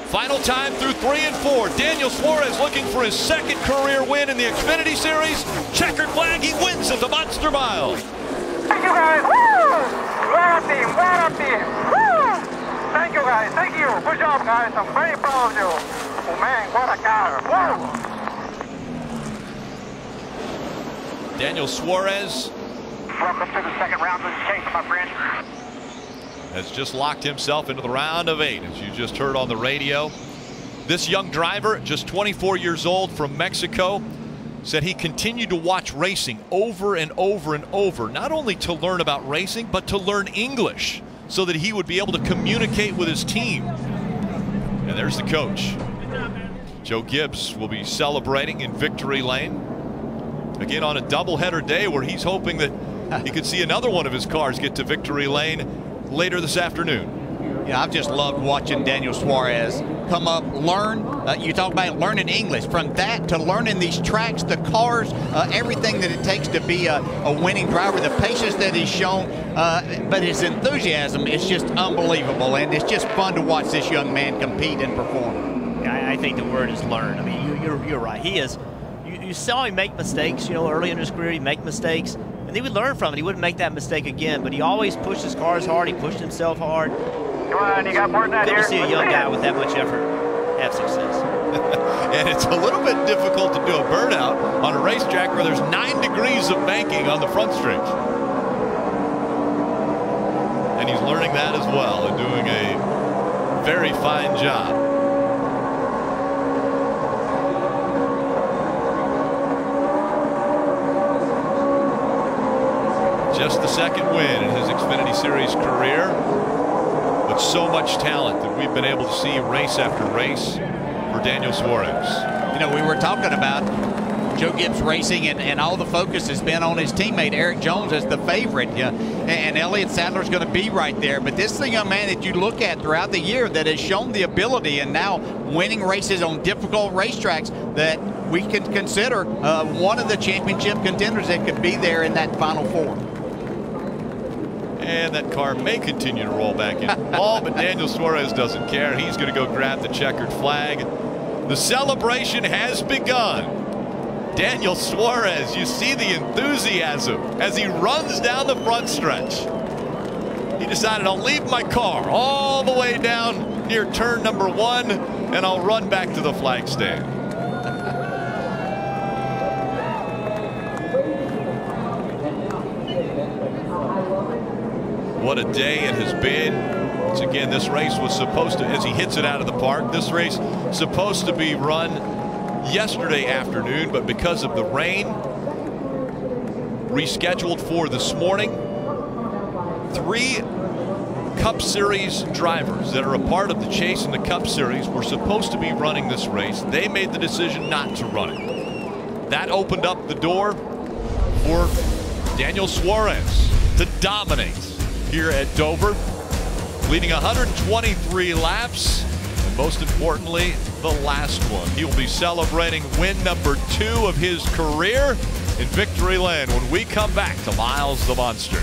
Final time through three and four. Daniel Suarez looking for his second career win in the Xfinity Series. Checkered flag, he wins at the Monster Mile. Thank you, guys. Woo! A team. A team. Woo! Thank you, guys. Thank you. Good job, guys. I'm very proud of you. Oh, man, what a car. Woo! Daniel Suarez Welcome to the second round of the chase, my friend. has just locked himself into the round of eight, as you just heard on the radio. This young driver, just 24 years old from Mexico, said he continued to watch racing over and over and over, not only to learn about racing, but to learn English so that he would be able to communicate with his team. And there's the coach. Joe Gibbs will be celebrating in victory lane. Again on a doubleheader day where he's hoping that he could see another one of his cars get to victory lane later this afternoon. Yeah, I've just loved watching Daniel Suarez come up, learn. Uh, you talk about learning English. From that to learning these tracks, the cars, uh, everything that it takes to be a, a winning driver, the patience that he's shown, uh, but his enthusiasm is just unbelievable. And it's just fun to watch this young man compete and perform. I, I think the word is learn. I mean, you, you're, you're right. He is. You, you saw him make mistakes, you know, early in his career, he'd make mistakes, and he would learn from it. He wouldn't make that mistake again, but he always pushed his cars hard. He pushed himself hard. Come on, you got more than that Good here. to see a young guy with that much effort have success. and it's a little bit difficult to do a burnout on a racetrack where there's nine degrees of banking on the front stretch. And he's learning that as well and doing a very fine job. Just the second win in his Xfinity Series career. But so much talent that we've been able to see race after race for Daniel Suarez. You know, we were talking about Joe Gibbs Racing, and, and all the focus has been on his teammate Erik Jones as the favorite. Yeah, and, and Elliott is going to be right there. But this is a young man that you look at throughout the year that has shown the ability and now winning races on difficult racetracks that we can consider uh, one of the championship contenders that could be there in that final four. And that car may continue to roll back in. the ball, but Daniel Suarez doesn't care. He's going to go grab the checkered flag. The celebration has begun. Daniel Suarez. You see the enthusiasm as he runs down the front stretch. He decided I'll leave my car all the way down near turn number one and I'll run back to the flag stand. What a day it has been. Once again, this race was supposed to, as he hits it out of the park, this race supposed to be run yesterday afternoon, but because of the rain, rescheduled for this morning. Three Cup Series drivers that are a part of the chase in the Cup Series were supposed to be running this race. They made the decision not to run it. That opened up the door for Daniel Suarez to dominate here at Dover, leading 123 laps, and most importantly, the last one. He will be celebrating win number two of his career in Victory Lane when we come back to Miles the Monster.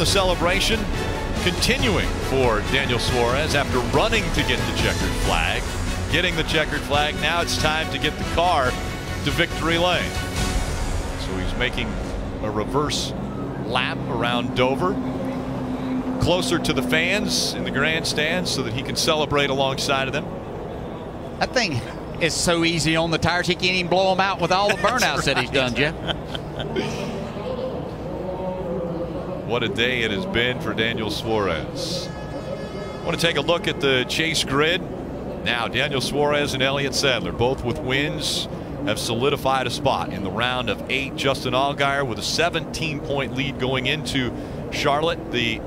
The celebration continuing for Daniel Suarez after running to get the checkered flag. Getting the checkered flag. Now it's time to get the car to victory lane. So he's making a reverse lap around Dover. Closer to the fans in the grandstand so that he can celebrate alongside of them. That thing is so easy on the tires, he can't even blow them out with all the burnouts that he's done, Jeff. What a day it has been for Daniel Suarez. I want to take a look at the chase grid. Now, Daniel Suarez and Elliott Sadler, both with wins, have solidified a spot in the round of eight. Justin Allgaier with a 17 point lead going into Charlotte. The,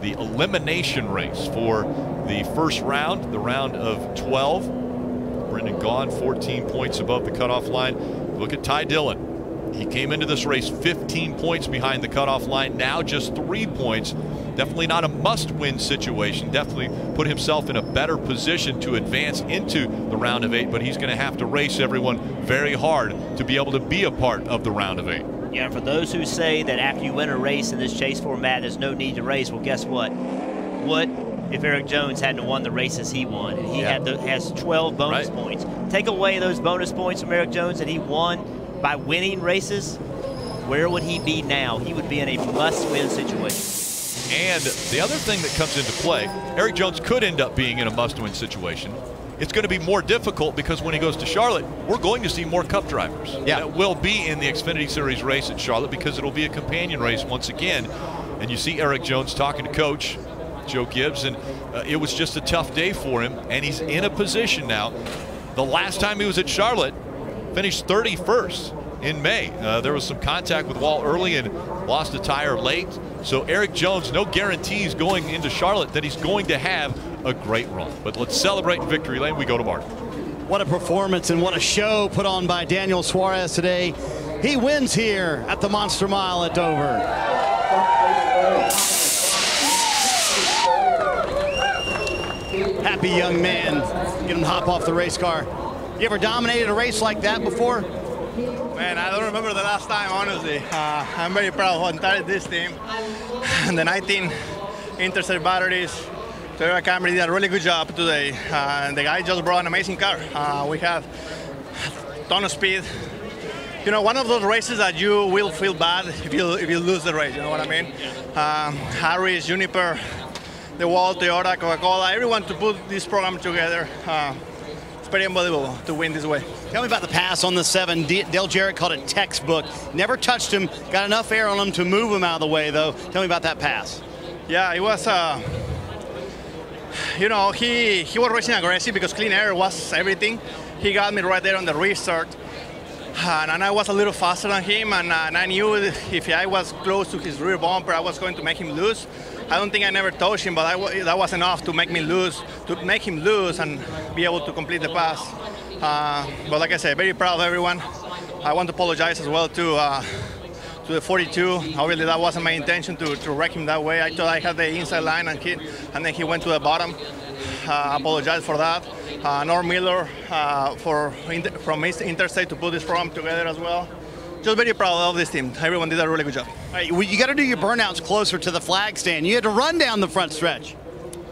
the elimination race for the first round, the round of 12. Brendan Gaughan, 14 points above the cutoff line. Look at Ty Dillon, he came into this race 15 points behind the cutoff line, now just three points. Definitely not a must win situation. Definitely put himself in a better position to advance into the round of eight, but he's going to have to race everyone very hard to be able to be a part of the round of eight. Yeah, for those who say that after you win a race in this chase format, there's no need to race, well, guess what? What if Erik Jones hadn't won the races he won? And he yeah. had the, has 12 bonus right. points. Take away those bonus points from Erik Jones and he won by winning races, where would he be now? He would be in a must-win situation. And the other thing that comes into play, Erik Jones could end up being in a must-win situation. It's going to be more difficult because when he goes to Charlotte, we're going to see more Cup drivers. Yeah. That will be in the Xfinity Series race at Charlotte because it'll be a companion race once again. And you see Erik Jones talking to Coach Joe Gibbs, and uh, it was just a tough day for him. And he's in a position now. The last time he was at Charlotte, finished 31st in May. Uh, there was some contact with Wall early and lost a tire late. So Erik Jones, no guarantees going into Charlotte that he's going to have a great run. But let's celebrate in victory lane. We go to Martin. What a performance and what a show put on by Daniel Suarez today. He wins here at the Monster Mile at Dover. Happy young man. Get him to hop off the race car. You ever dominated a race like that before? Man, I don't remember the last time, honestly. Uh, I'm very proud of entire this team. the 19 Interstate batteries, Toyota Camry did a really good job today. Uh, and the guy just brought an amazing car. Uh, we have a ton of speed. You know, one of those races that you will feel bad if you if you lose the race. You know what I mean? Um, Harris, Juniper, the Wall, Toyota, Coca-Cola, everyone to put this program together. Uh, pretty unbelievable to win this way. Tell me about the pass on the seven. D- Dale Jarrett called it textbook. Never touched him. Got enough air on him to move him out of the way, though. Tell me about that pass. Yeah, it was. Uh, you know, he he was racing aggressive because clean air was everything. He got me right there on the restart. And, and I was a little faster than him, and, uh, and, I knew if I was close to his rear bumper, I was going to make him lose. I don't think I never touched him, but I, that was enough to make me lose, to make him lose and be able to complete the pass. Uh, but like I said, very proud of everyone. I want to apologize as well to uh, to the 42. Obviously, that wasn't my intention to, to wreck him that way. I thought I had the inside line and hit, and then he went to the bottom. Uh, apologize for that. Uh, Norm Miller uh, for from his Interstate to put this program together as well. Just very proud of this team. Everyone did a really good job. Right, well, you got to do your burnouts closer to the flag stand. You had to run down the front stretch.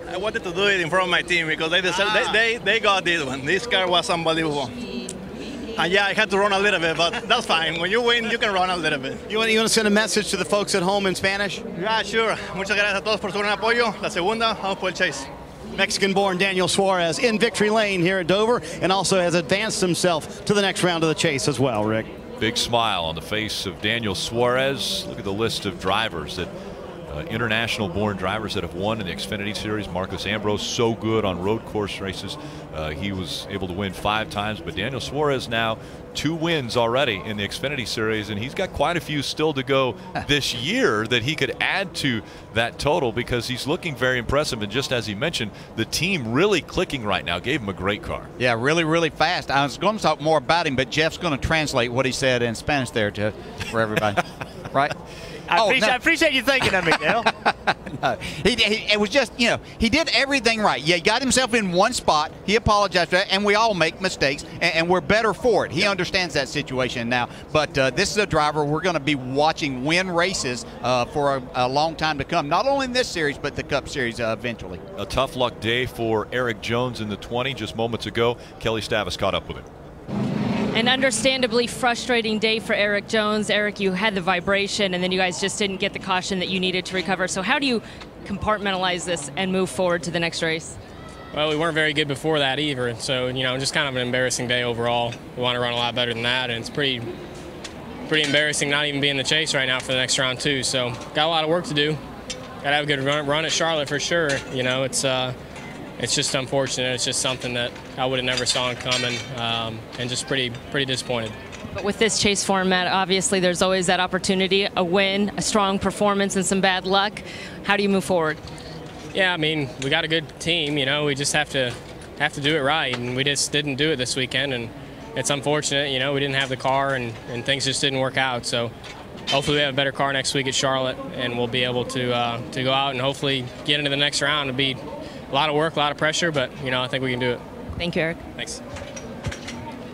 I wanted to do it in front of my team because they deserve, ah. they, they, they got this one. This car was unbelievable. And yeah, I had to run a little bit, but that's fine. When you win, you can run a little bit. You want, you want to send a message to the folks at home in Spanish? Yeah, sure. Muchas gracias a todos por su gran apoyo. La segunda, vamos por el chase. Mexican-born Daniel Suarez in victory lane here at Dover and also has advanced himself to the next round of the chase as well, Rick. Big smile on the face of Daniel Suarez. Look at the list of drivers that uh, international born drivers that have won in the Xfinity Series. Marcos Ambrose, so good on road course races. Uh, he was able to win five times, but Daniel Suarez now two wins already in the Xfinity Series, and he's got quite a few still to go this year that he could add to that total because he's looking very impressive. And just as he mentioned, the team really clicking right now gave him a great car. Yeah, really, really fast. I was going to talk more about him, but Jeff's going to translate what he said in Spanish there to for everybody, right? I, oh, appreciate, no. I appreciate you thinking of me, Dale. no, he, he, it was just, you know, he did everything right. Yeah, he got himself in one spot. He apologized for that, and we all make mistakes, and, and we're better for it. He yep. understands that situation now. But uh, this is a driver we're going to be watching win races uh, for a, a, long time to come. Not only in this series, but the Cup Series uh, eventually. A tough luck day for Erik Jones in the 20 just moments ago. Kelly Stavast caught up with him. An understandably frustrating day for Erik Jones. Erik, you had the vibration, and then you guys just didn't get the caution that you needed to recover. So, how do you compartmentalize this and move forward to the next race? Well, we weren't very good before that either. So, you know, just kind of an embarrassing day overall. We want to run a lot better than that, and it's pretty, pretty embarrassing not even being in the chase right now for the next round too. So, got a lot of work to do. Got to have a good run, run at Charlotte for sure. You know, it's. Uh, it's just unfortunate. It's just something that I would have never saw coming, um, and just pretty pretty disappointed. But with this chase format, obviously there's always that opportunity, a win, a strong performance, and some bad luck. How do you move forward? Yeah, I mean we got a good team. You know, we just have to have to do it right, and we just didn't do it this weekend, and it's unfortunate. You know, we didn't have the car, and, and things just didn't work out. So hopefully we have a better car next week at Charlotte, and we'll be able to uh, to go out and hopefully get into the next round and be a lot of work, a lot of pressure, but you know I think we can do it. Thank you, Erik. Thanks.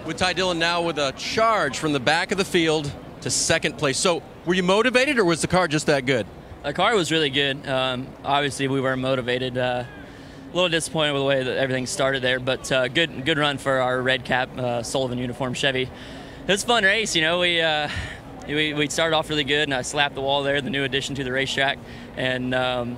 With Ty Dillon now with a charge from the back of the field to second place. So were you motivated, or was the car just that good? The car was really good. Um, obviously, we were motivated. Uh, a little disappointed with the way that everything started there, but uh, good good run for our red cap uh, Sullivan uniform Chevy. It was a fun race, you know. We, uh, we we started off really good, and I slapped the wall there, the new addition to the racetrack, and um,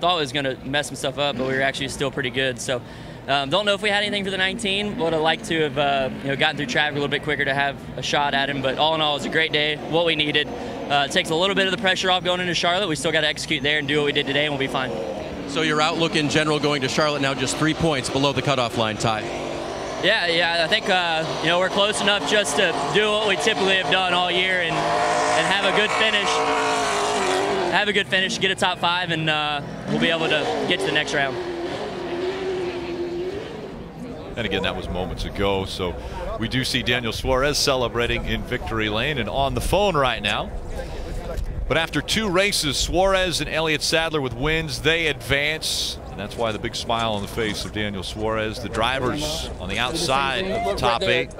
thought it was going to mess some stuff up, but we were actually still pretty good. So um, don't know if we had anything for the 19. Would have liked to have uh, you know gotten through traffic a little bit quicker to have a shot at him. But all in all, it was a great day. What we needed. Uh, it takes a little bit of the pressure off going into Charlotte. We still got to execute there and do what we did today, and we'll be fine. So your outlook in general going to Charlotte now just three points below the cutoff line, Ty. Yeah, yeah. I think uh, you know we're close enough just to do what we typically have done all year and and have a good finish have a good finish, get a top five, and uh, we'll be able to get to the next round. And again, that was moments ago. So we do see Daniel Suarez celebrating in victory lane and on the phone right now. But after two races, Suarez and Elliott Sadler with wins, they advance. And that's why the big smile on the face of Daniel Suarez. The drivers on the outside of the top eight.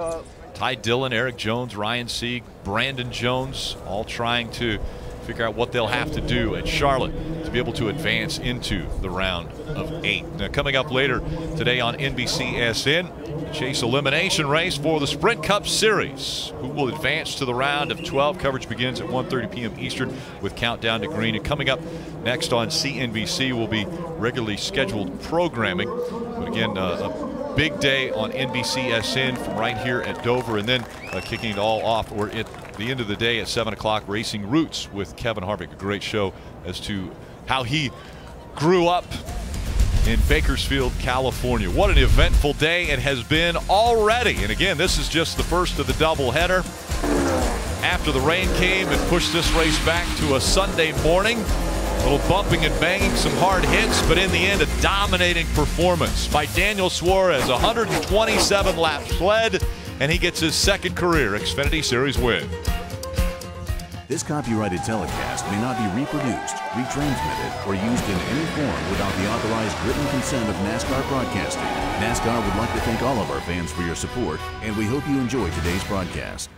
Ty Dillon, Erik Jones, Ryan Sieg, Brandon Jones, all trying to figure out what they'll have to do at Charlotte to be able to advance into the round of eight. Now, coming up later today on NBCSN, the Chase elimination race for the Sprint Cup Series. Who will advance to the round of 12? Coverage begins at 1:30 p.m. Eastern with countdown to green. And coming up next on CNBC will be regularly scheduled programming. But again, uh, big day on NBCSN from right here at Dover, and then uh, kicking it all off. Or at the end of the day at 7 o'clock, Racing Roots with Kevin Harvick. A great show as to how he grew up in Bakersfield, California. What an eventful day it has been already. And again, this is just the first of the doubleheader. After the rain came and pushed this race back to a Sunday morning. Little bumping and banging, some hard hits, but in the end, a dominating performance by Daniel Suarez. 127 laps led, and he gets his second career Xfinity Series win. This copyrighted telecast may not be reproduced, retransmitted, or used in any form without the authorized written consent of NASCAR Broadcasting. NASCAR would like to thank all of our fans for your support, and we hope you enjoy today's broadcast.